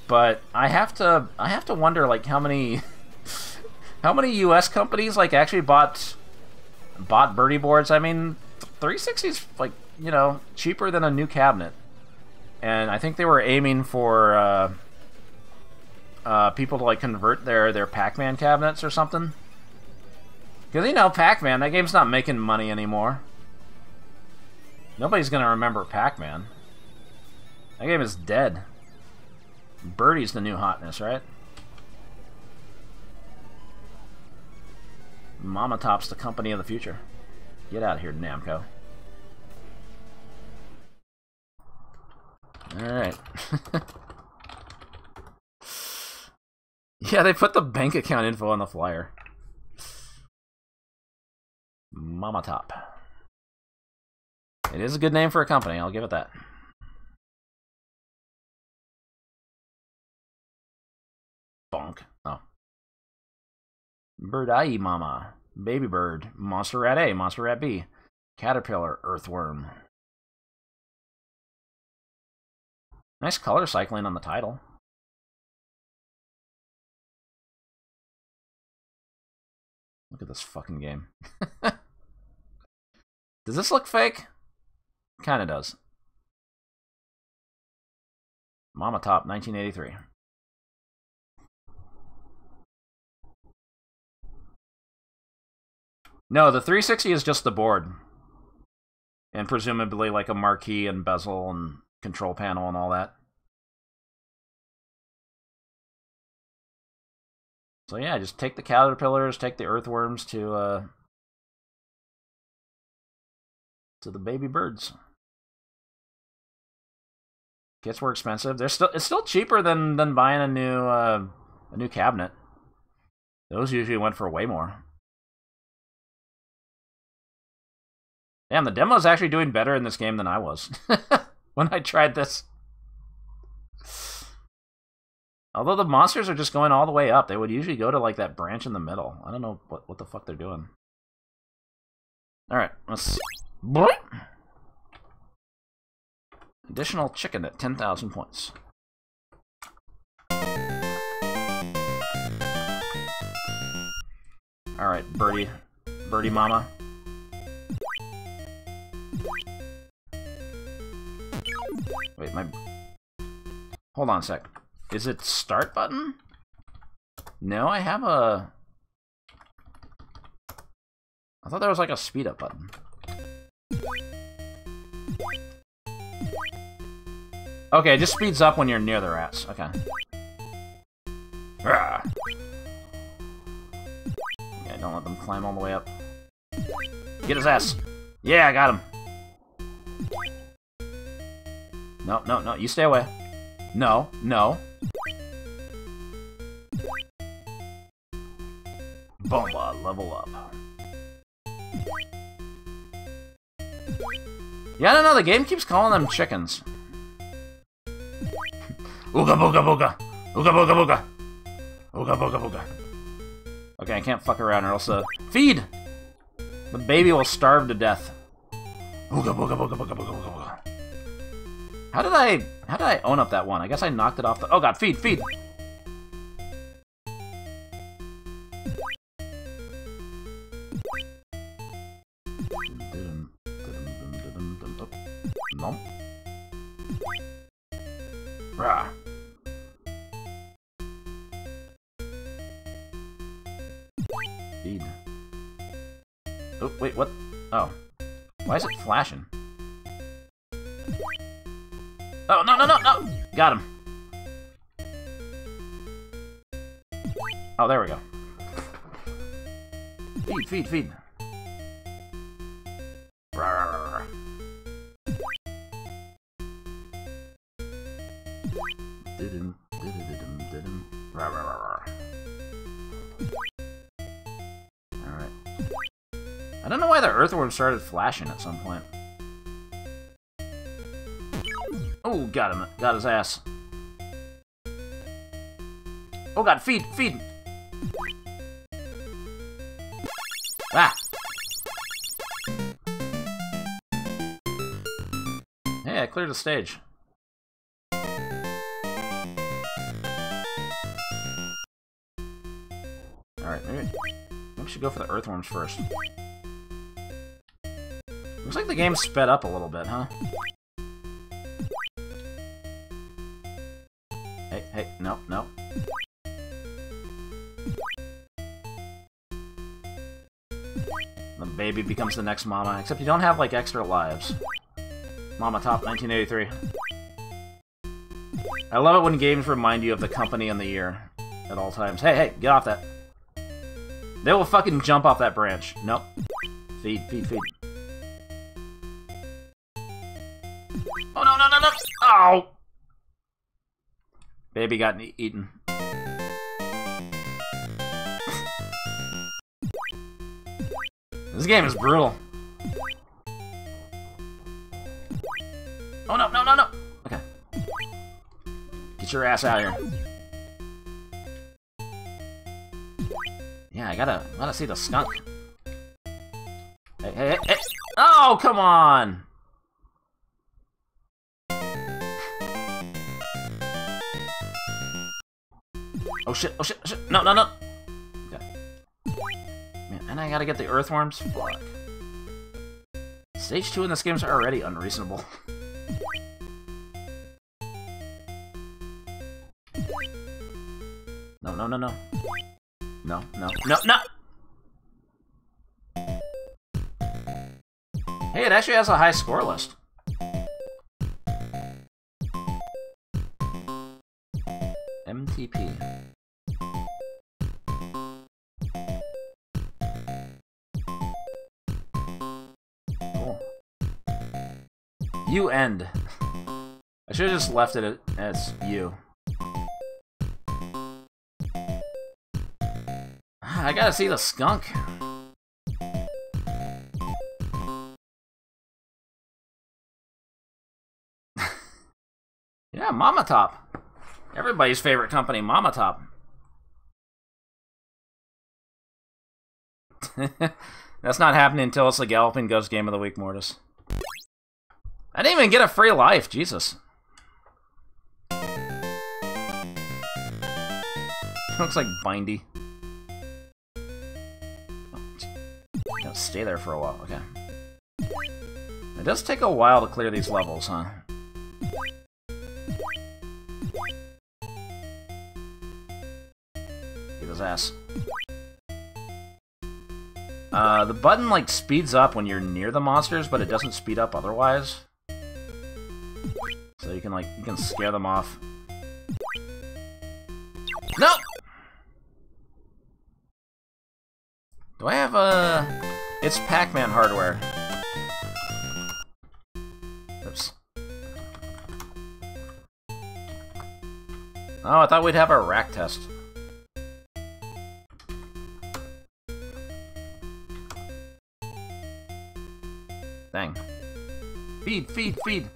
But I have to I have to wonder like how many how many US companies like actually bought bought Birdiy boards. I mean, 360's like, you know, cheaper than a new cabinet. And I think they were aiming for uh, uh, people to like convert their their Pac-Man cabinets or something. Because, you know, Pac-Man, that game's not making money anymore. Nobody's going to remember Pac-Man. That game is dead. Birdiy's the new hotness, right? Mama Top's the company of the future. Get out of here, Namco. Alright. yeah, they put the bank account info on the flyer. Mama Top. It is a good name for a company, I'll give it that. Bonk. Oh. Bird Eye Mama. Baby Bird. Monster Rat A. Monster Rat B. Caterpillar. Earthworm. Nice color cycling on the title. Look at this fucking game. does this look fake? Kinda does. Mama Top, 1983. No, the 360 is just the board. And presumably like a marquee and bezel and control panel and all that. So yeah, just take the caterpillars, take the earthworms to uh, to the baby birds. Gets more expensive. They're still it's still cheaper than than buying a new uh, a new cabinet. Those usually went for way more. Damn, the demo is actually doing better in this game than I was when I tried this. Although the monsters are just going all the way up, they would usually go to like that branch in the middle. I don't know what, what the fuck they're doing. Alright, let's... Additional chicken at 10,000 points. Alright, birdie. Birdie mama. Wait, my... Hold on a sec. Is it start button? No, I have a... I thought there was like a speed up button. Okay, it just speeds up when you're near the rats. Okay. Yeah, don't let them climb all the way up. Get his ass! Yeah, I got him! No, no, no, you stay away. No, no. Bomba, level up. Yeah, I don't know, the game keeps calling them chickens. Ooga booga booga! Ooga booga booga! Ooga booga booga! Okay, I can't fuck around or else, uh, feed! The baby will starve to death. Ooga booga booga booga booga booga booga. How did I, how did I own up that one? I guess I knocked it off the, oh god, feed, feed! Oh, there we go. Feed, feed, feed. Alright. I don't know why the earthworm started flashing at some point. Oh, got him. Got his ass. Oh god, feed, feed! Cleared the stage. Alright, maybe, maybe we should go for the earthworms first. Looks like the game sped up a little bit, huh? Hey, hey, no, no. The baby becomes the next mama, except you don't have, like, extra lives. Mama Top 1983. I love it when games remind you of the company and the year at all times. Hey, hey, get off that. They will fucking jump off that branch. Nope. Feed, feed, feed. Oh, no, no, no, no! Oh! Baby got eaten. this game is brutal. Oh, no, no, no, no! Okay. Get your ass out of here. Yeah, I gotta, gotta see the skunk. Hey, hey, hey, hey! Oh, come on! Oh shit, oh shit, oh shit, no, no, no! Okay. Man, and I gotta get the earthworms? Fuck. Stage 2 in this game is already unreasonable. No, no, no, no. No, no, no! Hey, it actually has a high score list. MTP. Cool. You end. I should have just left it as you. I gotta see the skunk. yeah, Mama Top. Everybody's favorite company, Mama Top. That's not happening until it's a Galloping Ghost Game of the Week, Mortis. I didn't even get a free life, Jesus. Looks like Bindy. Stay there for a while, okay. It does take a while to clear these levels, huh? Get his ass. Uh, the button, like, speeds up when you're near the monsters, but it doesn't speed up otherwise. So you can, like, you can scare them off. No! Do I have a... It's Pac-Man hardware. Oops. Oh, I thought we'd have our rack test. Dang. Feed, feed, feed.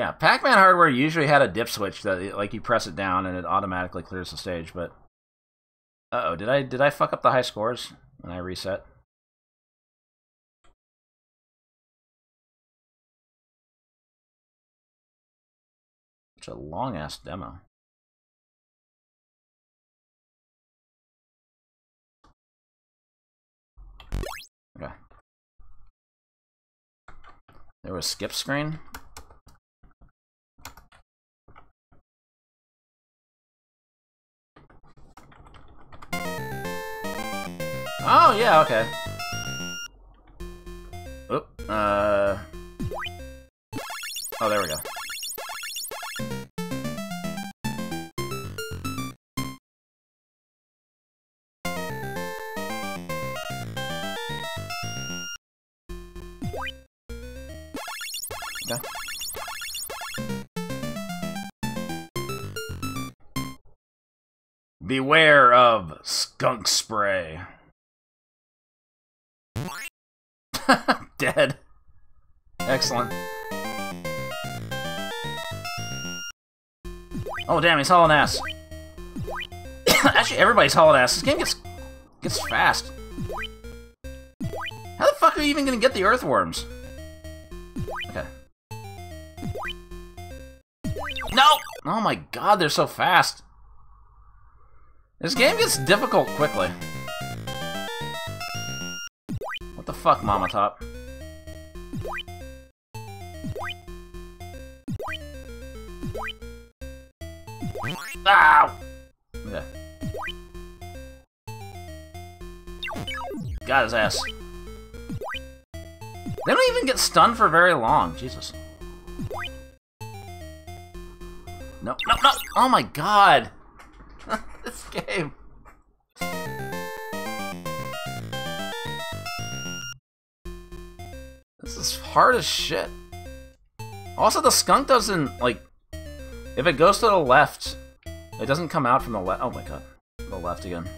Yeah, Pac-Man hardware usually had a dip switch that, like, you press it down and it automatically clears the stage. But uh oh, did I did I fuck up the high scores when I reset? Such a long ass demo. Okay. There was skip screen. Oh, yeah, okay. Oop, uh... Oh, there we go. Beware of skunk spray. Dead. Excellent. Oh damn, he's hauling ass. Actually, everybody's hauling ass. This game gets gets fast. How the fuck are you even gonna get the earthworms? Okay. No! Oh my god, they're so fast. This game gets difficult quickly. The fuck, Mama Top? Ow! Okay. Got his ass. They don't even get stunned for very long. Jesus. No, no, no! Oh my god! this game. This is hard as shit. Also, the skunk doesn't, like... If it goes to the left, it doesn't come out from the left. Oh my god. The left again.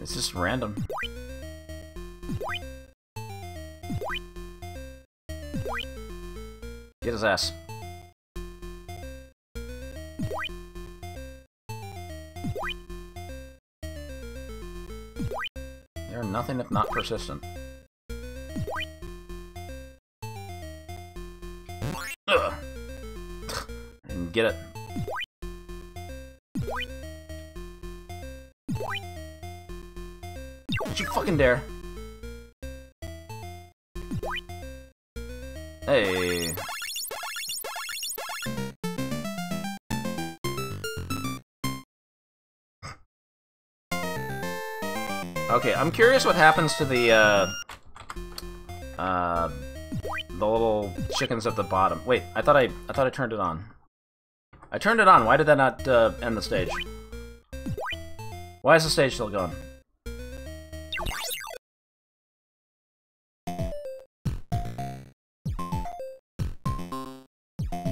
It's just random. Get his ass. Nothing if not persistent. And get it. Don't you fucking dare. Hey. Okay, I'm curious what happens to the, uh... Uh... The little chickens at the bottom. Wait, I thought I, I thought I turned it on. I turned it on, why did that not, uh, end the stage? Why is the stage still going?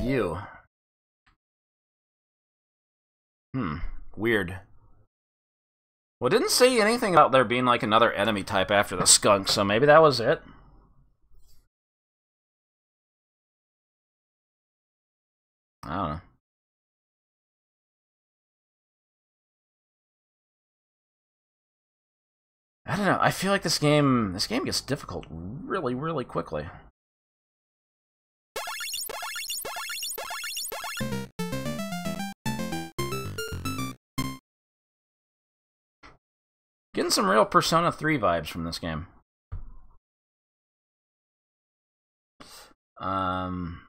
You. Hmm. Weird. Well, didn't see anything about there being like another enemy type after the skunk, so maybe that was it. I don't know. I don't know. I feel like this game this game gets difficult really, really quickly. Getting some real Persona 3 vibes from this game. Um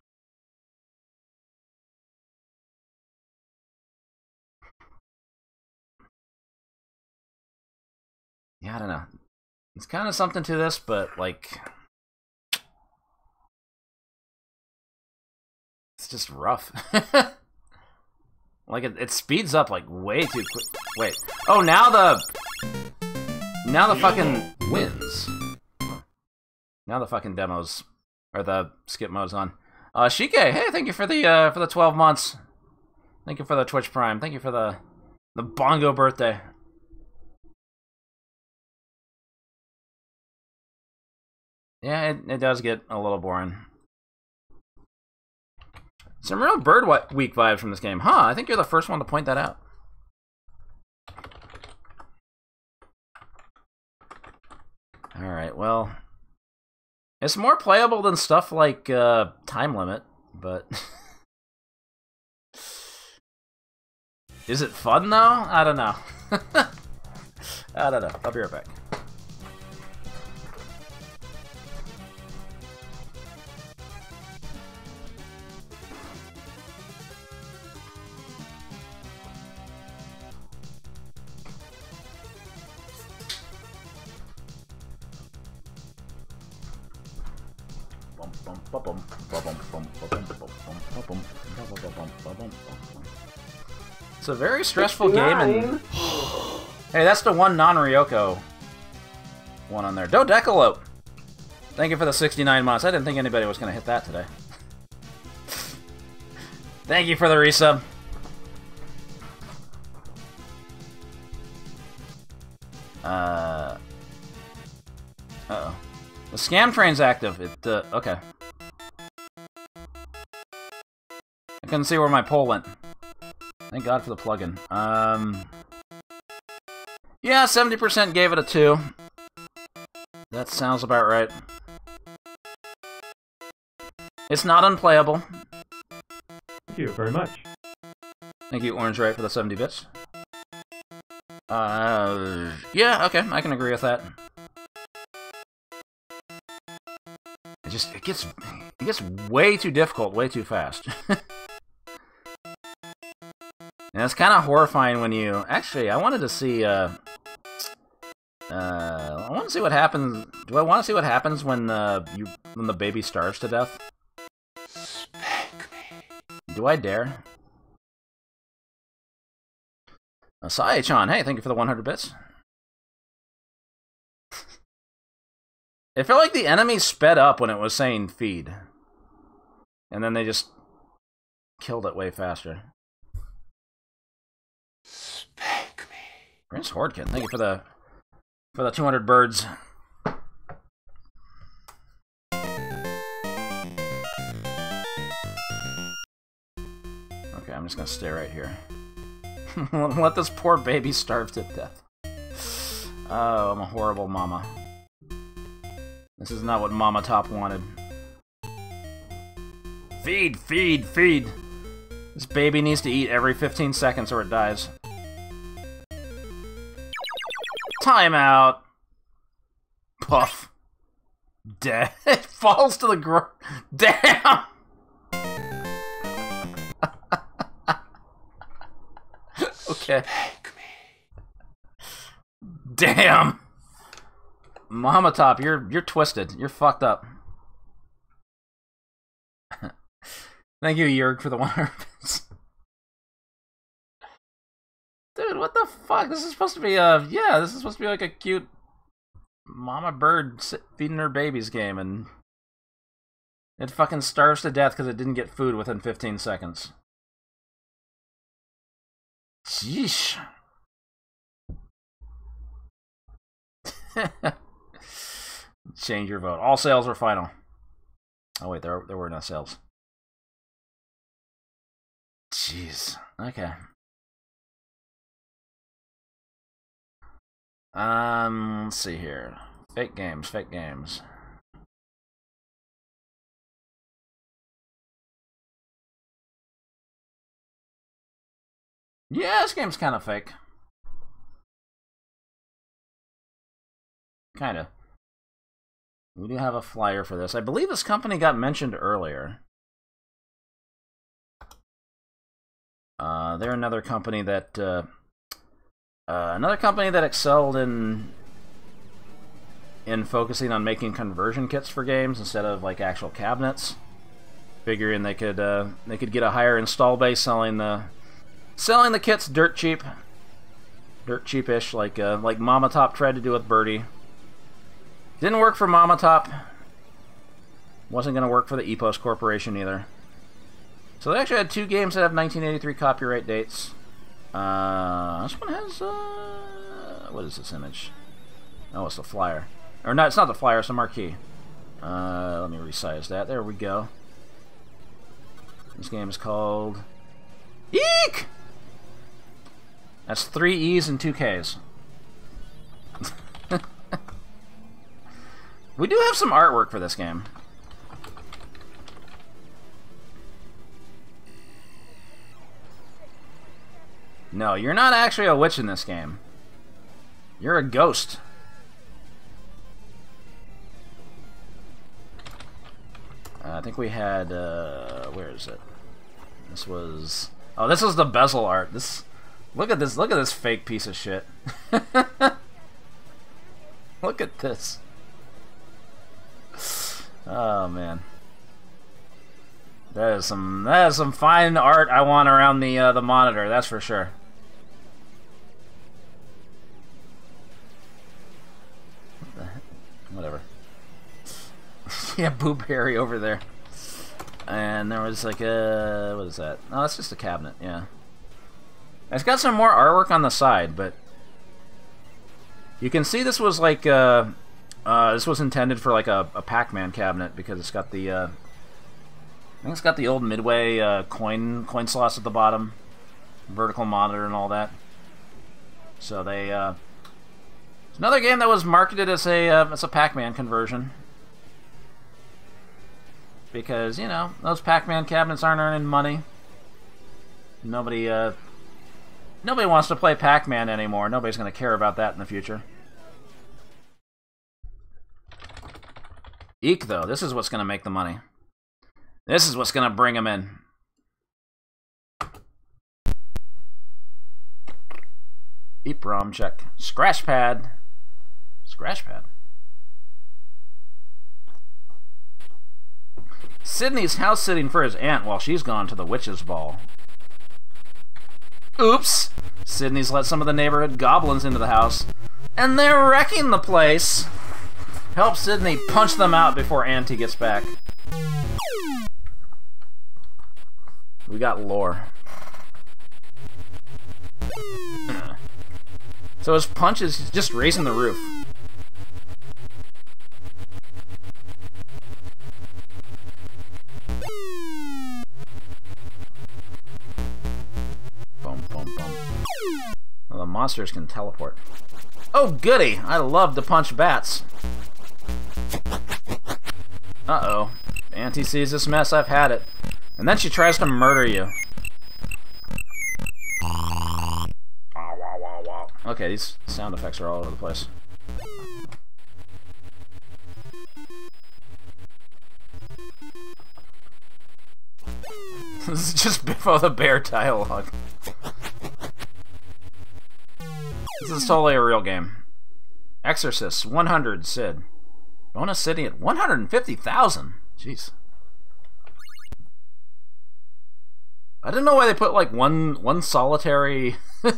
Yeah, I don't know. It's kind of something to this, but like it's just rough. like it, it speeds up like way too quick. Wait. Oh, now the now the fucking wins. Now the fucking demos or the skip mode's on. Uh, Shike, hey, thank you for the uh for the 12 months. Thank you for the Twitch Prime. Thank you for the the bongo birthday. Yeah, it, it does get a little boring. Some real Bird Week vibes from this game. Huh, I think you're the first one to point that out. Alright, well... It's more playable than stuff like uh, Time Limit, but... Is it fun, though? I don't know. I don't know. I'll be right back. It's a very stressful game, and hey, that's the one non-Ryoko one on there. Dodecalope! Thank you for the 69 months. I didn't think anybody was going to hit that today. Thank you for the resub. Uh... Uh-oh. The scam train's active. It, uh, okay. I couldn't see where my poll went. Thank God for the plugin. Um... Yeah, 70% gave it a 2. That sounds about right. It's not unplayable. Thank you very much. Thank you, Orange Right, for the 70 bits. Uh, yeah, okay, I can agree with that. It just it gets it gets way too difficult, way too fast. and it's kind of horrifying when you actually. I wanted to see. Uh, uh, I want to see what happens. Do I want to see what happens when uh, you when the baby starves to death? Do I dare? Asai-chan, hey, thank you for the 100 bits. it felt like the enemy sped up when it was saying feed. And then they just killed it way faster. Spank me. Prince Hordkin, thank you for the for the 200 birds. Okay, I'm just gonna stay right here. Let this poor baby starve to death. Oh, I'm a horrible mama. This is not what Mama Top wanted. Feed, feed, feed! This baby needs to eat every 15 seconds or it dies. Timeout! Puff. Dead. it falls to the ground. Damn! okay. Damn. Mama Top, you're you're twisted. You're fucked up. Thank you, Yerg, for the one Dude, what the fuck? This is supposed to be a yeah. This is supposed to be like a cute mama bird feeding her babies game, and it fucking starves to death because it didn't get food within 15 seconds. Sheesh. Change your vote. All sales were final. Oh wait, there there were no sales. Jeez. Okay. Um, let's see here. Fake games, fake games. Yeah, this game's kind of fake. Kind of. We do have a flyer for this. I believe this company got mentioned earlier. Uh, they're another company that uh, uh, another company that excelled in in focusing on making conversion kits for games instead of like actual cabinets. Figuring they could uh, they could get a higher install base selling the selling the kits dirt cheap, dirt cheapish like uh, like Mama Top tried to do with Birdiy. Didn't work for Mama Top. Wasn't going to work for the Epos Corporation either. So they actually had two games that have 1983 copyright dates. Uh, this one has, uh, what is this image? Oh, it's the flyer. Or no, it's not the flyer, it's a marquee. Uh, let me resize that. There we go. This game is called... Eek! That's three E's and two K's. we do have some artwork for this game. No, you're not actually a witch in this game. You're a ghost. Uh, I think we had, uh, where is it? This was, oh, this was the bezel art. This, look at this, look at this fake piece of shit. look at this. Oh, man. That is some, that is some fine art I want around the, uh, the monitor, that's for sure. Whatever. yeah, Boob Harry over there. And there was like a... What is that? Oh, that's just a cabinet, yeah. It's got some more artwork on the side, but... You can see this was like... Uh, uh, this was intended for like a, a Pac-Man cabinet because it's got the... Uh, I think it's got the old Midway uh, coin coin slots at the bottom, vertical monitor and all that. So they uh, Another game that was marketed as a uh, as a Pac-Man conversion. Because, you know, those Pac-Man cabinets aren't earning money. Nobody uh nobody wants to play Pac-Man anymore. Nobody's going to care about that in the future. Eek, though. This is what's going to make the money. This is what's going to bring them in. EEPROM check. Scratch pad. Scratch pad. Sydney's house sitting for his aunt while she's gone to the witch's ball. Oops! Sydney's let some of the neighborhood goblins into the house, and they're wrecking the place! Help Sydney punch them out before Auntie gets back. We got lore. So his punch is just raising the roof. Monsters can teleport. Oh, goody! I love to punch bats. Uh-oh. Auntie sees this mess, I've had it. And then she tries to murder you. Okay, these sound effects are all over the place. this is just Biffo the Bear dialogue. This is totally a real game. Exorcist, 100, Sid. Bonus City at 150,000. Jeez. I didn't know why they put like one one solitary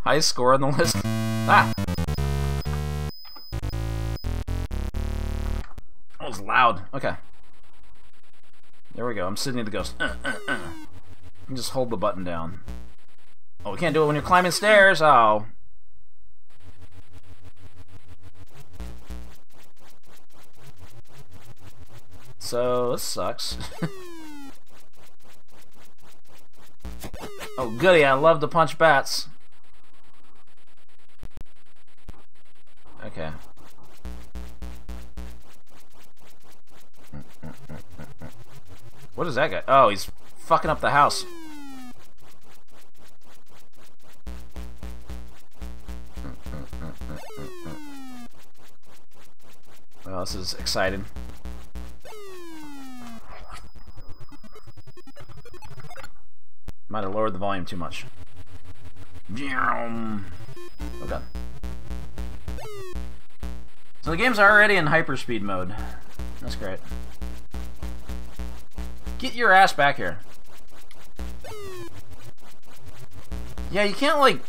high score on the list. Ah. That was loud. Okay. There we go. I'm Sydney the Ghost. Uh, uh, uh. just hold the button down. Oh, we can't do it when you're climbing stairs. Oh. So, this sucks. oh, goody, I love to punch bats. Okay. What is that guy? Oh, he's fucking up the house. Well, this is exciting. Might have lowered the volume too much. Okay. So the game's already in hyperspeed mode. That's great. Get your ass back here. Yeah, you can't, like,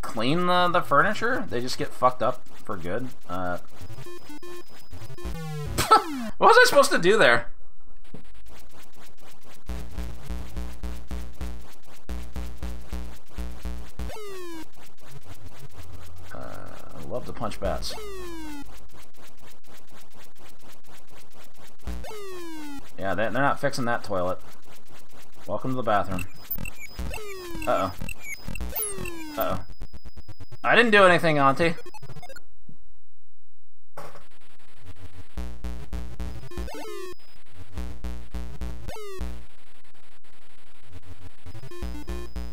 clean the, the furniture. They just get fucked up for good. Uh, what was I supposed to do there? Love to punch bats. Yeah, they're not fixing that toilet. Welcome to the bathroom. Uh-oh. Uh-oh. I didn't do anything, Auntie.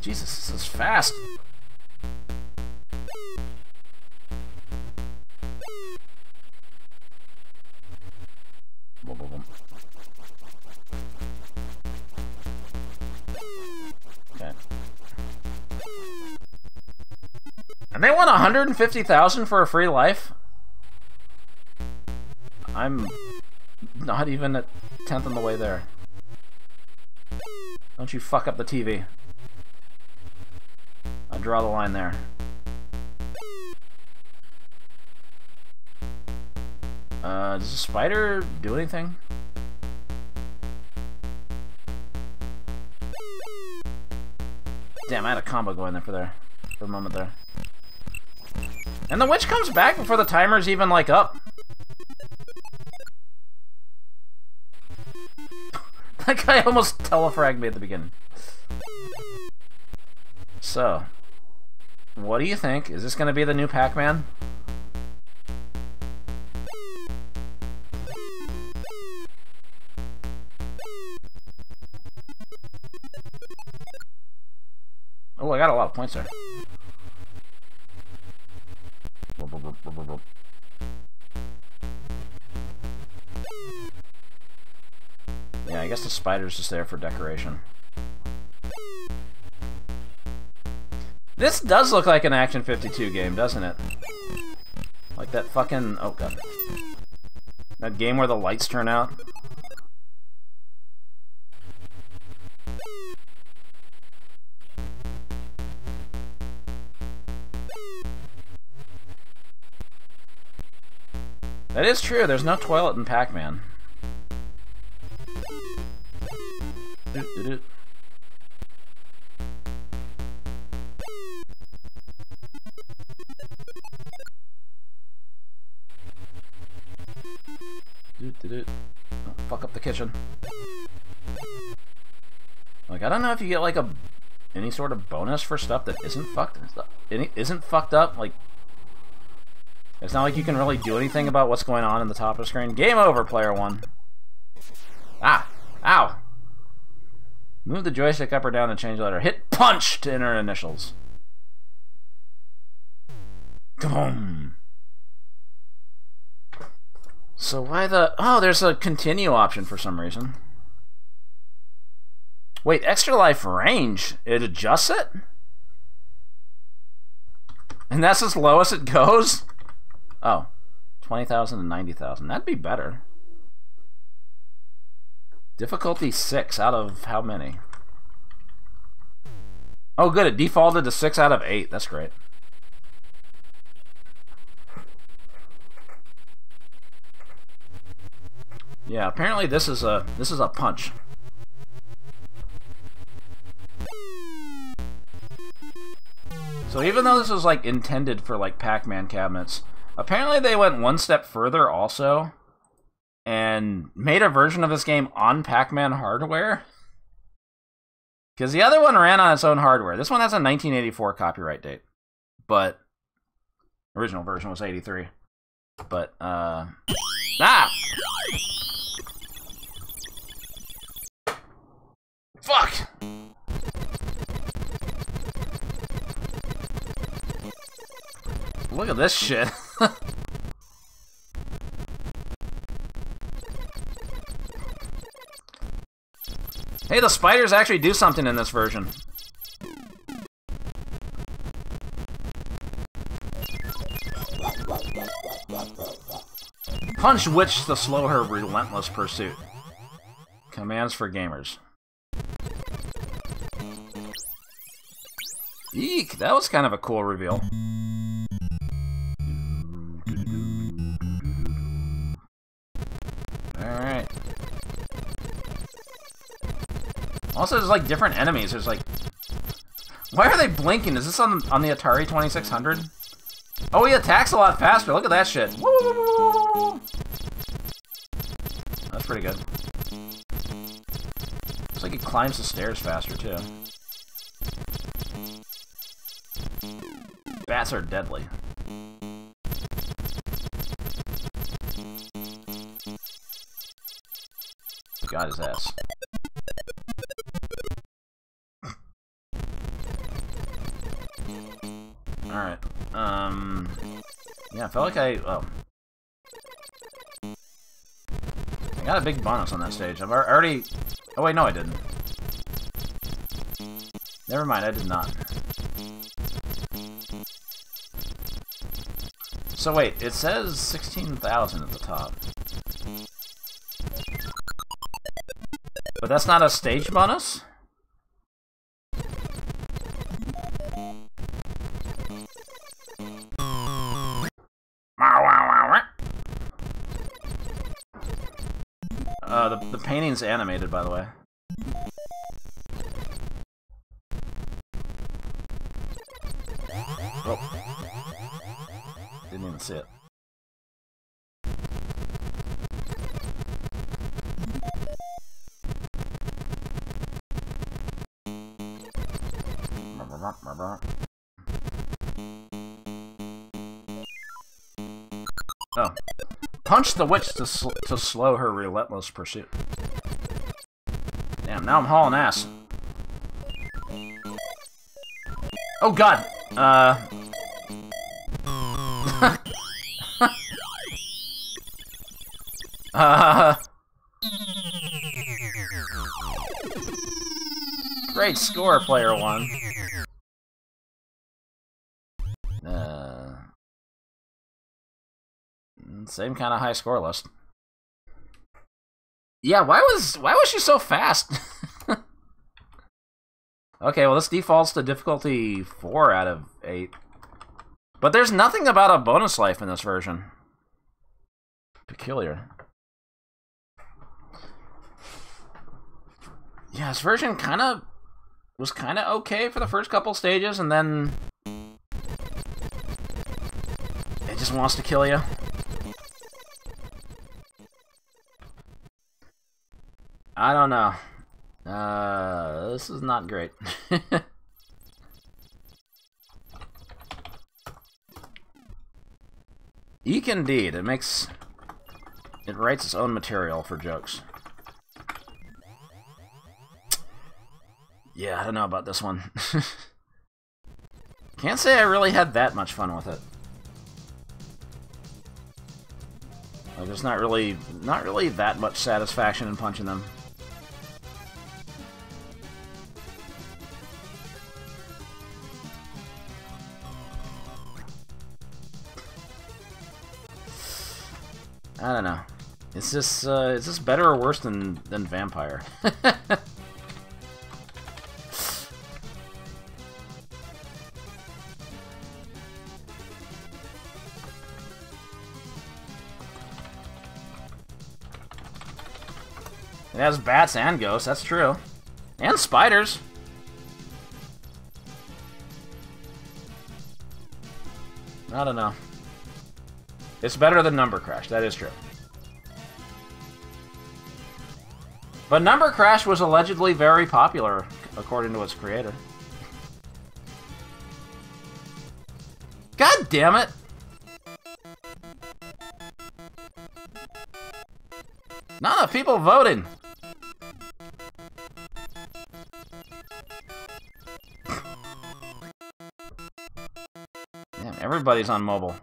Jesus, this is fast. And they want 150,000 for a free life? I'm not even a tenth on the way there. Don't you fuck up the TV. I draw the line there. Uh, does the spider do anything? Damn, I had a combo going there for there. For a moment there. And the witch comes back before the timer's even, like, up. that guy almost telefragged me at the beginning. So, what do you think? Is this going to be the new Pac-Man? Oh, I got a lot of points there. Spider's just there for decoration. This does look like an Action 52 game, doesn't it? Like that fucking... Oh, God. That game where the lights turn out? That is true, there's no toilet in Pac-Man. If you get, like, a any sort of bonus for stuff that isn't fucked any, isn't fucked up, like it's not like you can really do anything about what's going on in the top of the screen. Game over, player one. Ah! Ow! Move the joystick up or down to change the letter. Hit punch to enter initials. Boom. So why the... Oh, there's a continue option for some reason. Wait, extra life range? It adjusts it? And that's as low as it goes? Oh. 20,000 and 90,000. That'd be better. Difficulty 6 out of how many? Oh, good. It defaulted to 6 out of 8. That's great. Yeah, apparently this is a this is a punch. So even though this was like intended for like Pac-Man cabinets, apparently they went one step further also and made a version of this game on Pac-Man hardware. Because the other one ran on its own hardware. This one has a 1984 copyright date, but original version was 83. But uh, ah, fuck. Look at this shit. hey, the spiders actually do something in this version. Punch Witch to slow her relentless pursuit. Commands for gamers. Eek, that was kind of a cool reveal. Also, there's like different enemies. There's like... Why are they blinking? Is this on, on the Atari 2600? Oh, he attacks a lot faster. Look at that shit. That's pretty good. Looks like he climbs the stairs faster, too. Bats are deadly. Got his ass. Yeah, I felt like I... Oh. I got a big bonus on that stage. I've already... Oh wait, no I didn't. Never mind, I did not. So wait, it says 16,000 at the top. But that's not a stage bonus? Animated, by the way. Oh. Didn't even see it. Oh. Punch the witch to, sl to slow her relentless pursuit. Now I'm hauling ass. Oh god! Uh... uh... Great score, player one. Uh... Same kind of high score list. Yeah, why was why was she so fast? okay, well this defaults to difficulty 4 out of 8. But there's nothing about a bonus life in this version. Peculiar. Yeah, this version kind of was kind of okay for the first couple stages, and then it just wants to kill you. I don't know. Uh, this is not great. Eek indeed. It makes... It writes its own material for jokes. Yeah, I don't know about this one. Can't say I really had that much fun with it. Like, there's not really, not really that much satisfaction in punching them. I don't know. Is this uh, is this better or worse than than Vampire? It has bats and ghosts, that's true. And spiders. I don't know. It's better than Number Crash, that is true. But Number Crash was allegedly very popular, according to its creator. God damn it! Not enough people voting. Damn, everybody's on mobile.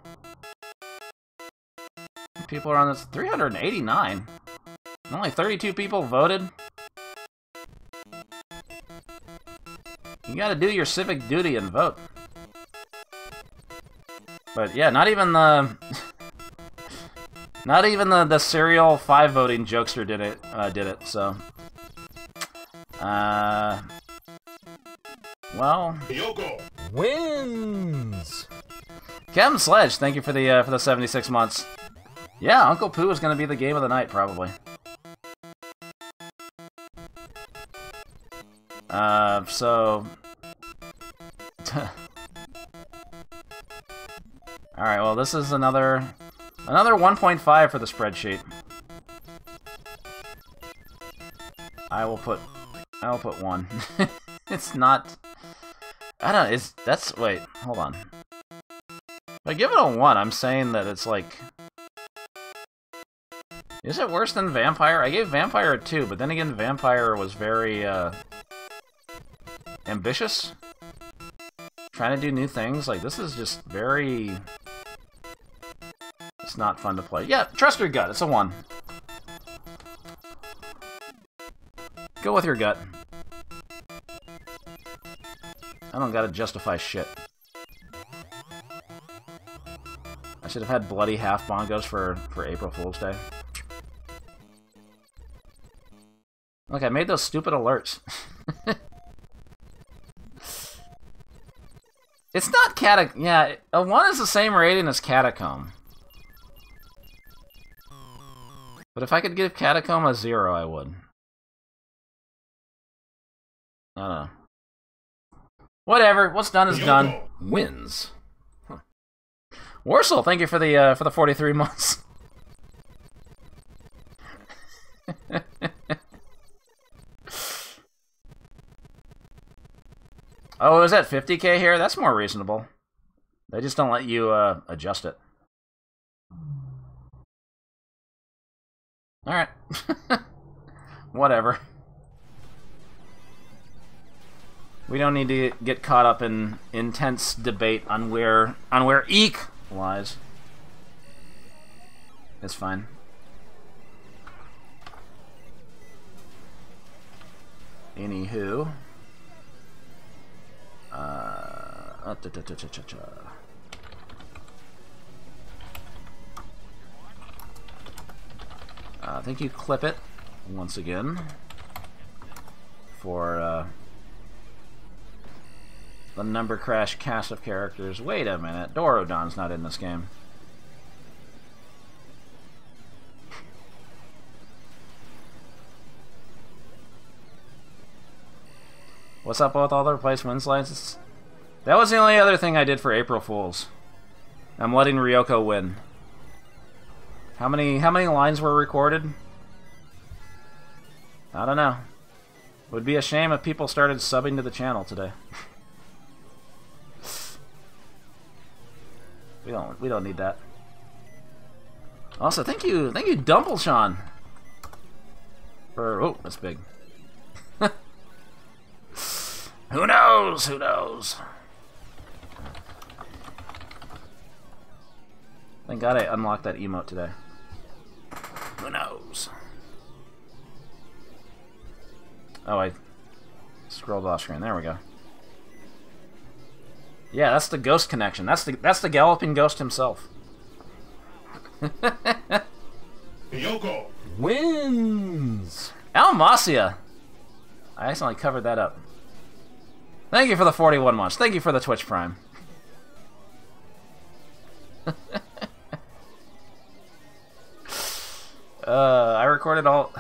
People are on this 389. Only 32 people voted. You gotta do your civic duty and vote. But yeah, not even the... not even the, the serial 5 voting jokester did it, uh, did it, so... Uh... Well... Yoko. Wins. Kevin Sledge, thank you for the uh, for the 76 months. Yeah, Uncle Poo is going to be the game of the night, probably. Uh, so... Alright, well, this is another... Another 1.5 for the spreadsheet. I will put... I will put 1. it's not... I don't it's... That's... Wait, hold on. If I give it a 1, I'm saying that it's like... Is it worse than Vampire? I gave Vampire a 2, but then again, Vampire was very, uh... Ambitious? Trying to do new things? Like, this is just very... It's not fun to play. Yeah, trust your gut. It's a 1. Go with your gut. I don't gotta justify shit. I should have had bloody half bongos for, for April Fool's Day. Look, I made those stupid alerts. it's not Catac... Yeah, a 1 is the same rating as Catacomb. But if I could give Catacomb a 0, I would. I don't know. Whatever, what's done is done. Wins. Warsaw, thank you for the uh, for the 43 months. oh, is that 50k here? That's more reasonable. They just don't let you uh, adjust it. All right. Whatever. We don't need to get caught up in intense debate on where on where Eek lies. It's fine. Anywho. Uh, da, da, da. Uh, I think you clip it once again for uh, the number crash cast of characters. Wait a minute, Dorodon's not in this game. What's up with all the replacement slides? That was the only other thing I did for April Fools. I'm letting Ryoko win. How many how many lines were recorded? I don't know. Would be a shame if people started subbing to the channel today. we don't we don't need that. Also, thank you, thank you, Dumpleshawn. For oh, that's big. Who knows? Who knows? Thank God I unlocked that emote today. Who knows? Oh, I scrolled off screen. There we go. Yeah, that's the ghost connection. That's the that's the galloping ghost himself. Yoko. Wins. Almacia. I accidentally covered that up. Thank you for the 41 months. Thank you for the Twitch Prime. uh, I recorded all.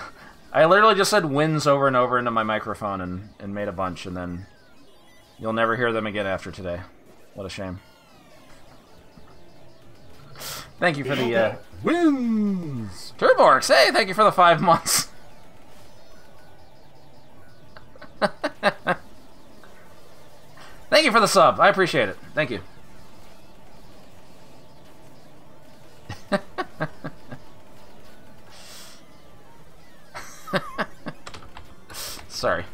I literally just said wins over and over into my microphone and, and made a bunch, and then you'll never hear them again after today. What a shame. Thank you for the uh, Wins. Turborx. Hey, thank you for the five months. Thank you for the sub. I appreciate it. Thank you. Sorry.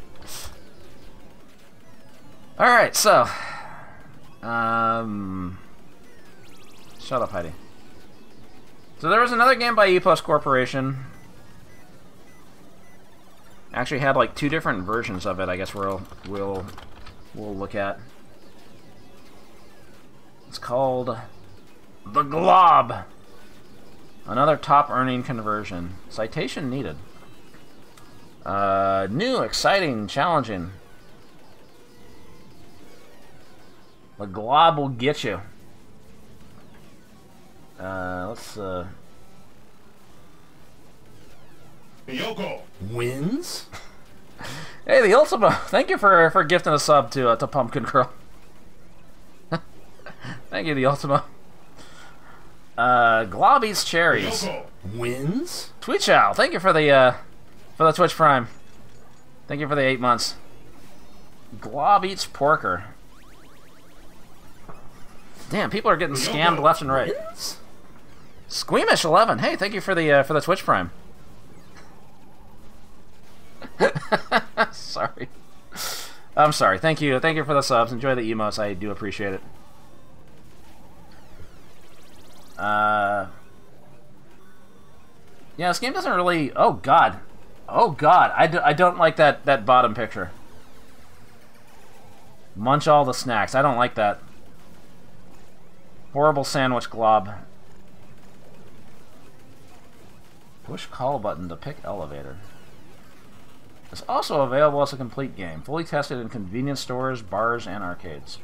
Alright, so. Um. Shut up, Heidi. So there was another game by Epos Corporation. Actually had like two different versions of it, I guess we'll we'll we'll look at. It's called The Glob. Another top earning conversion. Citation needed. Uh, new, exciting, challenging. The glob will get you. Uh, let's, uh... Yoko. Wins? Hey, the Ultima! Thank you for, for gifting a sub to, uh, to Pumpkin Girl. Thank you, the Ultima. Uh, Glob eats cherries. Wins? Twitch Owl, thank you for the, uh, for the Twitch Prime. Thank you for the eight months. Glob eats porker. Damn, people are getting scammed left and right. Squeamish eleven. Hey, thank you for the uh, for the Twitch Prime. sorry. I'm sorry. Thank you. Thank you for the subs. Enjoy the emotes. I do appreciate it. Uh. Yeah, this game doesn't really. Oh God. Oh God. I, do, I don't like that that bottom picture. Munch all the snacks. I don't like that. Horrible sandwich glob. Push call button to pick elevator. It's also available as a complete game, fully tested in convenience stores, bars, and arcades.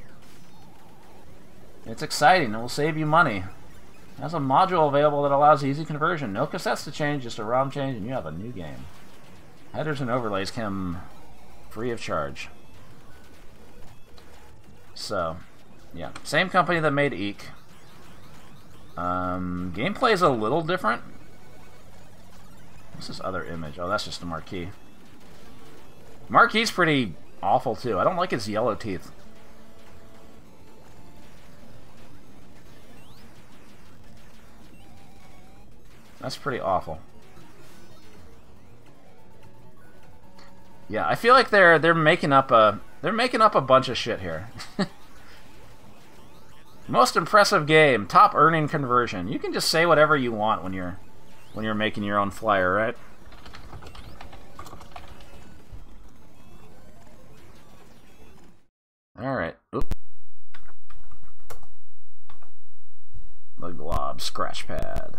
It's exciting, it will save you money. It has a module available that allows easy conversion. No cassettes to change, just a ROM change, and you have a new game. Headers and overlays come free of charge. So, yeah. Same company that made Eek. Um, gameplay is a little different. What's this other image? Oh, that's just a marquee. Marquee's pretty awful, too. I don't like his yellow teeth. That's pretty awful. Yeah, I feel like they're they're making up a they're making up a bunch of shit here. Most impressive game, top earning conversion. You can just say whatever you want when you're when you're making your own flyer, right? Alright. Oop. The Glob scratch pad.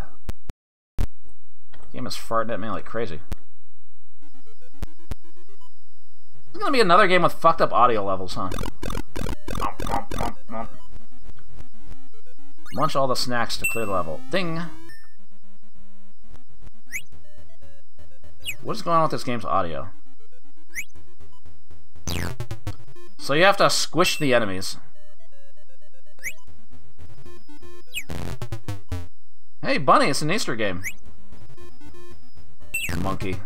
Game is farting at me like crazy. It's gonna be another game with fucked up audio levels, huh? Munch all the snacks to clear the level. Ding! What is going on with this game's audio? So you have to squish the enemies. Hey, Bunny, it's an Easter game. Monkey.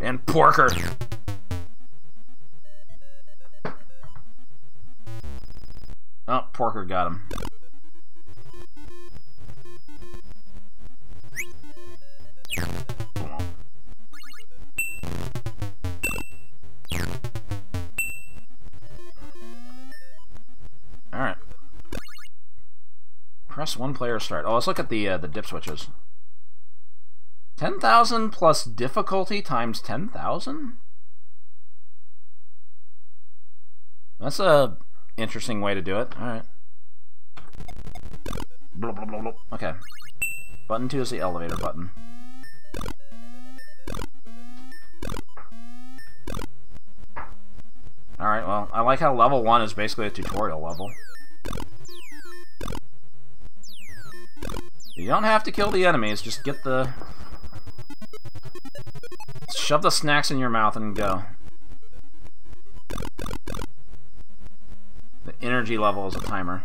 And Porker. Oh, Porker got him. Press one player start. Oh, let's look at the uh, the dip switches. 10,000 plus difficulty times 10,000? That's a interesting way to do it. Alright. Okay. Button 2 is the elevator button. Alright, well, I like how level 1 is basically a tutorial level. You don't have to kill the enemies, just get the... Shove the snacks in your mouth and go. The energy level is a timer.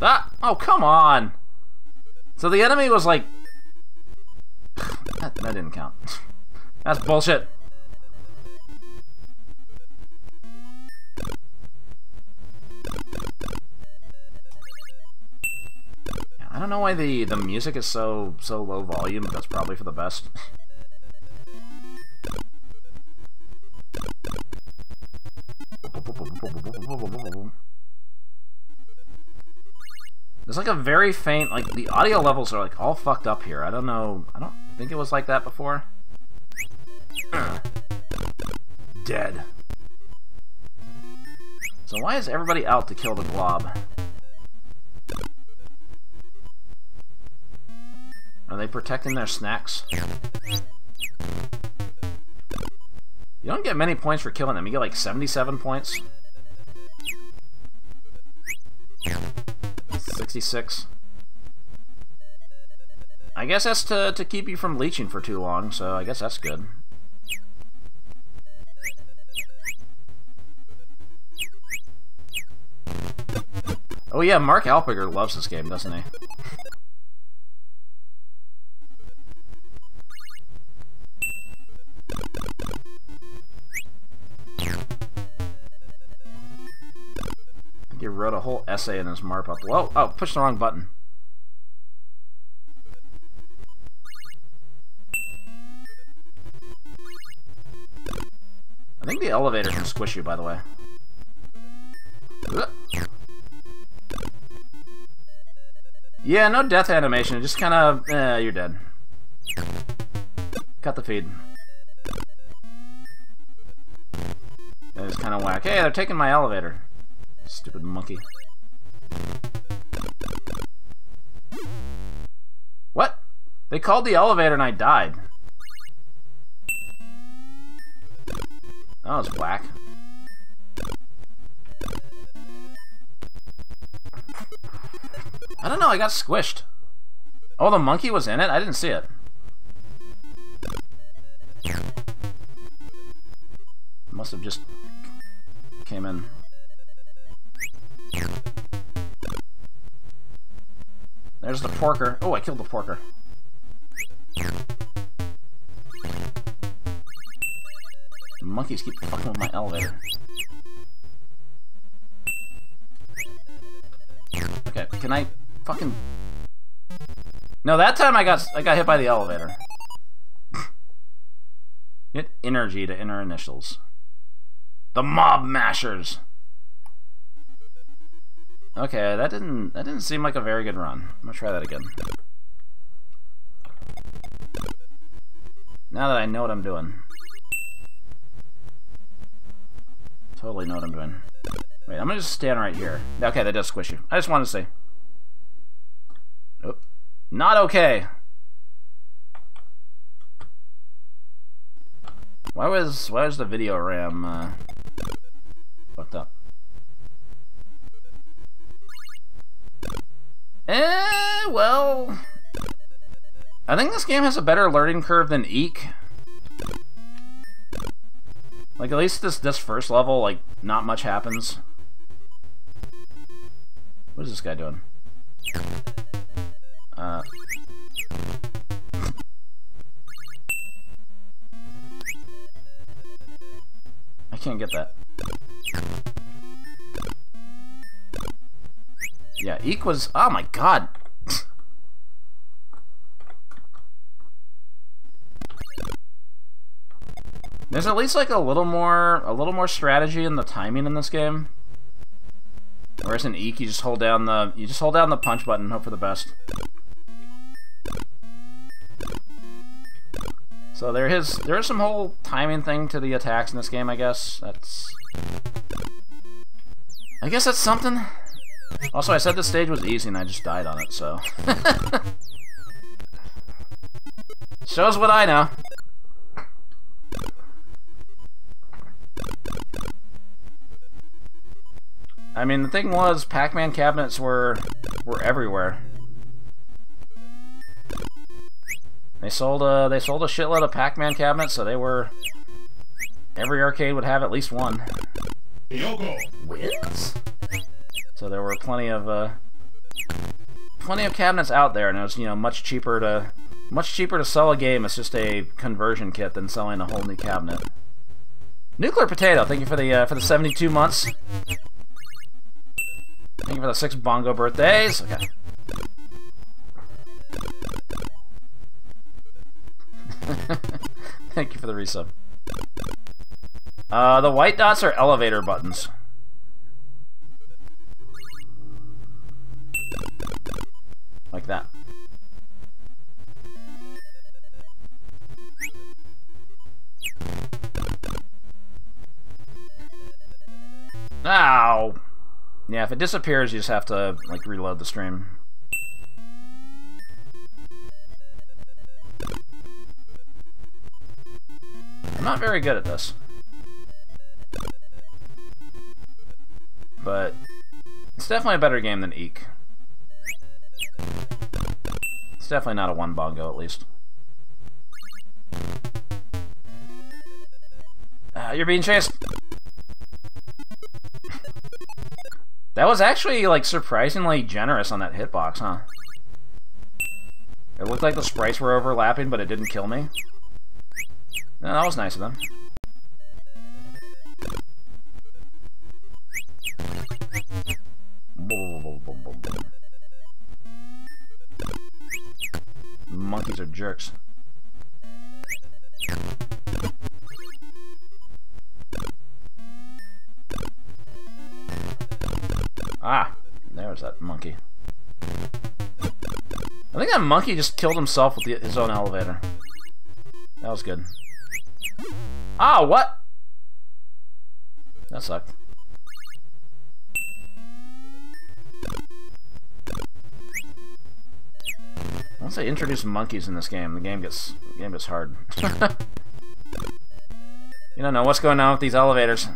Ah! Oh, come on! So the enemy was like That, that didn't count. That's bullshit. I don't know why the, the music is so so low volume, but that's probably for the best. There's like a very faint, like, the audio levels are like all fucked up here. I don't know, I don't think it was like that before. Dead. So why is everybody out to kill the glob? Are they protecting their snacks? You don't get many points for killing them. You get like 77 points. 66. I guess that's to, to keep you from leeching for too long, so I guess that's good. Oh yeah, Mark Alpiger loves this game, doesn't he? Wrote a whole essay in his mark up. Whoa! Oh, push the wrong button. I think the elevator can squish you, by the way. Yeah, no death animation. Just kind of, eh, you're dead. Cut the feed. That is kind of whack. Hey, they're taking my elevator. Stupid monkey. What? They called the elevator and I died. That was whack. I don't know, I got squished. Oh, the monkey was in it? I didn't see it. Must have just came in. There's the porker. Oh, I killed the porker. Monkeys keep fucking with my elevator. Okay, can I fucking... No, that time I got I got hit by the elevator. Get energy to enter initials. The Mob Mashers. Okay, that didn't that didn't seem like a very good run. I'm gonna try that again. Now that I know what I'm doing. Totally know what I'm doing. Wait, I'm gonna just stand right here. Okay, that does squish you. I just wanted to say. Nope. Not okay. Why was why was the video RAM uh, fucked up? Eh, well... I think this game has a better learning curve than Eek. Like, at least this, this first level, like, not much happens. What is this guy doing? Uh... I can't get that. Yeah, Eek was... Oh my god! There's at least like a little more a little more strategy in the timing in this game. Whereas in Eek, you just hold down the you just hold down the punch button and hope for the best. So there is there is some whole timing thing to the attacks in this game, I guess. That's I guess that's something. Also, I said the stage was easy and I just died on it, so... Shows what I know. I mean, the thing was, Pac-Man cabinets were were everywhere. They sold a they sold a shitload of Pac-Man cabinets, so they were every arcade would have at least one. Yoko Wins? So there were plenty of uh, plenty of cabinets out there, and it was you know much cheaper to Much cheaper to sell a game as just a conversion kit than selling a whole new cabinet. Nuclear Potato, thank you for the uh, for the 72 months. Thank you for the six bongo birthdays. Okay. thank you for the resub. Uh, the white dots are elevator buttons. Like that. Ow! Yeah, if it disappears, you just have to, like, reload the stream. I'm not very good at this. But it's definitely a better game than Eek. It's definitely not a one bongo, at least. Uh, you're being chased. That was actually, like, surprisingly generous on that hitbox, huh? It looked like the sprites were overlapping, but it didn't kill me. That was nice of them. Monkeys are jerks. Ah, there's that monkey. I think that monkey just killed himself with the, his own elevator. That was good. Ah, what? That sucked. Once they introduce monkeys in this game, the game gets the game gets hard. you don't know what's going on with these elevators.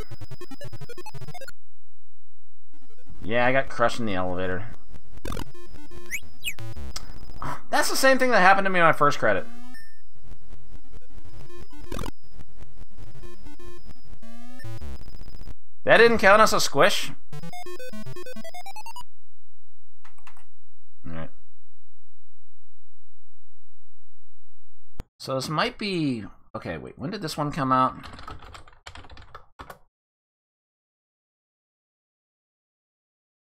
Yeah, I got crushed in the elevator. That's the same thing that happened to me on my first credit. That didn't count as a squish? So this might be... Okay, wait, when did this one come out?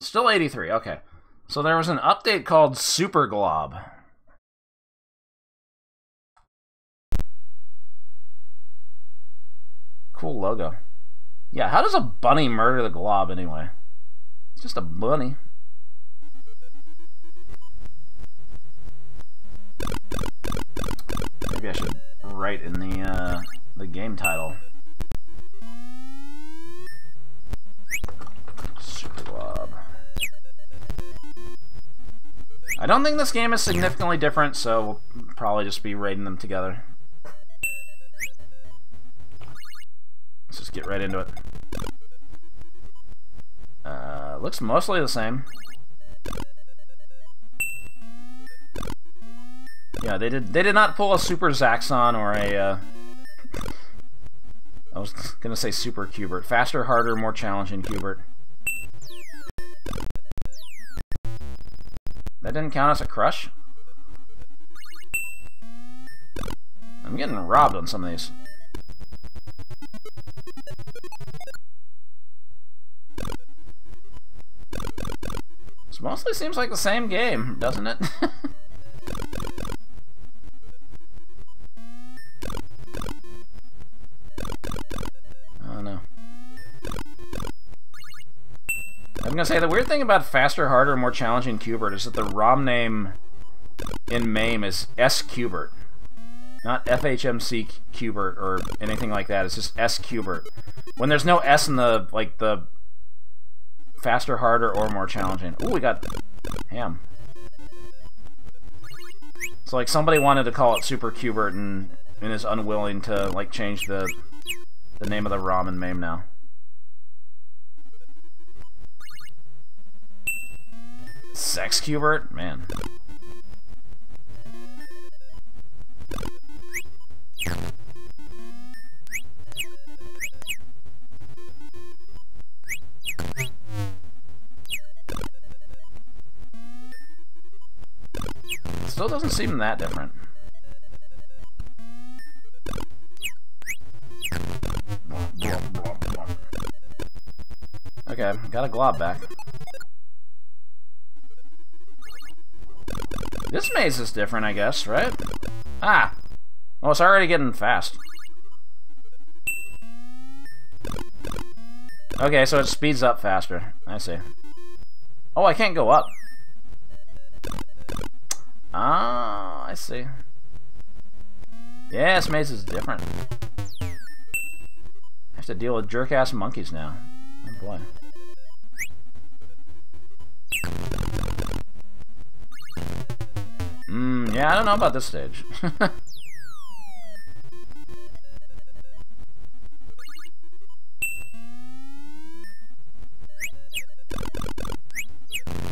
Still 83, okay. So there was an update called Super Glob. Cool logo. Yeah, how does a bunny murder the glob anyway? It's just a bunny. Write in the uh, the game title. Super. I don't think this game is significantly different, so we'll probably just be raiding them together. Let's just get right into it. Uh, looks mostly the same. Yeah, they did. They did not pull a Super Zaxxon or a. Uh, I was gonna say Super Q*bert. Faster, harder, more challenging Q*bert. That didn't count as a crush. I'm getting robbed on some of these. This mostly seems like the same game, doesn't it? gonna say the weird thing about faster, harder, more challenging Q*bert is that the ROM name in MAME is S Q*bert, not FHMC Q*bert or anything like that. It's just S Q*bert. When there's no S in the like the faster, harder, or more challenging. Ooh, we got ham. So like somebody wanted to call it Super Q*bert and, and is unwilling to like change the the name of the ROM in MAME now. Sex Q*bert? Man. Still doesn't seem that different. Okay, got a glob back. This maze is different, I guess, right? Ah! Oh, it's already getting fast. Okay, so it speeds up faster. I see. Oh, I can't go up. Ah, I see. Yeah, this maze is different. I have to deal with jerk-ass monkeys now. Oh boy. Hmm, yeah, I don't know about this stage.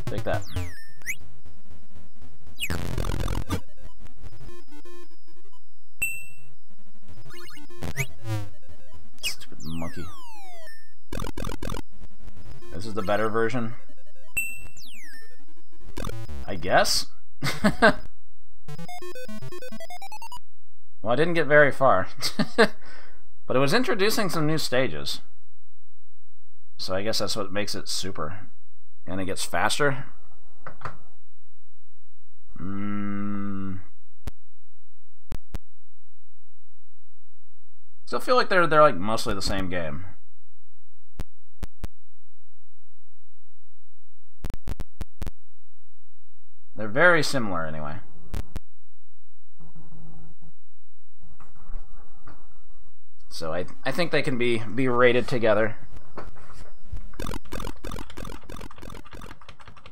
Take that. Stupid monkey. This is the better version? I guess? well, I didn't get very far. but it was introducing some new stages. So I guess that's what makes it super. And it gets faster. Mm. Still feel like they're they're like mostly the same game. They're very similar anyway. So I I think they can be be rated together.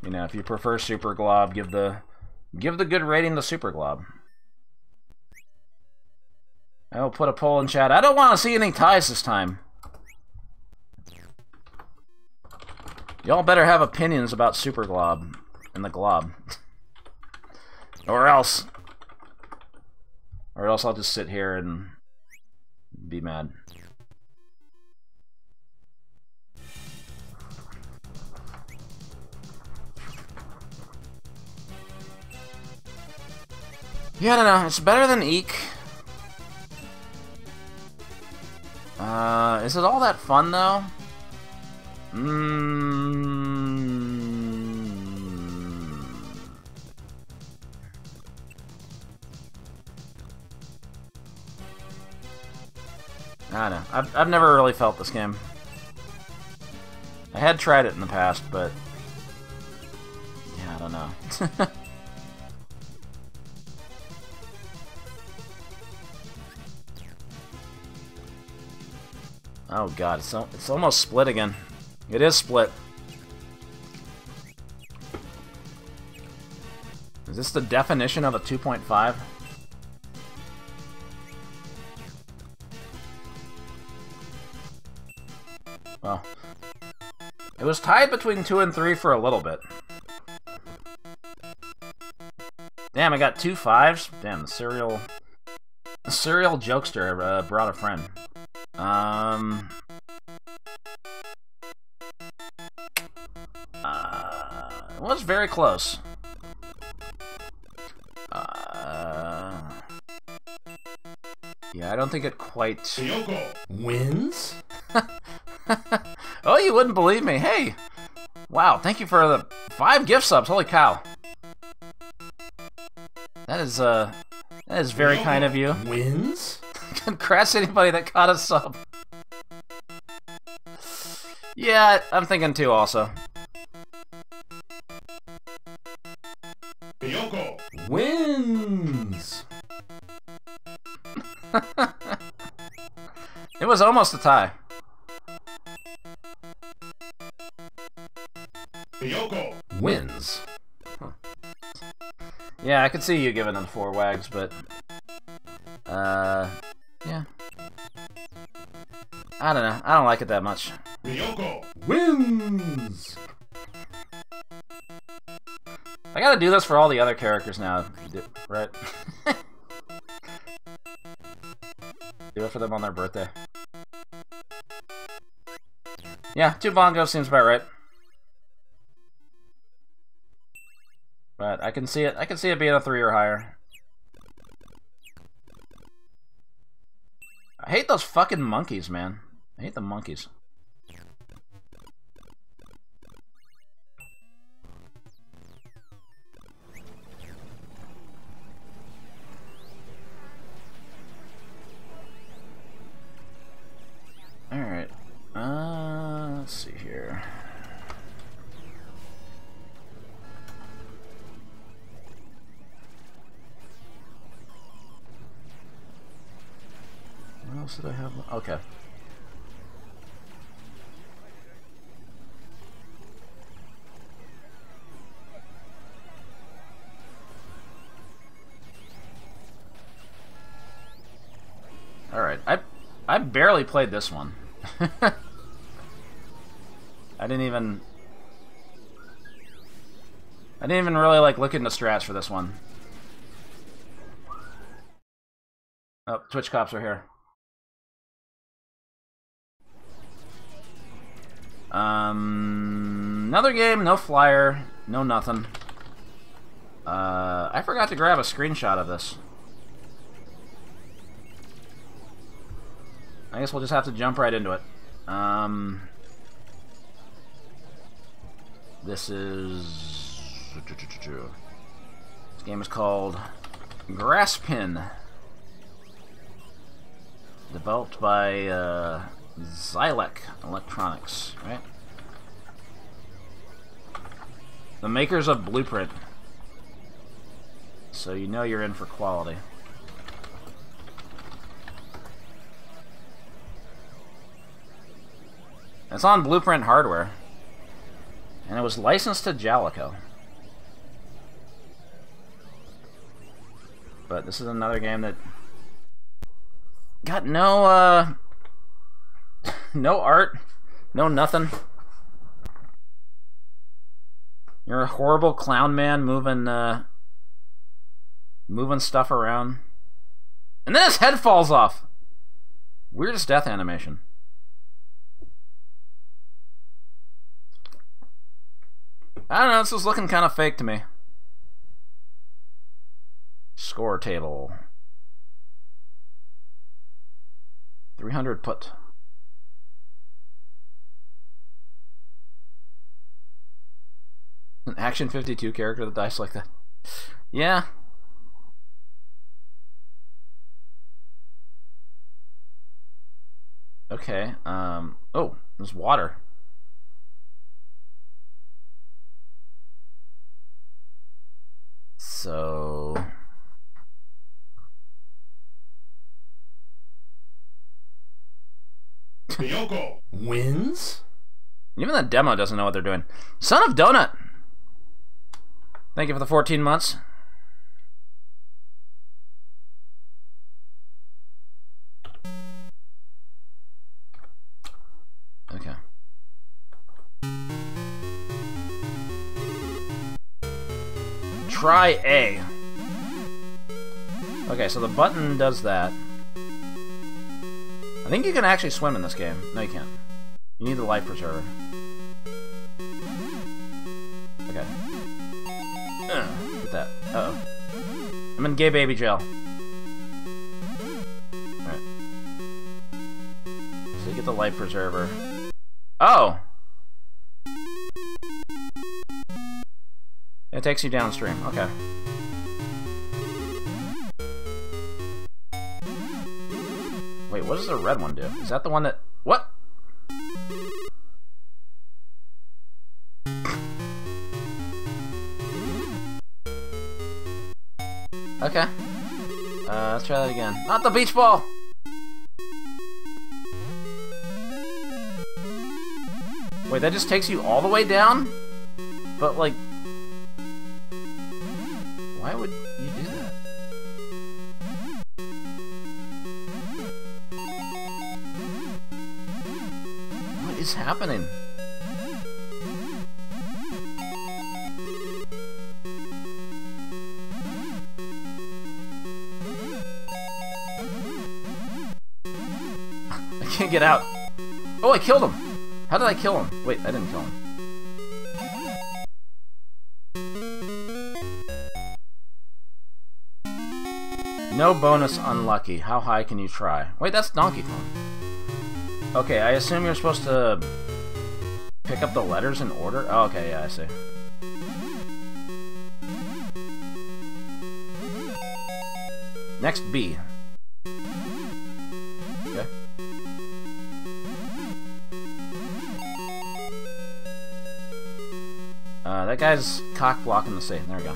You know, if you prefer Super Glob, give the give the good rating to Super Glob. I will put a poll in chat. I don't want to see any ties this time. Y'all better have opinions about Super Glob and the Glob. or else. Or else I'll just sit here and be mad. Yeah, I don't know. It's better than Eek. Uh, is it all that fun, though? Mmm... I don't know. I've, I've never really felt this game. I had tried it in the past, but... Yeah, I don't know. Oh god, it's, it's almost split again. It is split. Is this the definition of a 2.5? Well, it was tied between 2 and 3 for a little bit. Damn, I got two fives? Damn, the serial... The serial jokester uh, brought a friend. Um. Uh, it was very close. Uh. Yeah, I don't think it quite. Wins? oh, you wouldn't believe me. Hey! Wow, thank you for the five gift subs. Holy cow. That is, uh. That is very kind of you. Wins? Congrats anybody that caught a sub. Yeah, I'm thinking too also. Kyoko Wins! It was almost a tie. Yeah, I could see you giving them four wags, but... Uh... Yeah. I don't know. I don't like it that much. Kyoko Wins! I gotta do this for all the other characters now, right? do it for them on their birthday. Yeah, two bongos seems about right. But I can see it. I can see it being a three or higher. I hate those fucking monkeys, man. I hate the monkeys. Alright. Uh, let's see else did I have? Okay. Alright, I I barely played this one. I didn't even I didn't even really like look into strats for this one. Oh, Twitch cops are here. Um, another game, no flyer, no nothing. Uh, I forgot to grab a screenshot of this. I guess we'll just have to jump right into it. Um, this is... This game is called Grasspin. Developed by uh, Zilec Electronics, right? The makers of Blueprint. So you know you're in for quality. It's on Blueprint hardware. And it was licensed to Jaleco. But this is another game that got no uh no art, no nothing. You're a horrible clown man moving uh moving stuff around. And then his head falls off. Weirdest death animation. I don't know, this is looking kind of fake to me. Score table. 300 put. An Action 52 character that dies like that. Yeah. Okay, um... Oh, there's water. So... Kyoko. Wins? Even the demo doesn't know what they're doing. Son of Donut! Thank you for the 14 months. Okay. Try A. Okay, so the button does that. I think you can actually swim in this game. No, you can't. You need the life preserver. Okay. Uh, oh I'm in gay baby jail. Alright. So you get the life preserver. Oh! It takes you downstream. Okay. Wait, what does the red one do? Is that the one that... Okay. Uh, let's try that again. Not the beach ball! Wait, that just takes you all the way down? But, like... Why would you do that? What is happening? Out. Oh, I killed him! How did I kill him? Wait, I didn't kill him. No bonus unlucky. How high can you try? Wait, that's Donkey Kong. Okay, I assume you're supposed to pick up the letters in order? Oh, okay, yeah, I see. Next, B. That guy's cock blocking the scene. There we go.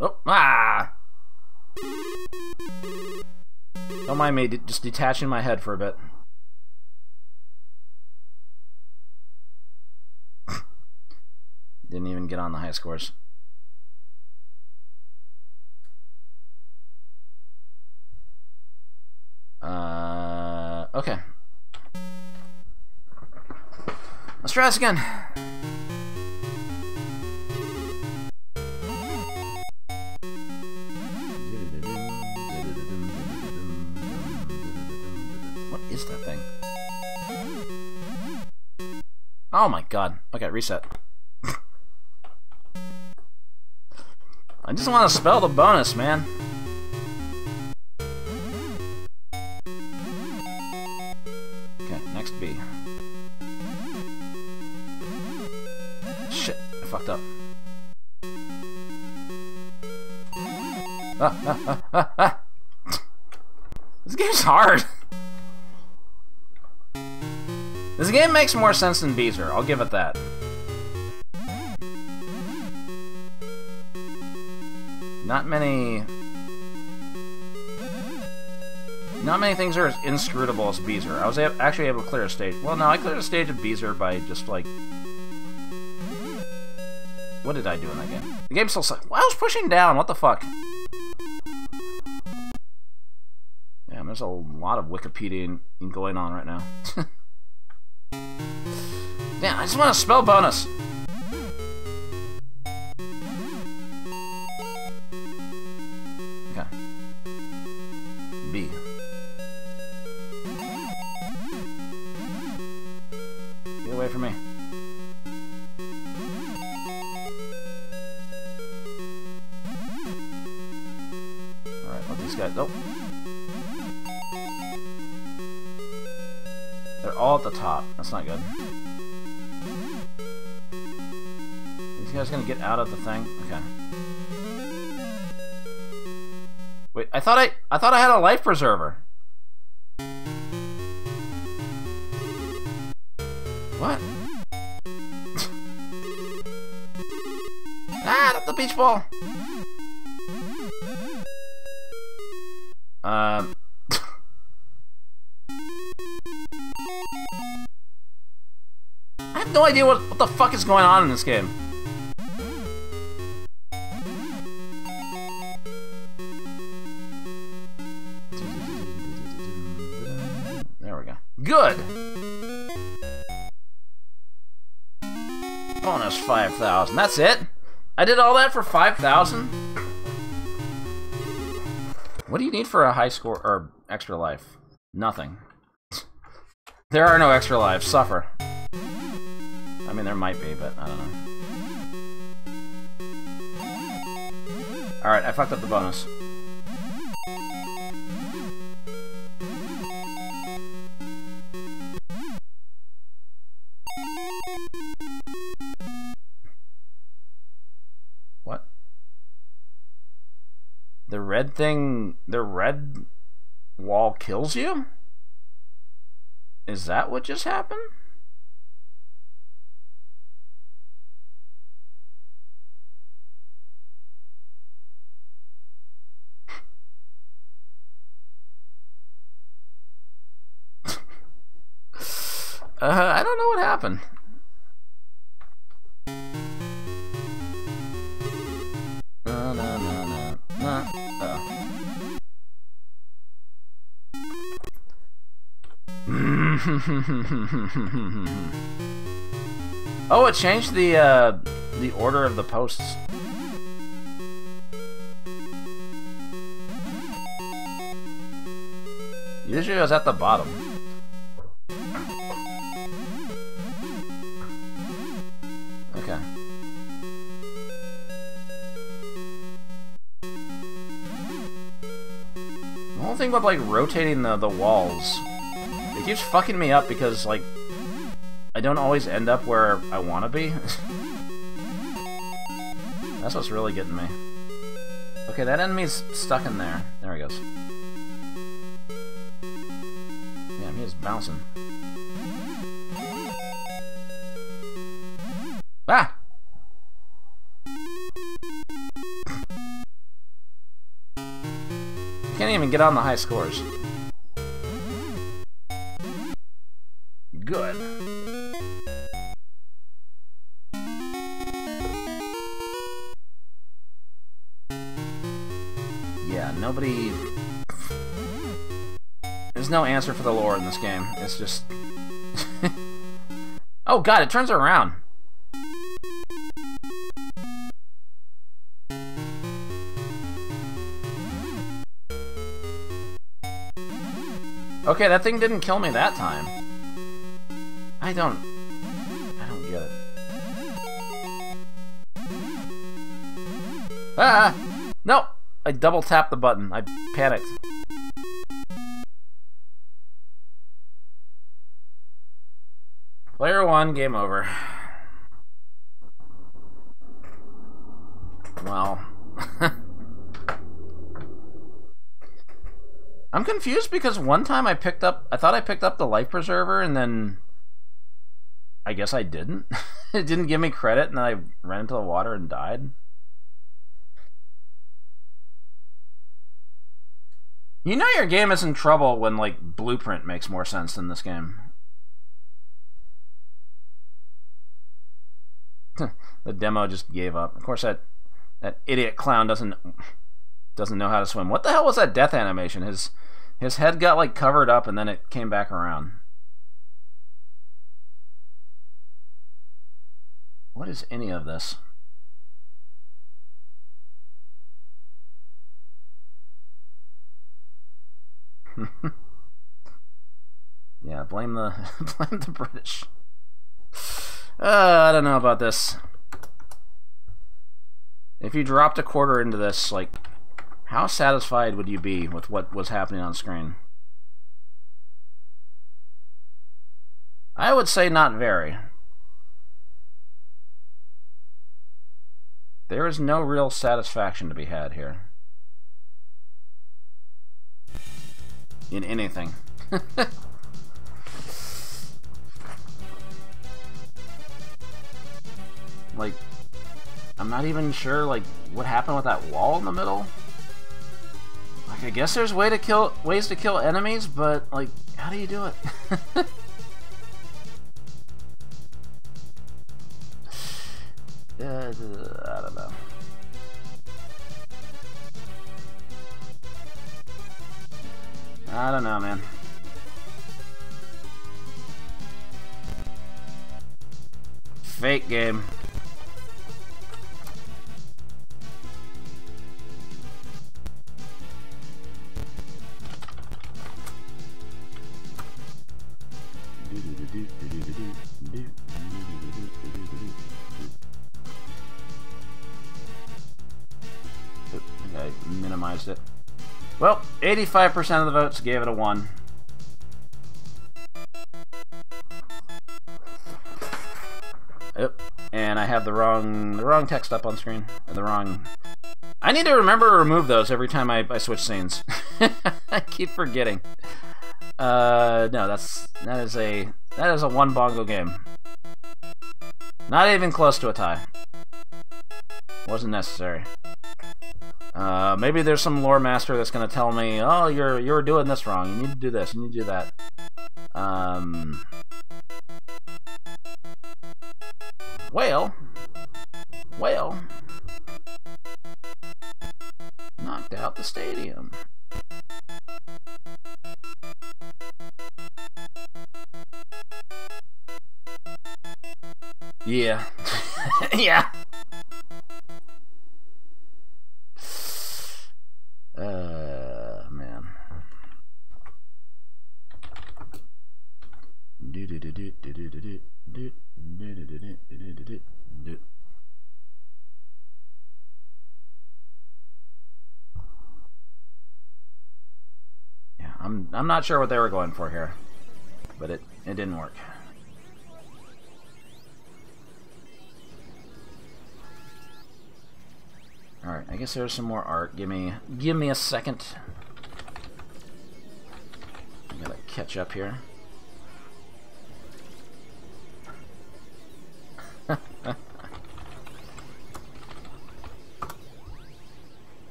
Oh, ah! Don't mind me, just detaching my head for a bit. Didn't even get on the high scores. Try again. What is that thing? Oh my god. Okay, reset. I just want to spell the bonus, man. Makes more sense than Beezer, I'll give it that. Not many... Not many things are as inscrutable as Beezer. I was actually able to clear a stage. Well, no, I cleared a stage of Beezer by just, like... What did I do in that game? The game's still... Well, I was pushing down, what the fuck? Yeah, there's a lot of Wikipedia going on right now. I just want a spell bonus. Okay. B. Get away from me. Alright, let these guys... Oh. They're all at the top. That's not good. The thing? Okay. Wait, I thought I I thought I had a life preserver. What? ah, the beach ball. Um. I have no idea what, what the fuck is going on in this game. 5,000. That's it? I did all that for 5,000? What do you need for a high score or extra life? Nothing. There are no extra lives. Suffer. I mean, there might be, but I don't know. Alright, I fucked up the bonus. Kills you? Is that what just happened? Uh, I don't know what happened. oh, it changed the uh, the order of the posts. Usually it was at the bottom. Okay. The whole thing about like rotating the, the walls, keeps fucking me up because like I don't always end up where I want to be. That's what's really getting me. Okay, that enemy's stuck in there. There he goes. Damn, he is bouncing. Ah! Can't even get on the high scores. Good. Yeah, nobody... There's no answer for the lore in this game. It's just... oh god, it turns around. Okay, that thing didn't kill me that time. I don't... I don't get it. Ah! No! I double tapped the button. I panicked. Player one, game over. Well... I'm confused because one time I picked up, I thought I picked up the life preserver and then I guess I didn't. it didn't give me credit and then I ran into the water and died. You know your game is in trouble when like Blueprint makes more sense than this game. the demo just gave up. Of course that that idiot clown doesn't doesn't know how to swim. What the hell was that death animation? His his head got like covered up and then it came back around. What is any of this? yeah, blame the blame the British. Uh, I don't know about this. If you dropped a quarter into this, like, how satisfied would you be with what was happening on screen? I would say not very. There is no real satisfaction to be had here. In anything. like, I'm not even sure, like, what happened with that wall in the middle. Like, I guess there's way to kill ways to kill enemies, but like, how do you do it? uh, I don't know. I don't know, man. Fake game. It. Well, 85% of the votes gave it a 1. Yep. And I have the wrong the wrong text up on screen. The wrong I need to remember to remove those every time I, I switch scenes. I keep forgetting. Uh no, that's that is a that is a one bongo game. Not even close to a tie. Wasn't necessary. Uh, maybe there's some lore master that's gonna tell me, oh, you're you're doing this wrong. You need to do this. You need to do that. Um. Well. Well. Knocked out the stadium. Yeah. yeah. Uh, man. Yeah, I'm I'm not sure what they were going for here, but it it didn't work. Alright, I guess there's some more art. Give me give me a second. I gotta catch up here.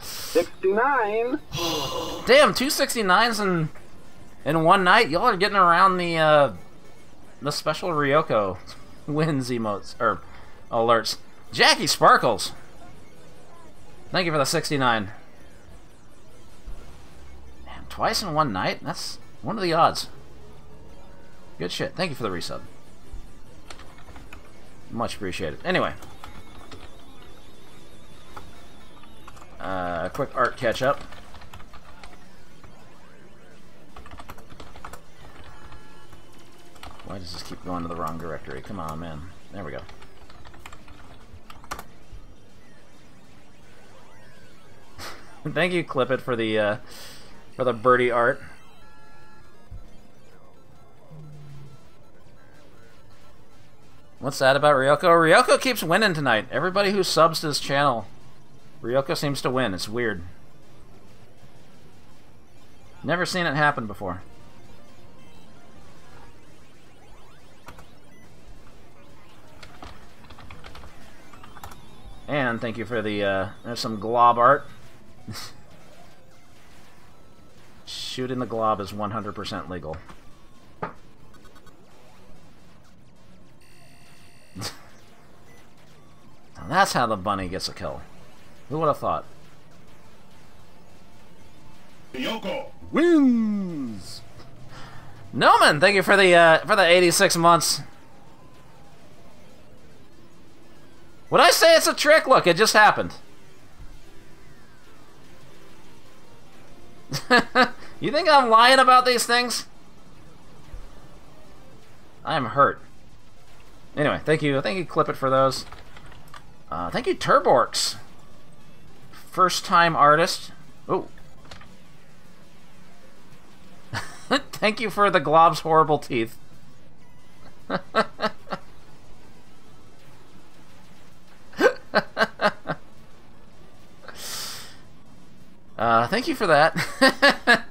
Sixty-nine. Damn, two sixty nines in in one night. Y'all are getting around the uh, the special Ryoko wins emotes or alerts. Jackie Sparkles. Thank you for the sixty nine. Damn, twice in one night. That's one of the odds. Good shit. Thank you for the resub. Much appreciated. Anyway. Uh, quick art catch up. Why does this keep going to the wrong directory? Come on, man. There we go. Thank you, Clip It, for the uh, for the Birdiy art. What's that about Ryoko? Ryoko keeps winning tonight. Everybody who subs to his channel, Ryoko seems to win. It's weird. Never seen it happen before. And thank you for the, uh, there's some glob art. Shooting the glob is 100% legal. That's how the bunny gets a kill. Who would have thought? Yoko. Wins. Noman, thank you for the uh, for the 86 months. Would I say it's a trick? Look, it just happened. you think I'm lying about these things? I'm hurt. Anyway, thank you, thank you, Clip It, for those. Uh, thank you, Turborks. First time artist. Oh. thank you for the glob's horrible teeth. uh, thank you for that.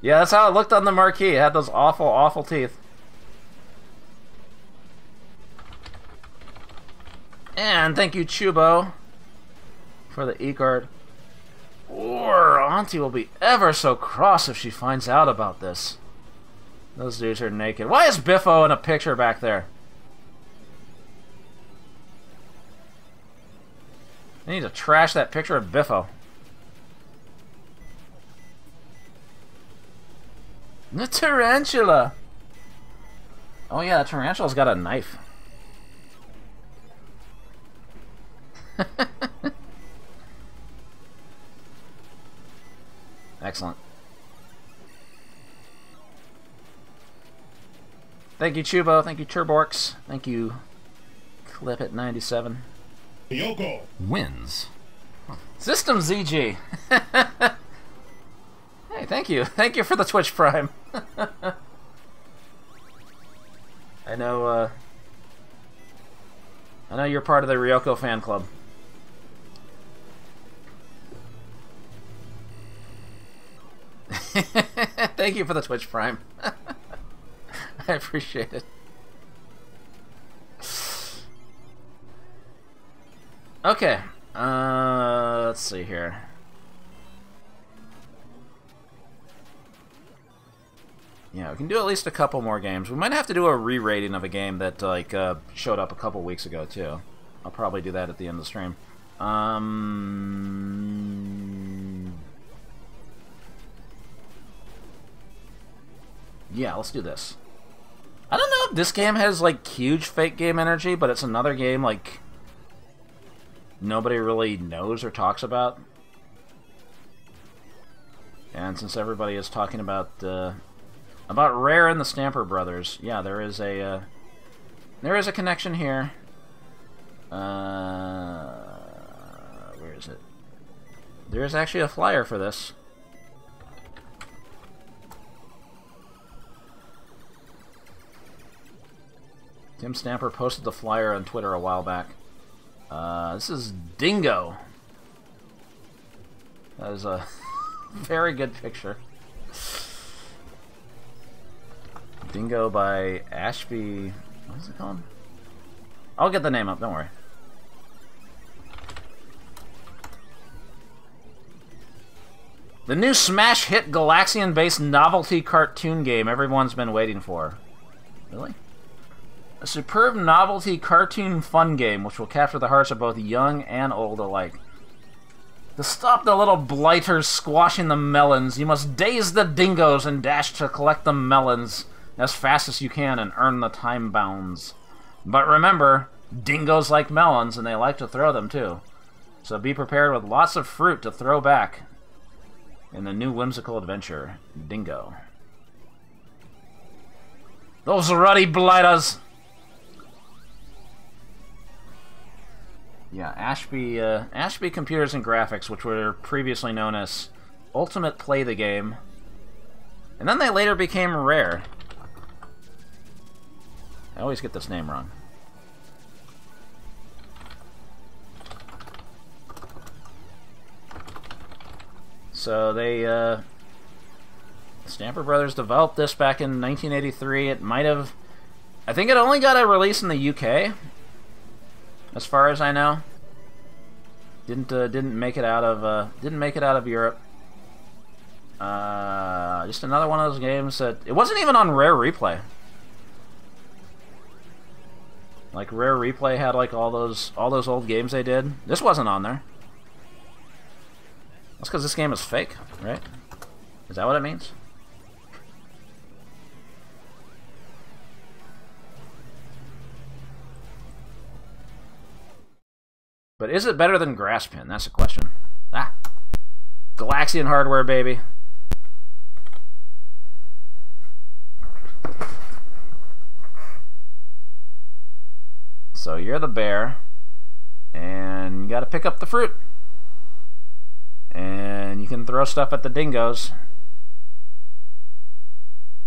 yeah, that's how it looked on the marquee. It had those awful, awful teeth. And thank you, Chubo, for the e-card. Or Auntie will be ever so cross if she finds out about this. Those dudes are naked. Why is Biffo in a picture back there? I need to trash that picture of Biffo. The tarantula! Oh yeah, the tarantula's got a knife. Excellent. Thank you, Chubo. Thank you, Turborks. Thank you, Clip at 97. Yoko. Wins. System ZG. hey, thank you. Thank you for the Twitch Prime. I know, uh... I know you're part of the Ryoko fan club. Thank you for the Twitch Prime. I appreciate it. Okay. Uh, let's see here. Yeah, we can do at least a couple more games. We might have to do a re-rating of a game that like uh, showed up a couple weeks ago too. I'll probably do that at the end of the stream. Um, yeah, let's do this. I don't know if this game has like huge fake game energy, but it's another game like nobody really knows or talks about. And since everybody is talking about uh, about Rare and the Stamper Brothers, yeah, there is a uh, there is a connection here. Uh, where is it? There is actually a flyer for this. Tim Stamper posted the flyer on Twitter a while back. Uh, this is Dingo. That is a very good picture. Dingo by Ashby. What's it called? I'll get the name up. Don't worry. The new smash hit Galaxian-based novelty cartoon game everyone's been waiting for. Really? A superb novelty cartoon fun game which will capture the hearts of both young and old alike. To stop the little blighters squashing the melons, you must daze the dingoes and dash to collect the melons as fast as you can and earn the time bounds. But remember, dingoes like melons and they like to throw them too. So be prepared with lots of fruit to throw back in the new whimsical adventure, Dingo. Those ruddy blighters! Yeah, Ashby, uh, Ashby Computers and Graphics, which were previously known as Ultimate Play the Game. And then they later became Rare. I always get this name wrong. So they, uh, Stamper Brothers developed this back in 1983. It might have, I think it only got a release in the UK, as far as I know. Didn't uh, didn't make it out of uh, didn't make it out of Europe. Uh, just another one of those games that it wasn't even on Rare Replay. Like Rare Replay had like all those all those old games they did. This wasn't on there. That's because this game is fake, right? Is that what it means? But is it better than Grasspin? That's the question. Ah. Galaxian hardware, baby. So you're the bear, and you gotta pick up the fruit. And you can throw stuff at the dingoes.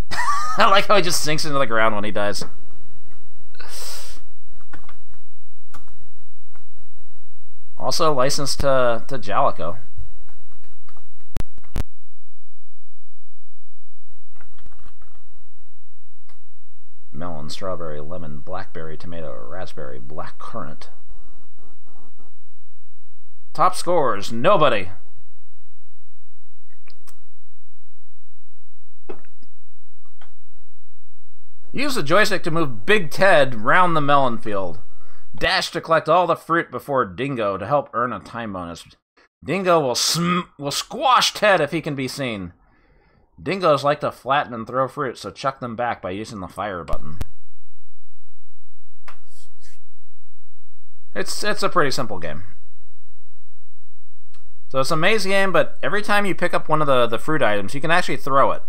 I like how he just sinks into the ground when he dies. Also licensed to, to Jaleco. Melon, strawberry, lemon, blackberry, tomato, raspberry, black currant. Top scores, nobody. Use the joystick to move Big Ted round the melon field. Dash to collect all the fruit before Dingo to help earn a time bonus. Dingo will sm will squash Ted if he can be seen. Dingoes like to flatten and throw fruit, so chuck them back by using the fire button. It's it's a pretty simple game. So it's a maze game, but every time you pick up one of the, the fruit items, you can actually throw it.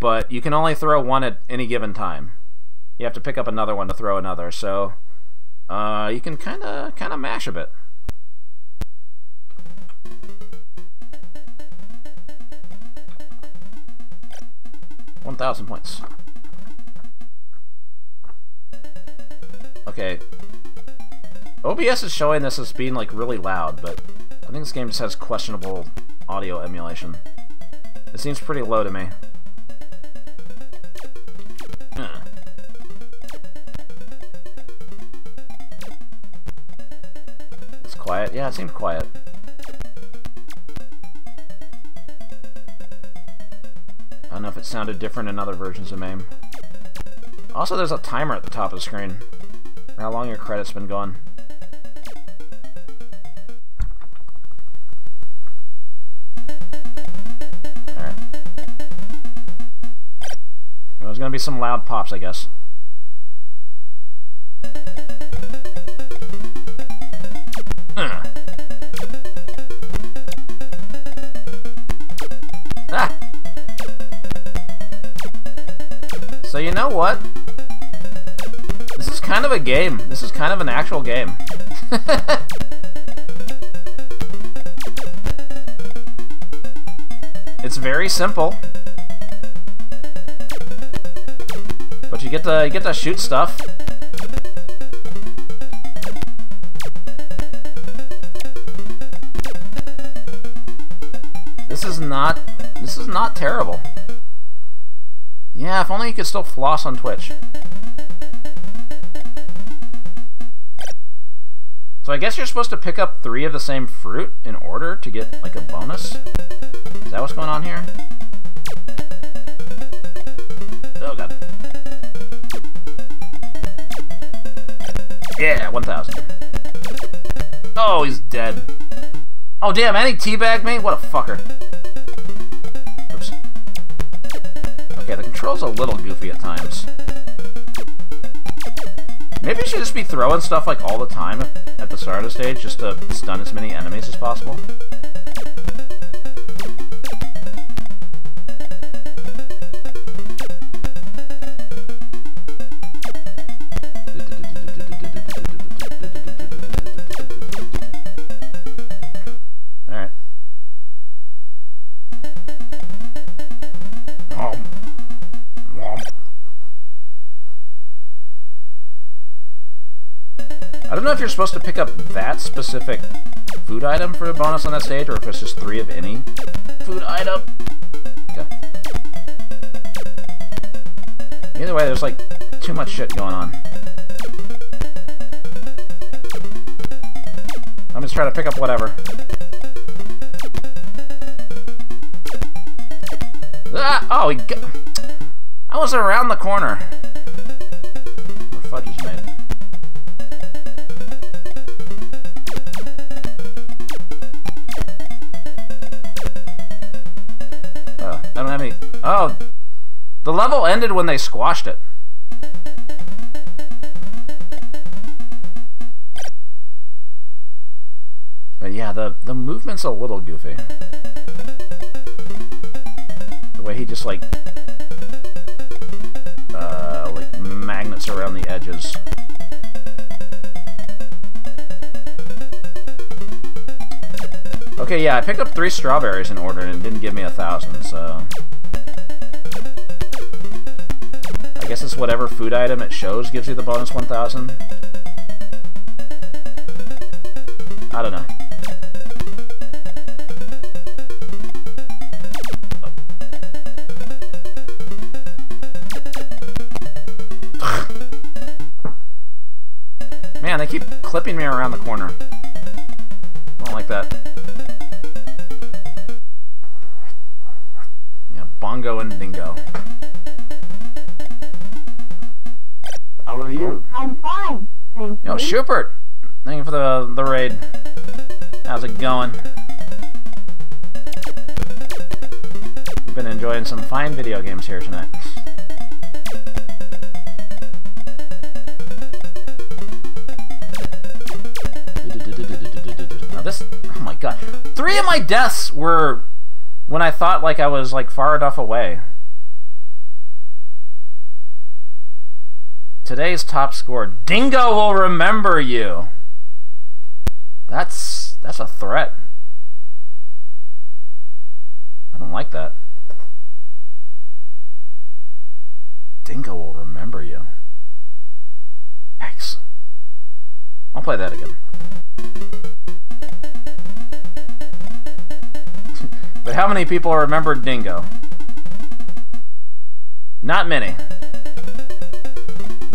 But you can only throw one at any given time. You have to pick up another one to throw another, so uh, you can kind of kind of mash a bit. One thousand points. Okay. OBS is showing this as being like really loud, but I think this game just has questionable audio emulation. It seems pretty low to me. Quiet. Yeah, it seemed quiet. I don't know if it sounded different in other versions of MAME. Also, there's a timer at the top of the screen. How long your credit's been going. Alright. There's gonna be some loud pops, I guess. So you know what? This is kind of a game. This is kind of an actual game. it's very simple. But you get to you get to shoot stuff. This is not this is not terrible. Yeah, if only you could still floss on Twitch. So I guess you're supposed to pick up three of the same fruit in order to get, like, a bonus? Is that what's going on here? Oh, God. Yeah, 1,000. Oh, he's dead. Oh, damn, and he teabagged me? What a fucker. Control's a little goofy at times. Maybe you should just be throwing stuff like all the time at the start of the stage just to stun as many enemies as possible. If you're supposed to pick up that specific food item for a bonus on that stage, or if it's just three of any food item. Okay. Either way, there's like too much shit going on. I'm just trying to pick up whatever. Ah! Oh, he got... I was around the corner. Where fudge is made. Oh! The level ended when they squashed it. But yeah, the, the movement's a little goofy. The way he just, like... Uh, like, magnets around the edges. Okay, yeah, I picked up three strawberries in order and it didn't give me a thousand, so... I guess it's whatever food item it shows gives you the bonus 1,000. I don't know. Man, they keep clipping me around the corner. I don't like that. Yeah, Bongo and Dingo. Thank Yo, you. Schubert! Thank you for the, the raid. How's it going? We've been enjoying some fine video games here tonight. Now this, oh my god. Three of my deaths were when I thought like I was like far enough away. Today's top score. Dingo will remember you. That's that's a threat. I don't like that. Dingo will remember you. Yikes. I'll play that again. but how many people remembered Dingo? Not many.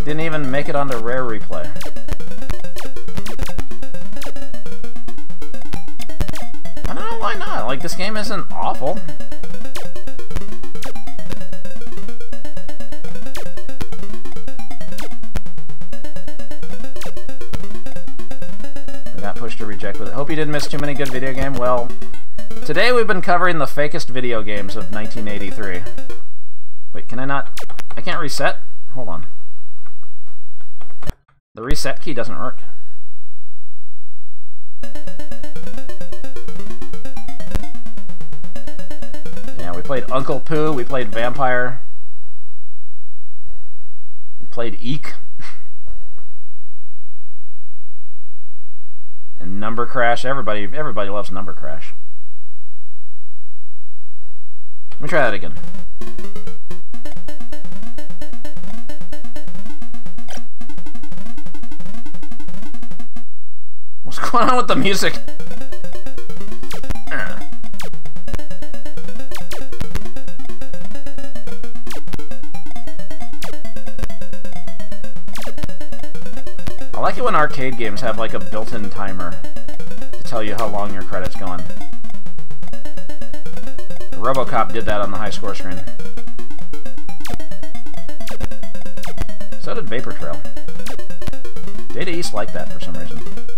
Didn't even make it onto Rare Replay. I don't know why not. Like, this game isn't awful. I got pushed to reject with it. Hope you didn't miss too many good video game. Well, today we've been covering the fakest video games of 1983. Wait, can I not... I can't reset? Hold on. The reset key doesn't work. Yeah, we played Uncle Poo, we played Vampire. We played Eek. and Number Crash. Everybody everybody loves Number Crash. Let me try that again. What's going on with the music? Ah. I like it when arcade games have like a built-in timer to tell you how long your credit's going. Robocop did that on the high score screen. So did Vapor Trail. Data East liked that for some reason.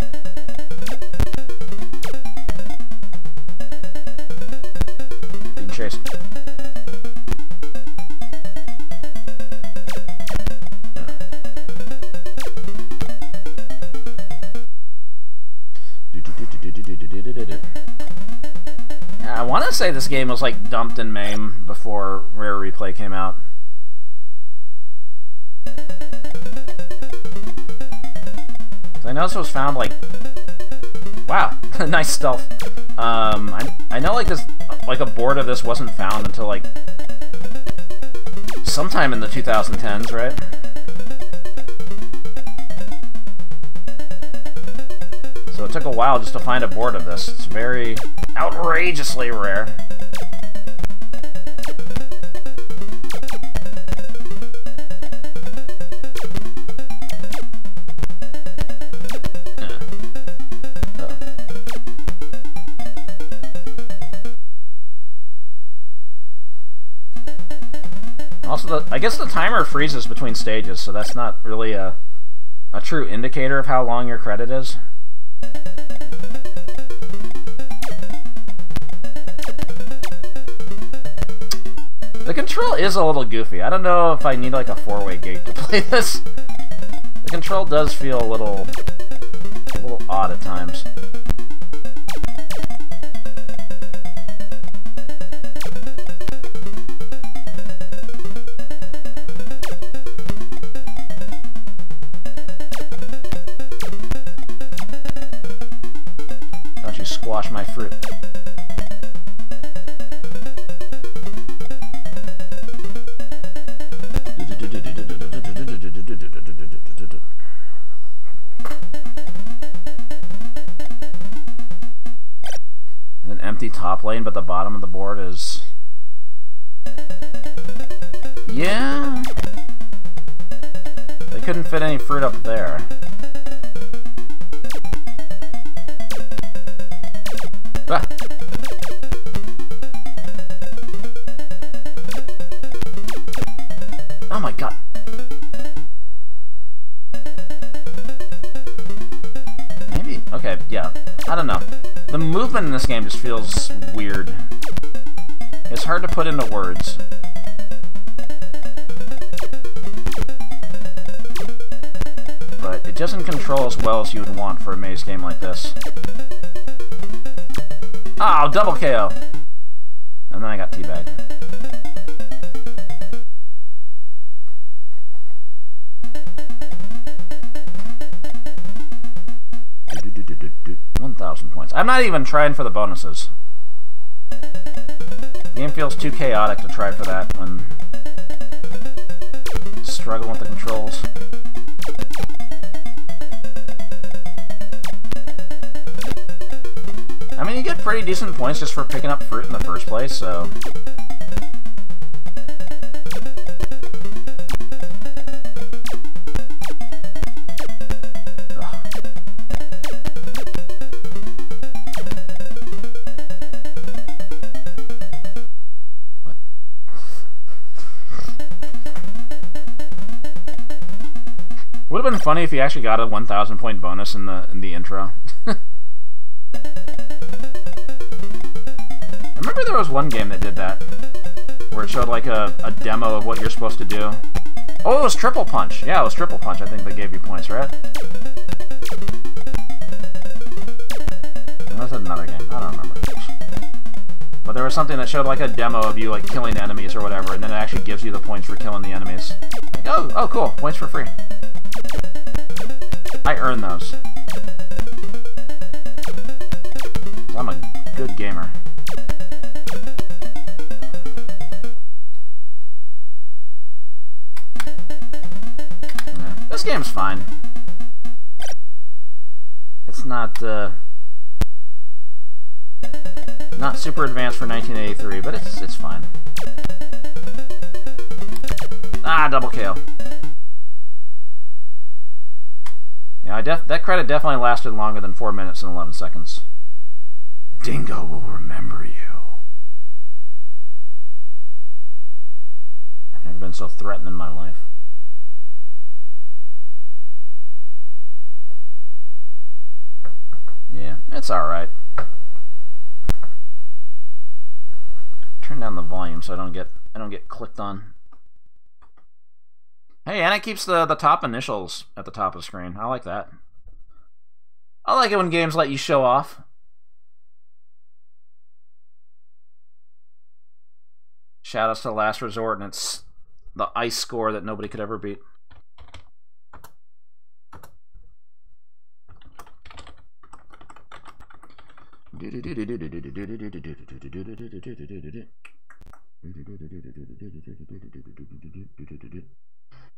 Yeah, I want to say this game was like dumped in MAME before Rare Replay came out. I know this was found like, wow, nice stealth. Um, I I know like this, like a board of this wasn't found until like sometime in the 2010s, right? So it took a while just to find a board of this. It's very outrageously rare. The, I guess the timer freezes between stages, so that's not really a, a true indicator of how long your credit is. The control is a little goofy. I don't know if I need like a four-way gate to play this. The control does feel a little, a little odd at times. Squash my fruit. An empty top lane, but the bottom of the board is... Yeah... They couldn't fit any fruit up there. Ah. Oh my god. Maybe. Okay, yeah. I don't know. The movement in this game just feels weird. It's hard to put into words. But it doesn't control as well as you would want for a maze game like this. Oh, double KO! And then I got teabagged. One thousand points. I'm not even trying for the bonuses. Game feels too chaotic to try for that when struggling with the controls. I mean, you get pretty decent points just for picking up fruit in the first place, so... Would have been funny if you actually got a 1,000 point bonus in the in the intro. Remember there was one game that did that, where it showed like a, a demo of what you're supposed to do. Oh, it was Triple Punch. Yeah, it was Triple Punch. I think they gave you points, right? It another game? I don't remember. But there was something that showed like a demo of you like killing enemies or whatever, and then it actually gives you the points for killing the enemies. Like, oh, oh, cool, points for free. I earn those. I'm a good gamer. This game's fine. It's not, uh, not super advanced for 1983, but it's it's fine. Ah, double KO. Yeah, I def that credit definitely lasted longer than 4 minutes and 11 seconds. Dingo will remember you. I've never been so threatened in my life. Yeah, it's alright. Turn down the volume so I don't get I don't get clicked on. Hey, and it keeps the, the top initials at the top of the screen. I like that. I like it when games let you show off. Shoutouts to Last Resort, and it's the ice score that nobody could ever beat.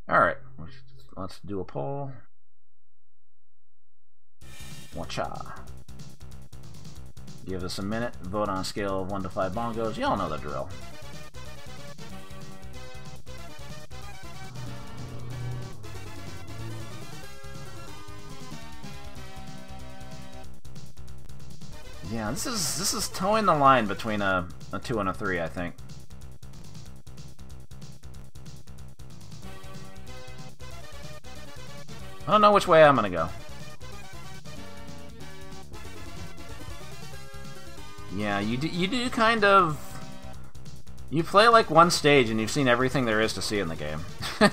All right, let's, let's do a poll. Watcha. Give us a minute. Vote on a scale of 1 to 5 bongos. Y'all know the drill. Yeah, this is this is toeing the line between a, a 2 and a 3, I think. I don't know which way I'm gonna go. Yeah, you do, you do kind of... You play like one stage and you've seen everything there is to see in the game.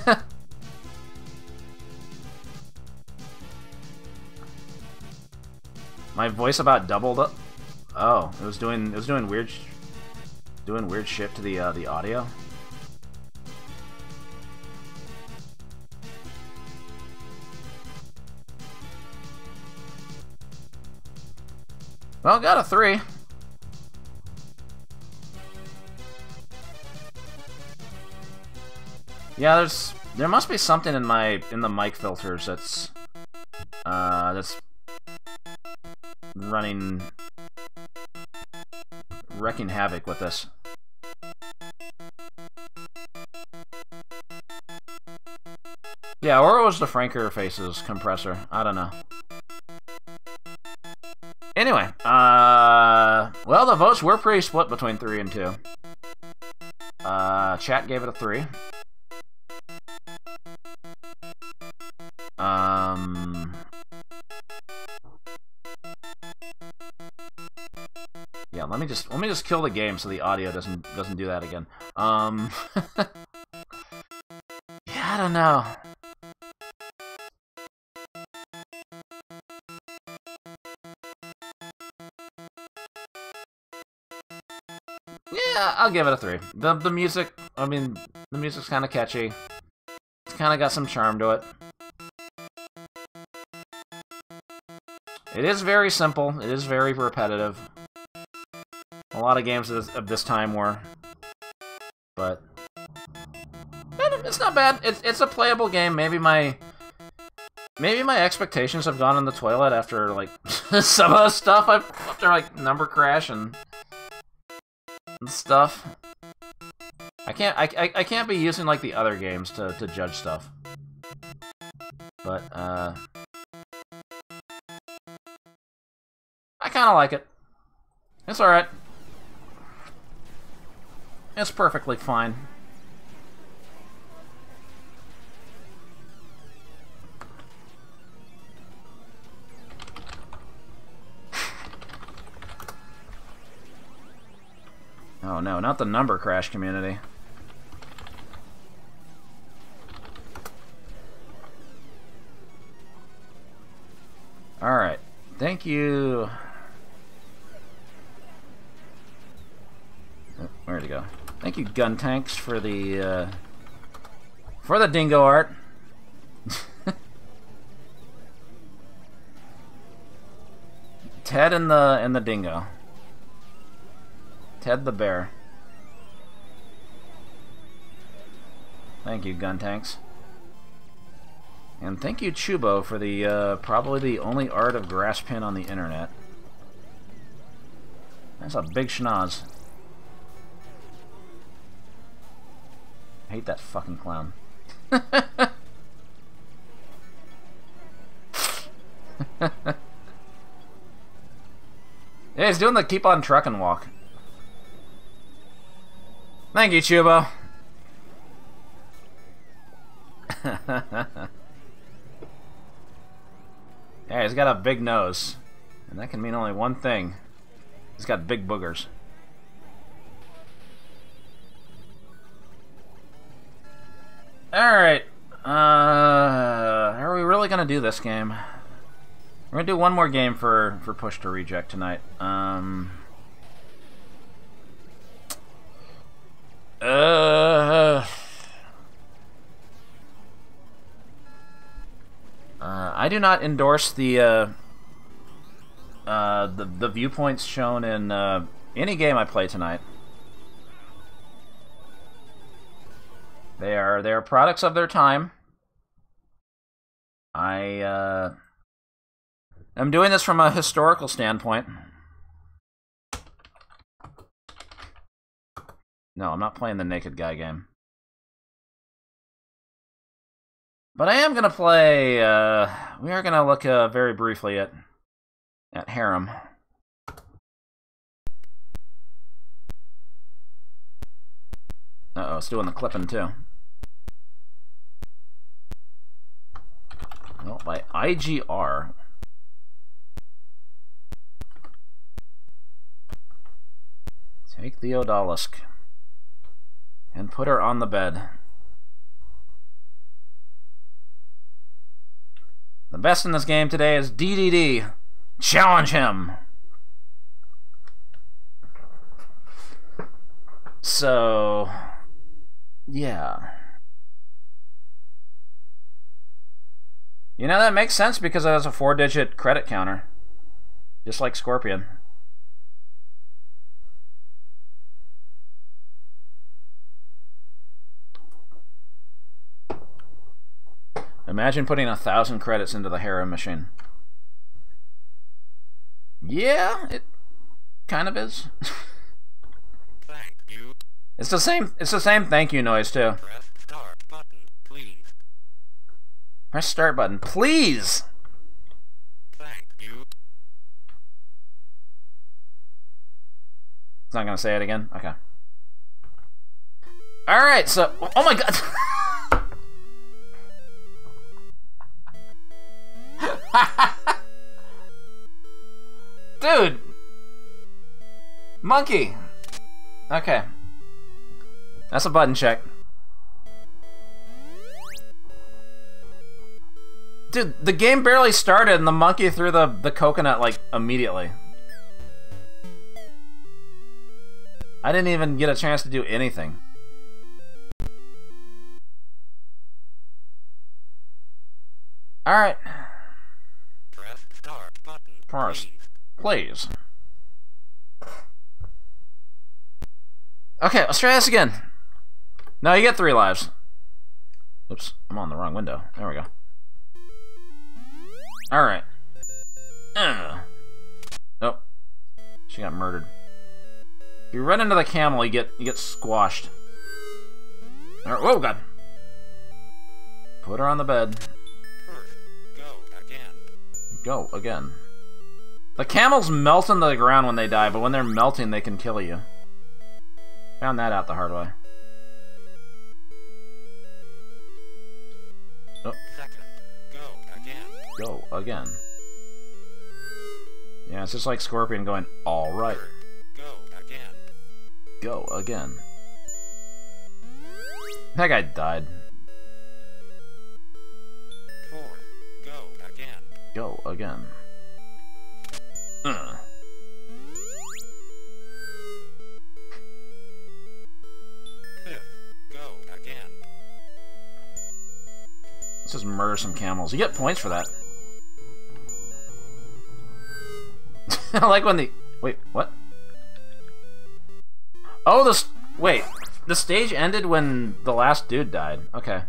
My voice about doubled up. Oh, it was doing it was doing weird doing weird shit to the uh, the audio. Well, got a three. Yeah, there's there must be something in my in the mic filters that's uh that's running wrecking havoc with this. Yeah, or it was the FrankerFaceZ compressor. I don't know. Anyway, uh, well, the votes were pretty split between 3 and 2. Uh, chat gave it a 3. Um... let me just let me just kill the game so the audio doesn't doesn't do that again. Um Yeah, I don't know. Yeah, I'll give it a three. The the music, I mean, the music's kind of catchy. It's kind of got some charm to it. It is very simple. It is very repetitive. A lot of games of this, time were, but it's not bad. It's it's a playable game. Maybe my maybe my expectations have gone in the toilet after like some of the stuff I've after like Number Crash and and stuff. I can't I, I, I can't be using like the other games to, to judge stuff. But uh I kinda like it. It's alright. It's perfectly fine. Oh no, not the number crash community. Alright. Thank you. Where'd it go? Thank you, Gun Tanks, for the uh, for the dingo art. Ted and the and the dingo. Ted the bear. Thank you, Gun Tanks. And thank you, Chubo, for the uh, probably the only art of grass Grasspin on the internet. That's a big schnoz. I hate that fucking clown. yeah, he's doing the keep on trucking walk. Thank you, Chubo. yeah, he's got a big nose. And that can mean only one thing. He's got big boogers. Alright. Uh, are we really gonna do this game? We're gonna do one more game for, for Push to Reject tonight. Um... Uh... Uh, I do not endorse the uh, uh, the the viewpoints shown in uh, any game I play tonight. They are they are products of their time. I uh, am doing this from a historical standpoint. No, I'm not playing the Naked Guy game. But I am going to play, uh, we are going to look uh, very briefly at, at Harem. Uh-oh, it's doing the clipping too. Well, by IGR. Take the Odalisk and put her on the bed. The best in this game today is DDD. Challenge him! So, yeah. You know, that makes sense because it has a four digit credit counter. Just like Scorpion. Imagine putting a thousand credits into the Harem machine. Yeah, it kind of is. Thank you. It's the same. It's the same thank you noise too. Press start button, please. Press start button, please. Thank you. It's not gonna say it again. Okay. All right. So, oh my god. Dude! Monkey! Okay. That's a button check. Dude, the game barely started and the monkey threw the, the coconut, like, immediately. I didn't even get a chance to do anything. Alright. Press start button. Please. Okay, let's try this again. No, you get three lives. Oops, I'm on the wrong window. There we go. Alright. Uh. Oh. She got murdered. If you run into the camel, you get you get squashed. Alright, whoa, God. Put her on the bed. Go again. Go again. The camels melt into the ground when they die, but when they're melting, they can kill you. Found that out the hard way. Go again. Yeah, it's just like Scorpion going, alright, go again. go again. That guy died. Fourth, go again. Go again. Ugh. Fifth, go again. Let's just murder some camels. You get points for that. I like when the... Wait, what? Oh, this... Wait. The stage ended when the last dude died. Okay.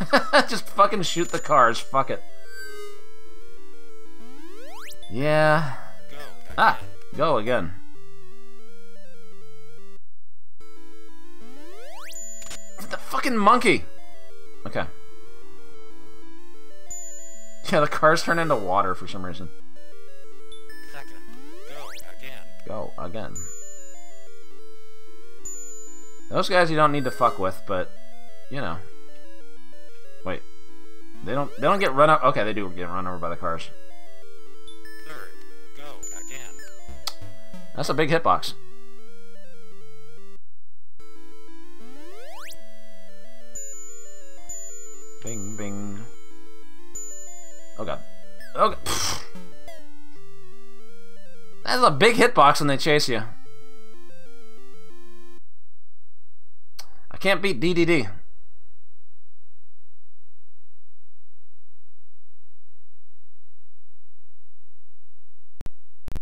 just fucking shoot the cars. Fuck it. Yeah. Go. Ah, go again. The fucking monkey. Okay. Yeah, the cars turn into water for some reason. Go again. Those guys you don't need to fuck with, but you know. Wait. They don't they don't get run over okay, they do get run over by the cars. Third. Go again. That's a big hitbox. Bing bing. Oh god. Oh god. That's a big hitbox when they chase you. I can't beat DDD.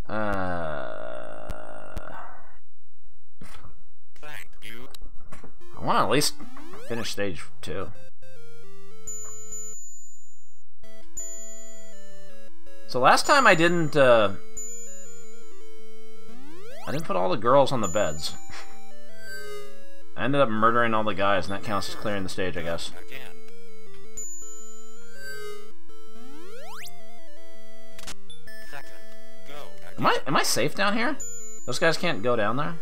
Uh, Thank you. I want to at least finish stage two. So last time I didn't, uh, I didn't put all the girls on the beds. I ended up murdering all the guys, and that counts as clearing the stage, I guess. Am I am I safe down here? Those guys can't go down there.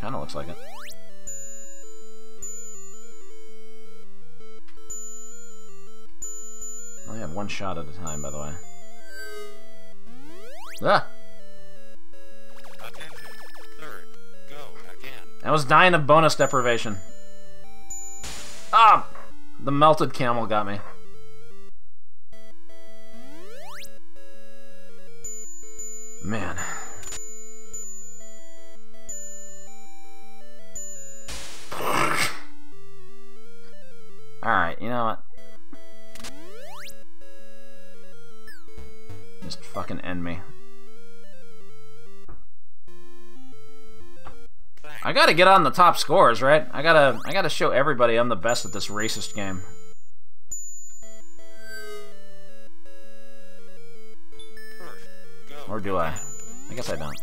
Kind of looks like it. I only have one shot at a time, by the way. Ah! Third. Go again. I was dying of bonus deprivation. Ah! The melted camel got me. Man. Alright, you know what? Just fucking end me. I gotta get on the top scores, right? I gotta, I gotta show everybody I'm the best at this racist game. Or do I? I guess I don't.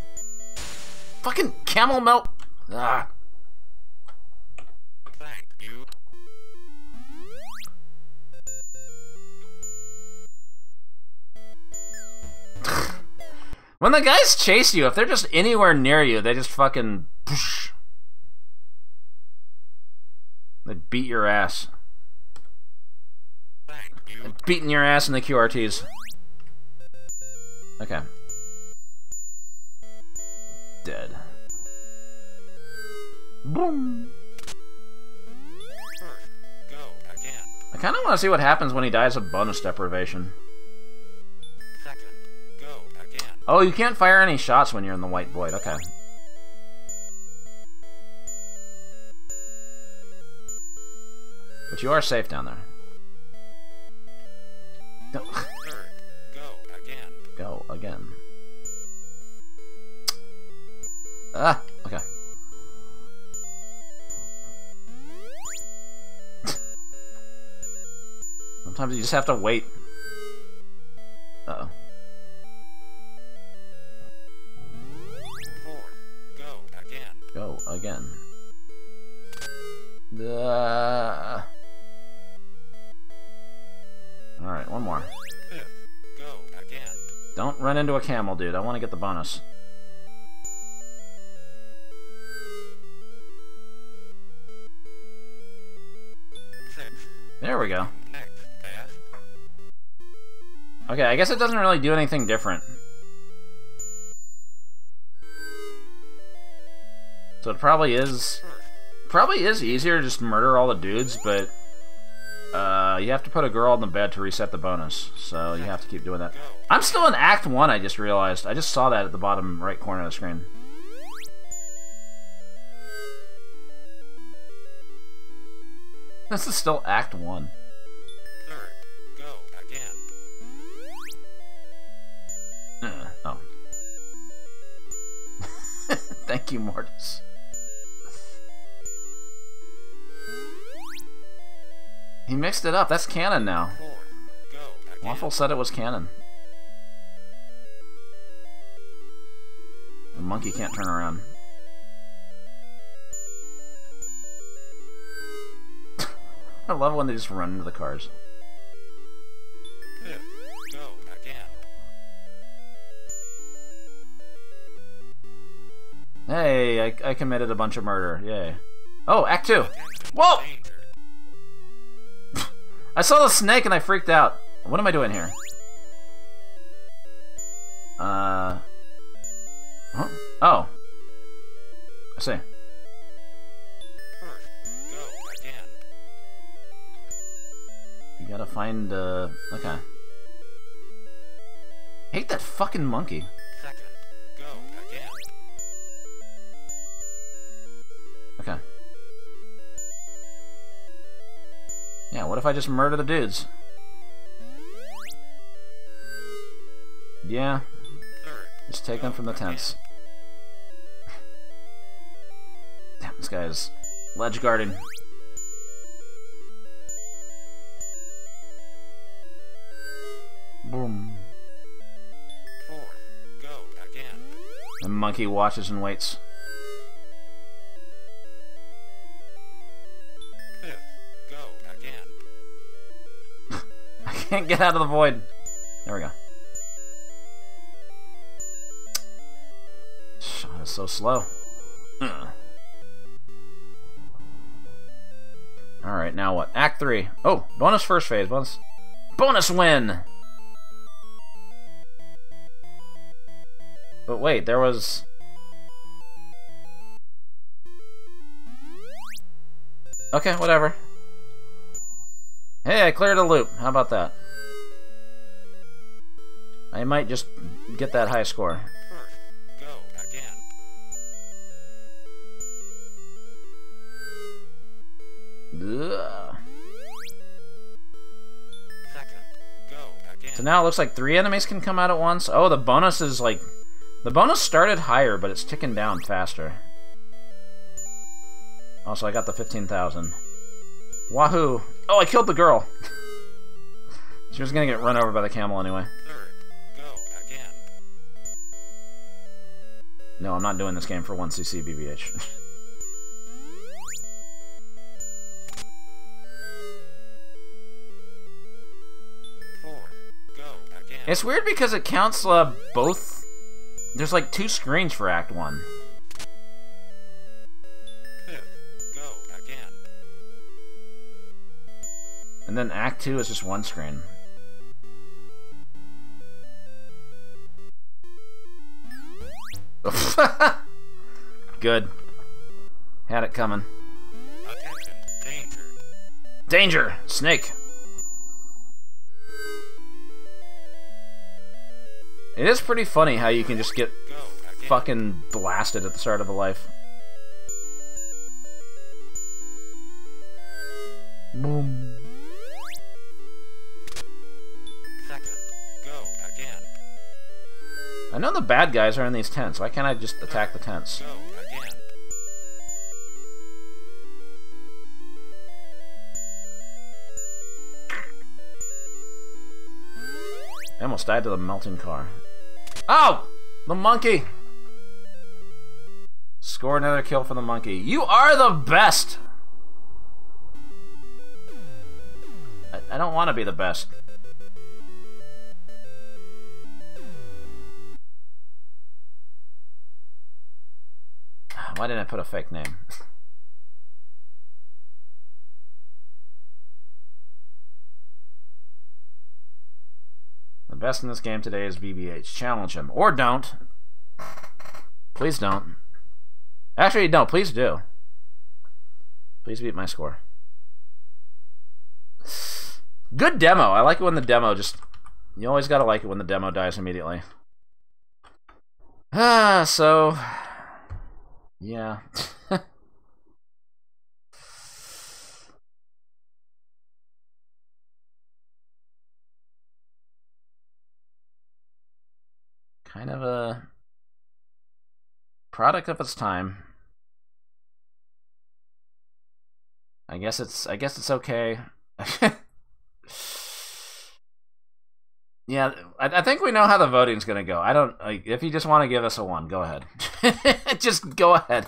Fucking camel melt. Ah. When the guys chase you, if they're just anywhere near you, they just fucking. Poosh. They beat your ass. You. Beating your ass in the QRTs. Okay. Dead. Boom. Go again. I kind of want to see what happens when he dies of bonus deprivation. Second. Go again. Oh, you can't fire any shots when you're in the white void. Okay. But you are safe down there. Go, Go again. go again. Ah, okay. Sometimes you just have to wait. Uh oh. Go again. Go again. Uh... Alright, one more. Go again. Don't run into a camel, dude. I want to get the bonus. There we go. Okay, I guess it doesn't really do anything different. So it probably is... Probably is easier to just murder all the dudes, but... Uh, you have to put a girl on the bed to reset the bonus, so you have to keep doing that. I'm still in Act 1, I just realized. I just saw that at the bottom right corner of the screen. This is still Act 1. Third. Go again. Uh, oh. Thank you, Mortis. He mixed it up. That's canon now. Waffle said it was canon. The monkey can't turn around. I love when they just run into the cars. Hey, I, I committed a bunch of murder. Yay. Oh, Act 2! Whoa! I saw the snake and I freaked out. What am I doing here? Uh. Huh? Oh. I see. You gotta find, uh. Okay. Hate that fucking monkey. Yeah, what if I just murder the dudes? Yeah, just take them from the tents. Damn, this guy is ledge guarding. Boom. fourth, go again. The monkey watches and waits. Can't get out of the void. There we go. Shot is so slow. Hmm. Ugh. Alright, now what? Act 3. Oh, bonus first phase. Bonus, bonus win! But wait, there was... Okay, whatever. Hey, I cleared a loop. How about that? I might just get that high score. Go again. Ugh. Go again. So now it looks like three enemies can come out at once. Oh, the bonus is like... The bonus started higher, but it's ticking down faster. Also, I got the 15,000. Wahoo! Oh, I killed the girl! she was gonna get run over by the camel anyway. No, I'm not doing this game for 1cc BBH. It's weird because it counts uh, both... There's like two screens for Act 1. Fifth. And then Act 2 is just one screen. Good. Had it coming. Attention, danger. Danger! Snake! It is pretty funny how you can just get fucking blasted at the start of a life. Boom. I know the bad guys are in these tents. Why can't I just attack the tents? I almost died to the melting car. Oh! The monkey! Score another kill for the monkey. You are the best! I, I don't want to be the best. Why didn't I put a fake name? The best in this game today is BBH. Challenge him. Or don't. Please don't. Actually, no, please do. Please beat my score. Good demo. I like it when the demo just... You always gotta like it when the demo dies immediately. Ah, so... Yeah. kind of a product of its time. I guess it's I guess it's okay. yeah, I, I think we know how the voting's gonna go. I don't. Like, if you just want to give us a one, go ahead. just go ahead.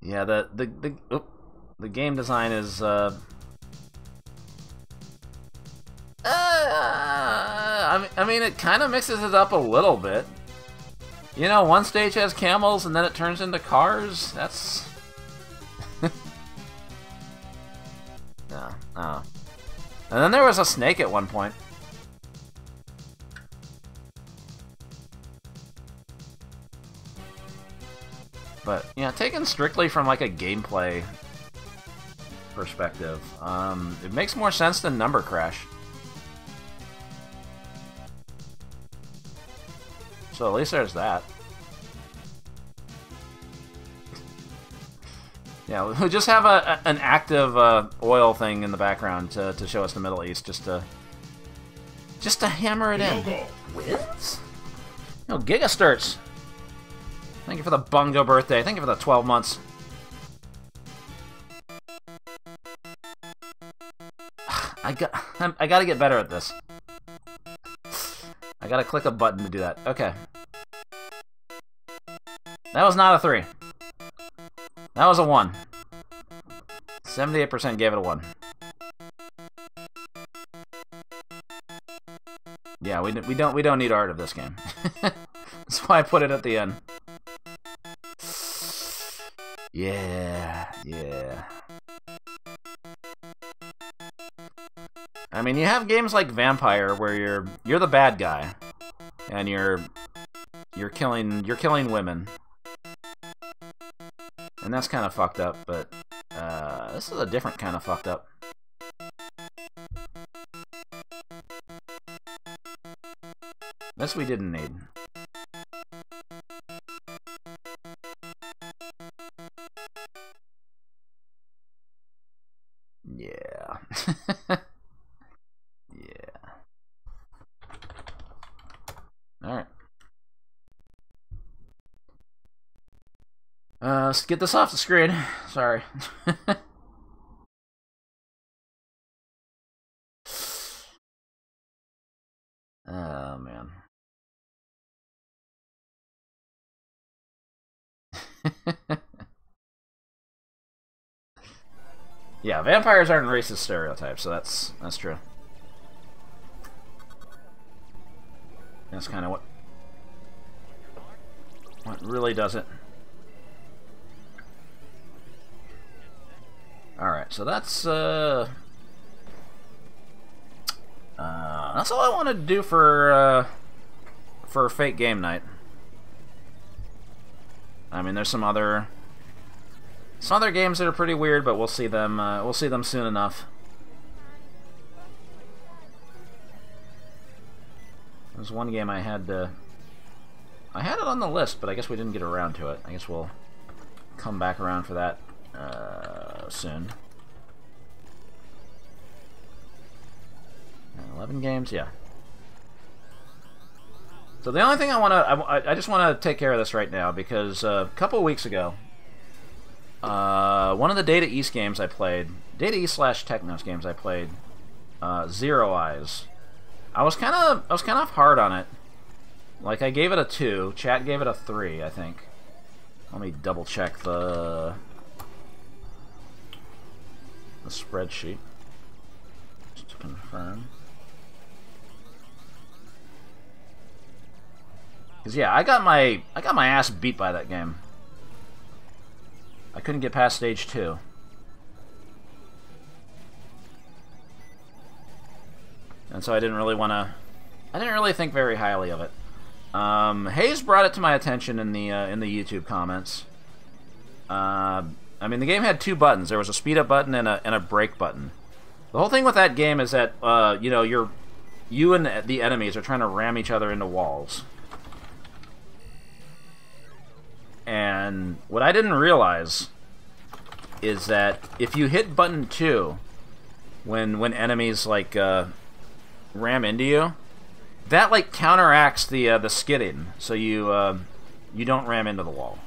Yeah, the the the the game design is uh, uh I mean, I mean it kind of mixes it up a little bit. You know, one stage has camels and then it turns into cars. That's no, no. And then there was a snake at one point. But yeah, taken strictly from like a gameplay perspective, um, it makes more sense than Number Crash. So at least there's that. Yeah, we just have a, an active uh, oil thing in the background to, to show us the Middle East, just to just to hammer it in. Wins? No, Gigasturts. Thank you for the Bungo birthday. Thank you for the 12 months. I got I got to get better at this. I got to click a button to do that. Okay. That was not a 3. That was a 1. 78% gave it a 1. Yeah, we, we don't we don't need art of this game. That's why I put it at the end. Yeah, yeah. I mean, you have games like Vampire where you're you're the bad guy, and you're you're killing you're killing women, and that's kind of fucked up. But uh, this is a different kind of fucked up. This we didn't need. Get this off the screen. Sorry. oh, man. yeah, vampires aren't racist stereotypes, so that's that's true. That's kind of what what really does it. All right, so that's uh, uh that's all I wanted to do for uh, for Fate Game Night. I mean, there's some other some other games that are pretty weird, but we'll see them. Uh, we'll see them soon enough. There's one game I had. I had it on the list, but I guess we didn't get around to it. I guess we'll come back around for that uh, soon. Eleven games, yeah. So the only thing I want to, I, I just want to take care of this right now because uh, a couple weeks ago, uh, one of the Data East games I played, Data East slash Technos games I played, uh, Zeroize. I was kind of, I was kind of hard on it. Like I gave it a two. Chat gave it a three, I think. Let me double check the the spreadsheet just to confirm. Cause yeah, I got my I got my ass beat by that game. I couldn't get past stage two. And so I didn't really want to. I didn't really think very highly of it. Um, Hayes brought it to my attention in the uh, in the YouTube comments. Uh, I mean, the game had two buttons. There was a speed up button and a and a brake button. The whole thing with that game is that uh, you know you're you and the enemies are trying to ram each other into walls. And what I didn't realize is that if you hit button two when when enemies like uh, ram into you, that like counteracts the uh, the skidding, so you uh, you don't ram into the wall.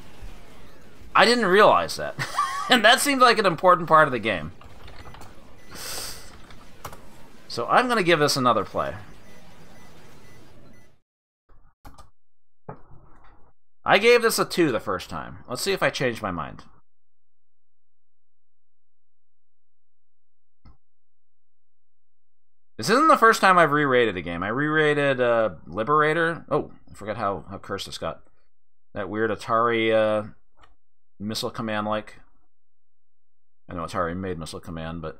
I didn't realize that. and that seemed like an important part of the game. So I'm going to give this another play. I gave this a 2 the first time. Let's see if I change my mind. This isn't the first time I've re-rated a game. I re-rated uh, Liberator. Oh, I forgot how, how cursed this got. That weird Atari uh, missile command like. I know Atari made missile command, but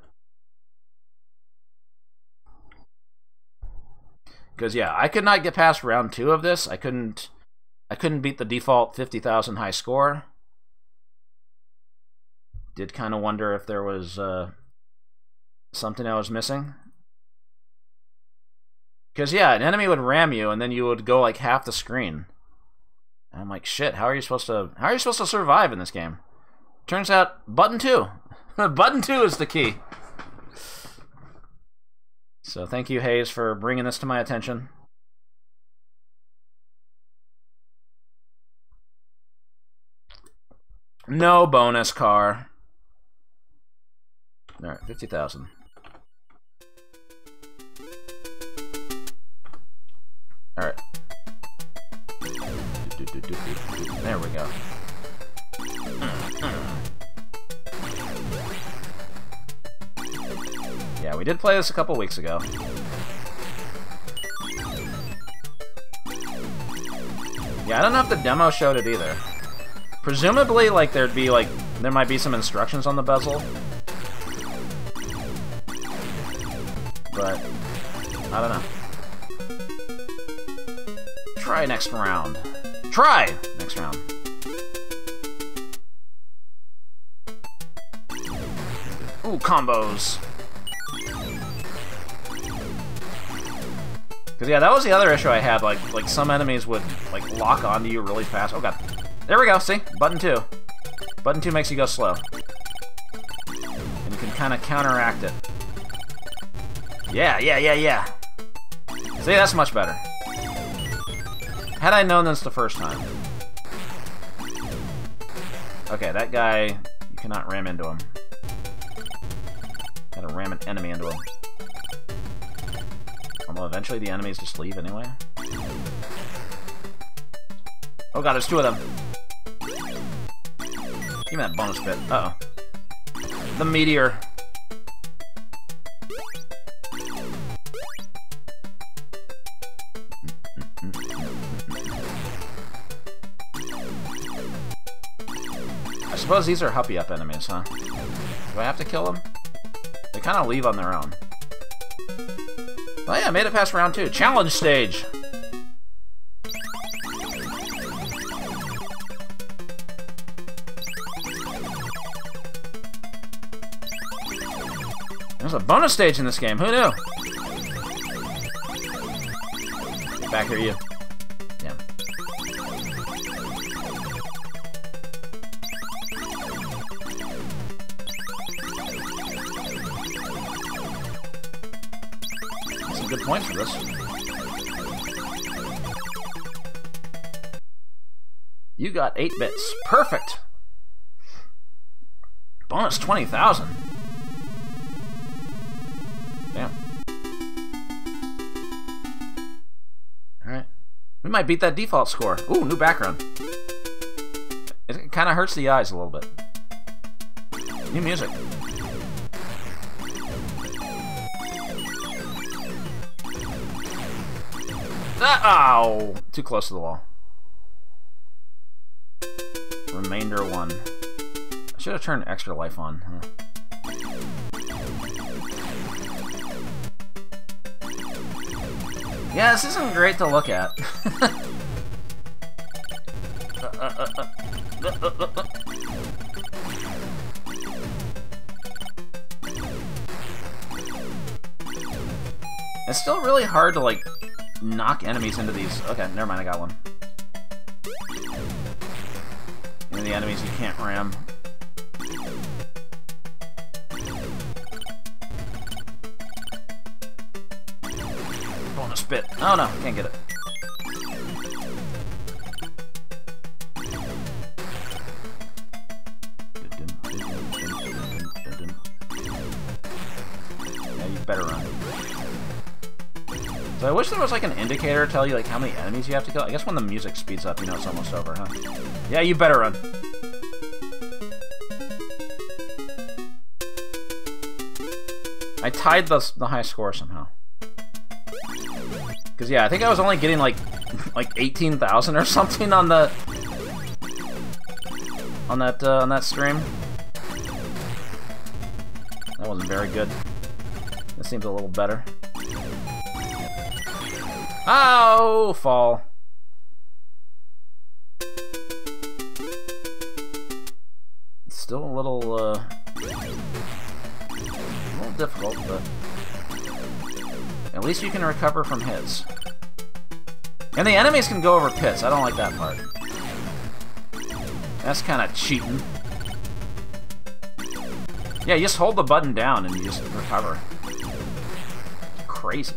because yeah, I could not get past round two of this. I couldn't. I couldn't beat the default fifty thousand high score. Did kind of wonder if there was uh, something I was missing. Because, yeah, an enemy would ram you, and then you would go, like, half the screen. I'm like, shit, how are you supposed to... How are you supposed to survive in this game? Turns out, button 2. button 2 is the key. So thank you, Hayes, for bringing this to my attention. No bonus car. Alright, 50,000. There we go. Yeah, we did play this a couple weeks ago. Yeah, I don't know if the demo showed it either. Presumably, like, there'd be, like, there might be some instructions on the bezel. But, I don't know. Try next round. Try next round. Ooh, combos. Cause yeah, that was the other issue I had. Like, like some enemies would like lock onto you really fast. Oh god, there we go. See, button two. Button two makes you go slow, and you can kind of counteract it. Yeah, yeah, yeah, yeah. See, that's much better. Had I known this the first time. Okay, that guy, you cannot ram into him. Gotta ram an enemy into him. Well, eventually the enemies just leave anyway. Oh god, there's two of them. Give me that bonus bit. Uh oh The meteor. Suppose these are Huppy Up enemies, huh? Do I have to kill them? They kind of leave on their own. Oh yeah, made it past round two. Challenge stage! There's a bonus stage in this game, who knew? Back here, you. Got 8 bits. Perfect! Bonus 20,000. Damn. Alright. We might beat that default score. Ooh, new background. It kind of hurts the eyes a little bit. New music. Ah, ow! Too close to the wall. Remainder one. I should have turned extra life on. Huh? Yeah, this isn't great to look at. it's still really hard to, like, knock enemies into these... Okay, never mind, I got one. The enemies you can't ram. Bonus bit. Oh no, can't get it. Yeah, you better run. So I wish there was like an indicator tell you like how many enemies you have to kill. I guess when the music speeds up, you know it's almost over, huh? Yeah, you better run. I tied the, the high score somehow. Because yeah, I think I was only getting like like 18,000 or something on the on that uh, on that stream. That wasn't very good. This seems a little better. Oh, fall. Still a little, uh, a little difficult, but at least you can recover from hits. And the enemies can go over pits. I don't like that part. That's kind of cheating. Yeah, you just hold the button down and you just recover. Crazy.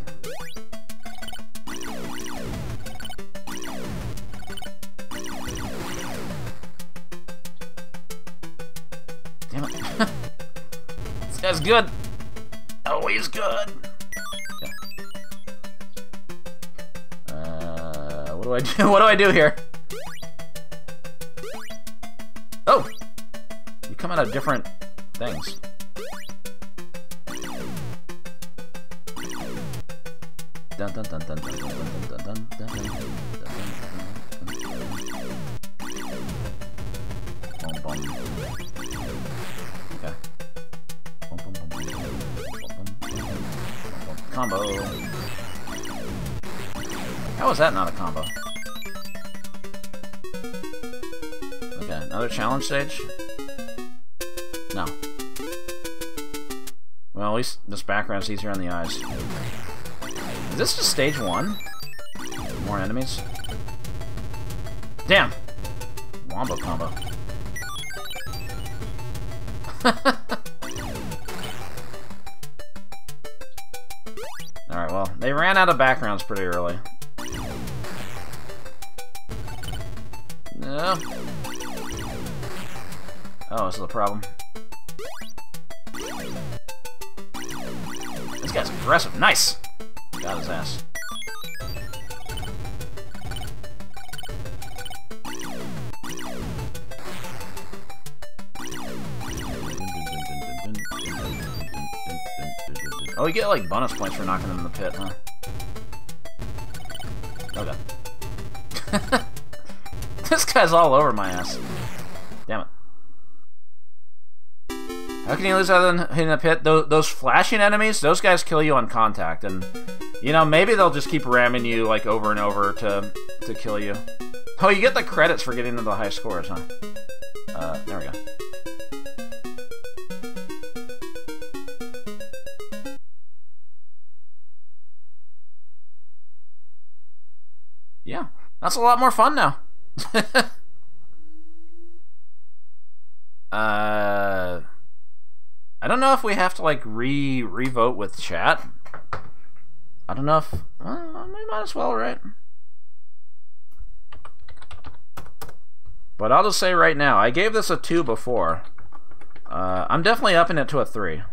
Guy's good. He's good. Uh, what do I do? What do I do here? Oh! You come out of different things. Dun dun dun dun dun dun dun dun dun dun dun How is that not a combo? Okay, another challenge stage? No. Well, at least this background's easier on the eyes. Is this just stage one? More enemies? Damn! Wombo combo. Alright, well, they ran out of backgrounds pretty early. Problem. This guy's aggressive. Nice! Got his ass. Oh, you get like bonus points for knocking them in the pit, huh? Okay. this guy's all over my ass. Can you lose other than hitting a pit? Those, those flashing enemies, those guys kill you on contact, and you know maybe they'll just keep ramming you like over and over to to kill you. Oh, you get the credits for getting to the high scores, huh? Uh, there we go. Yeah, that's a lot more fun now. uh. I don't know if we have to like re re-vote with chat. I don't know if well, we might as well, right? But I'll just say right now, I gave this a two before. Uh, I'm definitely upping it to a three.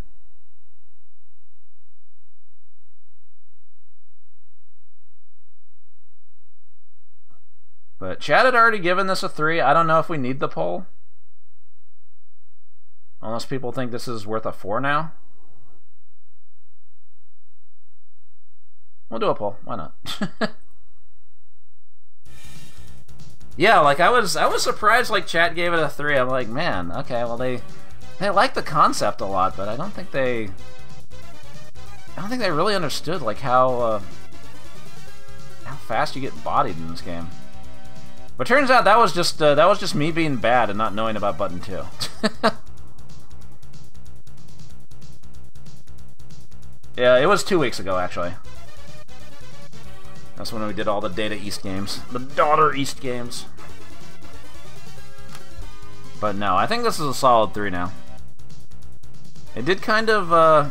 But Chad had already given this a three. I don't know if we need the poll. Unless people think this is worth a 4 now. We'll do a poll. Why not? yeah, like I was I was surprised like chat gave it a 3. I'm like, man, okay, well they they like the concept a lot, but I don't think they I don't think they really understood like how uh, how fast you get bodied in this game. But turns out that was just uh, that was just me being bad and not knowing about button 2. Yeah, it was two weeks ago, actually. That's when we did all the Data East games. The Daughter East games. But no, I think this is a solid 3 now. It did kind of, uh...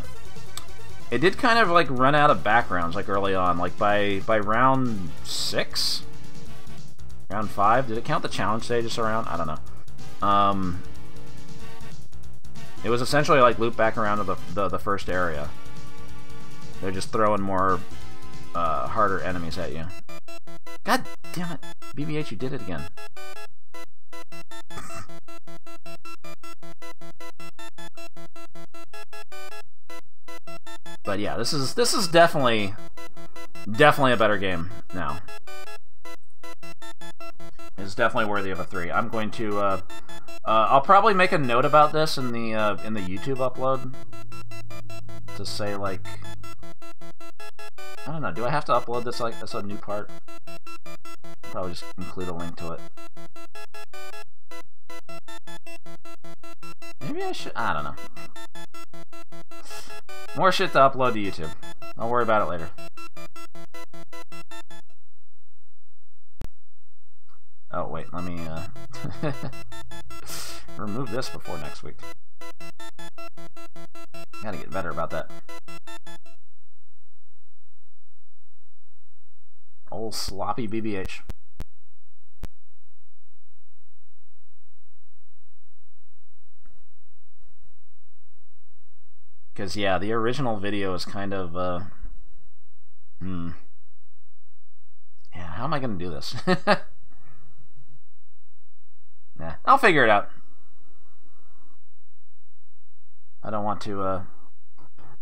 It did kind of, like, run out of backgrounds, like, early on. Like, by, by round 6? Round 5? Did it count the challenge stages around? I don't know. Um... It was essentially, like, loop back around to the, the, the first area. They're just throwing more uh, harder enemies at you. God damn it. BBH, you did it again. But yeah, this is this is definitely definitely a better game now. It's definitely worthy of a three. I'm going to. Uh, uh, I'll probably make a note about this in the uh, in the YouTube upload to say like. I don't know. Do I have to upload this like as a new part? Probably just include a link to it. Maybe I should. I don't know. More shit to upload to YouTube. I'll worry about it later. Oh, wait, let me, uh... remove this before next week. Gotta get better about that. Old sloppy BBH. Because, yeah, the original video is kind of, uh... Hmm. Yeah, how am I going to do this? nah, I'll figure it out. I don't want to, uh...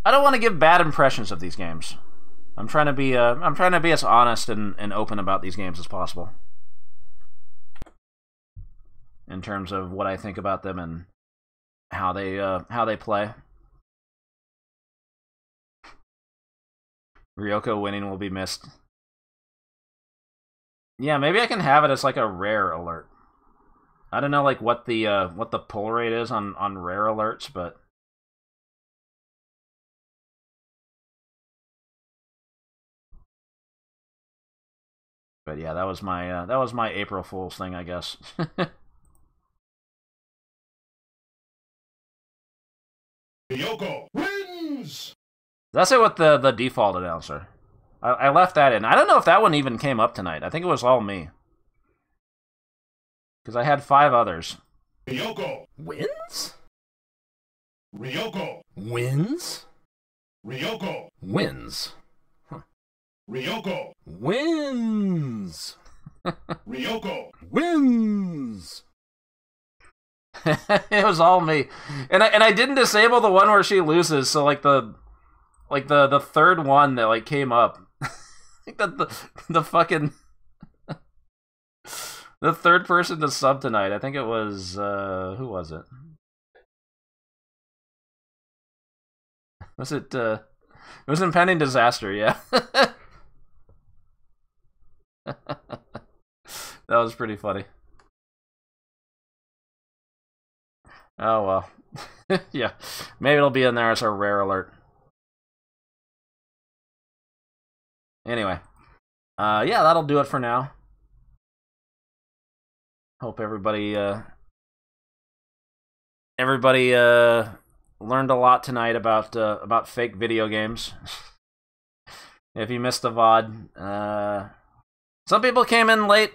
I don't want to give bad impressions of these games. I'm trying to be, uh... I'm trying to be as honest and, and open about these games as possible. In terms of what I think about them and how they, uh, how they play. Ryoko winning will be missed. Yeah, maybe I can have it as like a rare alert. I don't know like what the uh what the pull rate is on on rare alerts, but But yeah, that was my uh, that was my April Fool's thing, I guess. Yoko wins! That's it with the the default announcer. I, I left that in. I don't know if that one even came up tonight. I think it was all me. Because I had five others. Ryoko Wins? Ryoko Wins? Ryoko Wins. Ryoko Wins. Ryoko Wins. it was all me, and I and I didn't disable the one where she loses. So like the like the the third one that like came up, like the the, the fucking the third person to sub tonight. I think it was uh who was it? Was it uh it was impending disaster, yeah. that was pretty funny. Oh well. yeah. Maybe it'll be in there as a rare alert. Anyway. Uh yeah, that'll do it for now. Hope everybody uh everybody uh learned a lot tonight about uh, about fake video games. if you missed the VOD, uh some people came in late.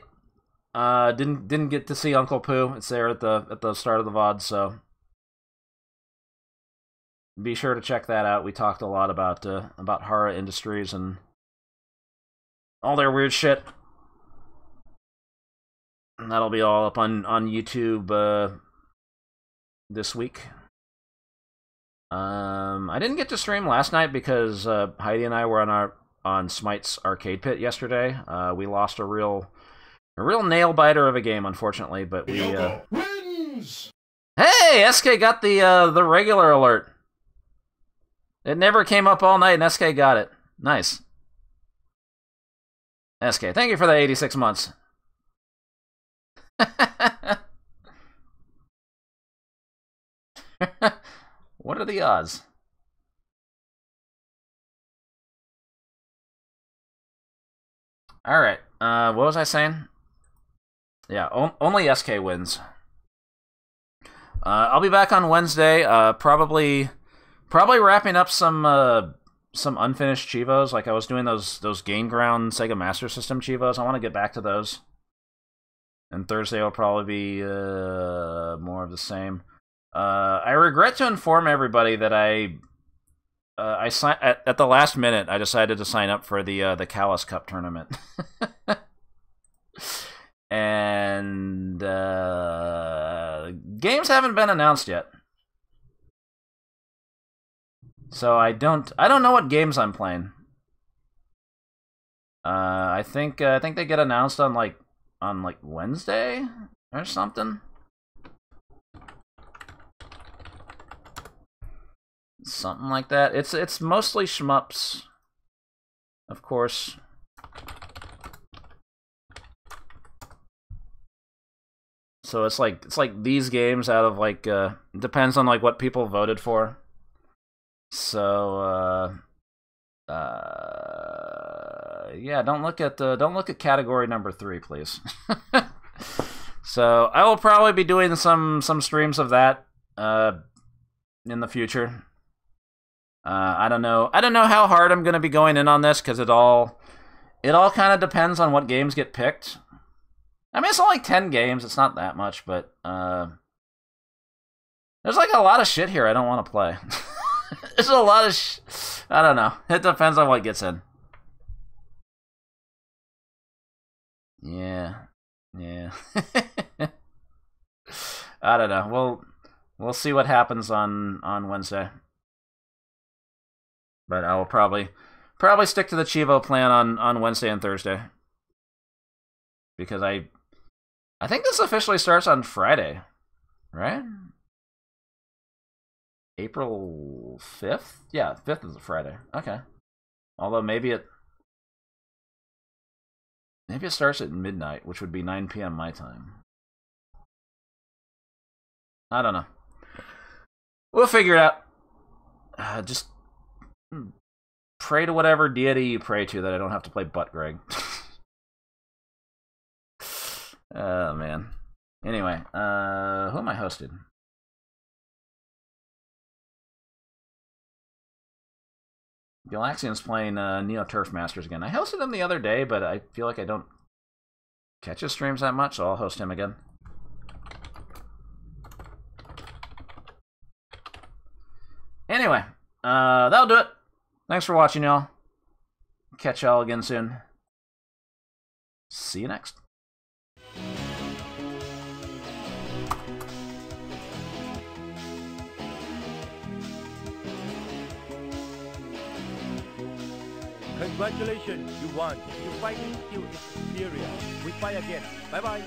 Uh, didn't didn't get to see Uncle Poo. It's there at the at the start of the VOD, so be sure to check that out. We talked a lot about uh, about Hara Industries and all their weird shit. And that'll be all up on on YouTube uh, this week. Um, I didn't get to stream last night because uh, Heidi and I were on our on Smite's arcade pit yesterday. Uh, we lost a real a real nail biter of a game, unfortunately, but we. Uh... Wins! Hey, SK got the uh, the regular alert. It never came up all night, and SK got it. Nice. SK, thank you for the 86 months. what are the odds? All right. Uh, what was I saying? Yeah, on- only SK wins. Uh, I'll be back on Wednesday. Uh, probably, probably wrapping up some uh, some unfinished cheevos. Like I was doing those those Gain Ground Sega Master System cheevos. I want to get back to those. And Thursday will probably be uh, more of the same. Uh, I regret to inform everybody that I uh, I si- at, at the last minute I decided to sign up for the uh, the Callus Cup tournament. and uh, games haven't been announced yet. So I don't I don't know what games I'm playing. Uh, I think uh, I think they get announced on like on like Wednesday or something. Something like that. It's it's mostly shmups, of course. So it's like it's like these games out of like uh depends on like what people voted for. So uh uh yeah, don't look at uh, don't look at category number 3, please. so, I will probably be doing some some streams of that uh in the future. Uh I don't know. I don't know how hard I'm going to be going in on this cuz it all it all kind of depends on what games get picked. I mean, it's only 10 games. It's not that much, but uh, there's like a lot of shit here I don't want to play. there's a lot of sh- I don't know. It depends on what gets in. Yeah. Yeah. I don't know. We'll we'll see what happens on on Wednesday. But I will probably probably stick to the cheevo plan on on Wednesday and Thursday. Because I I think this officially starts on Friday, right? April 5th? Yeah, 5th is a Friday. Okay. Although maybe it maybe it starts at midnight, which would be 9 p.m. my time. I don't know. We'll figure it out. Uh, just pray to whatever deity you pray to that I don't have to play Butt Greg. Oh man. Anyway, uh, who am I hosted? Galaxian's playing uh, Neo Turf Masters again. I hosted him the other day, but I feel like I don't catch his streams that much, so I'll host him again. Anyway, uh, that'll do it. Thanks for watching, y'all. Catch y'all again soon. See you next. Congratulations, you won. Your fighting is superior. We fight again. Bye bye.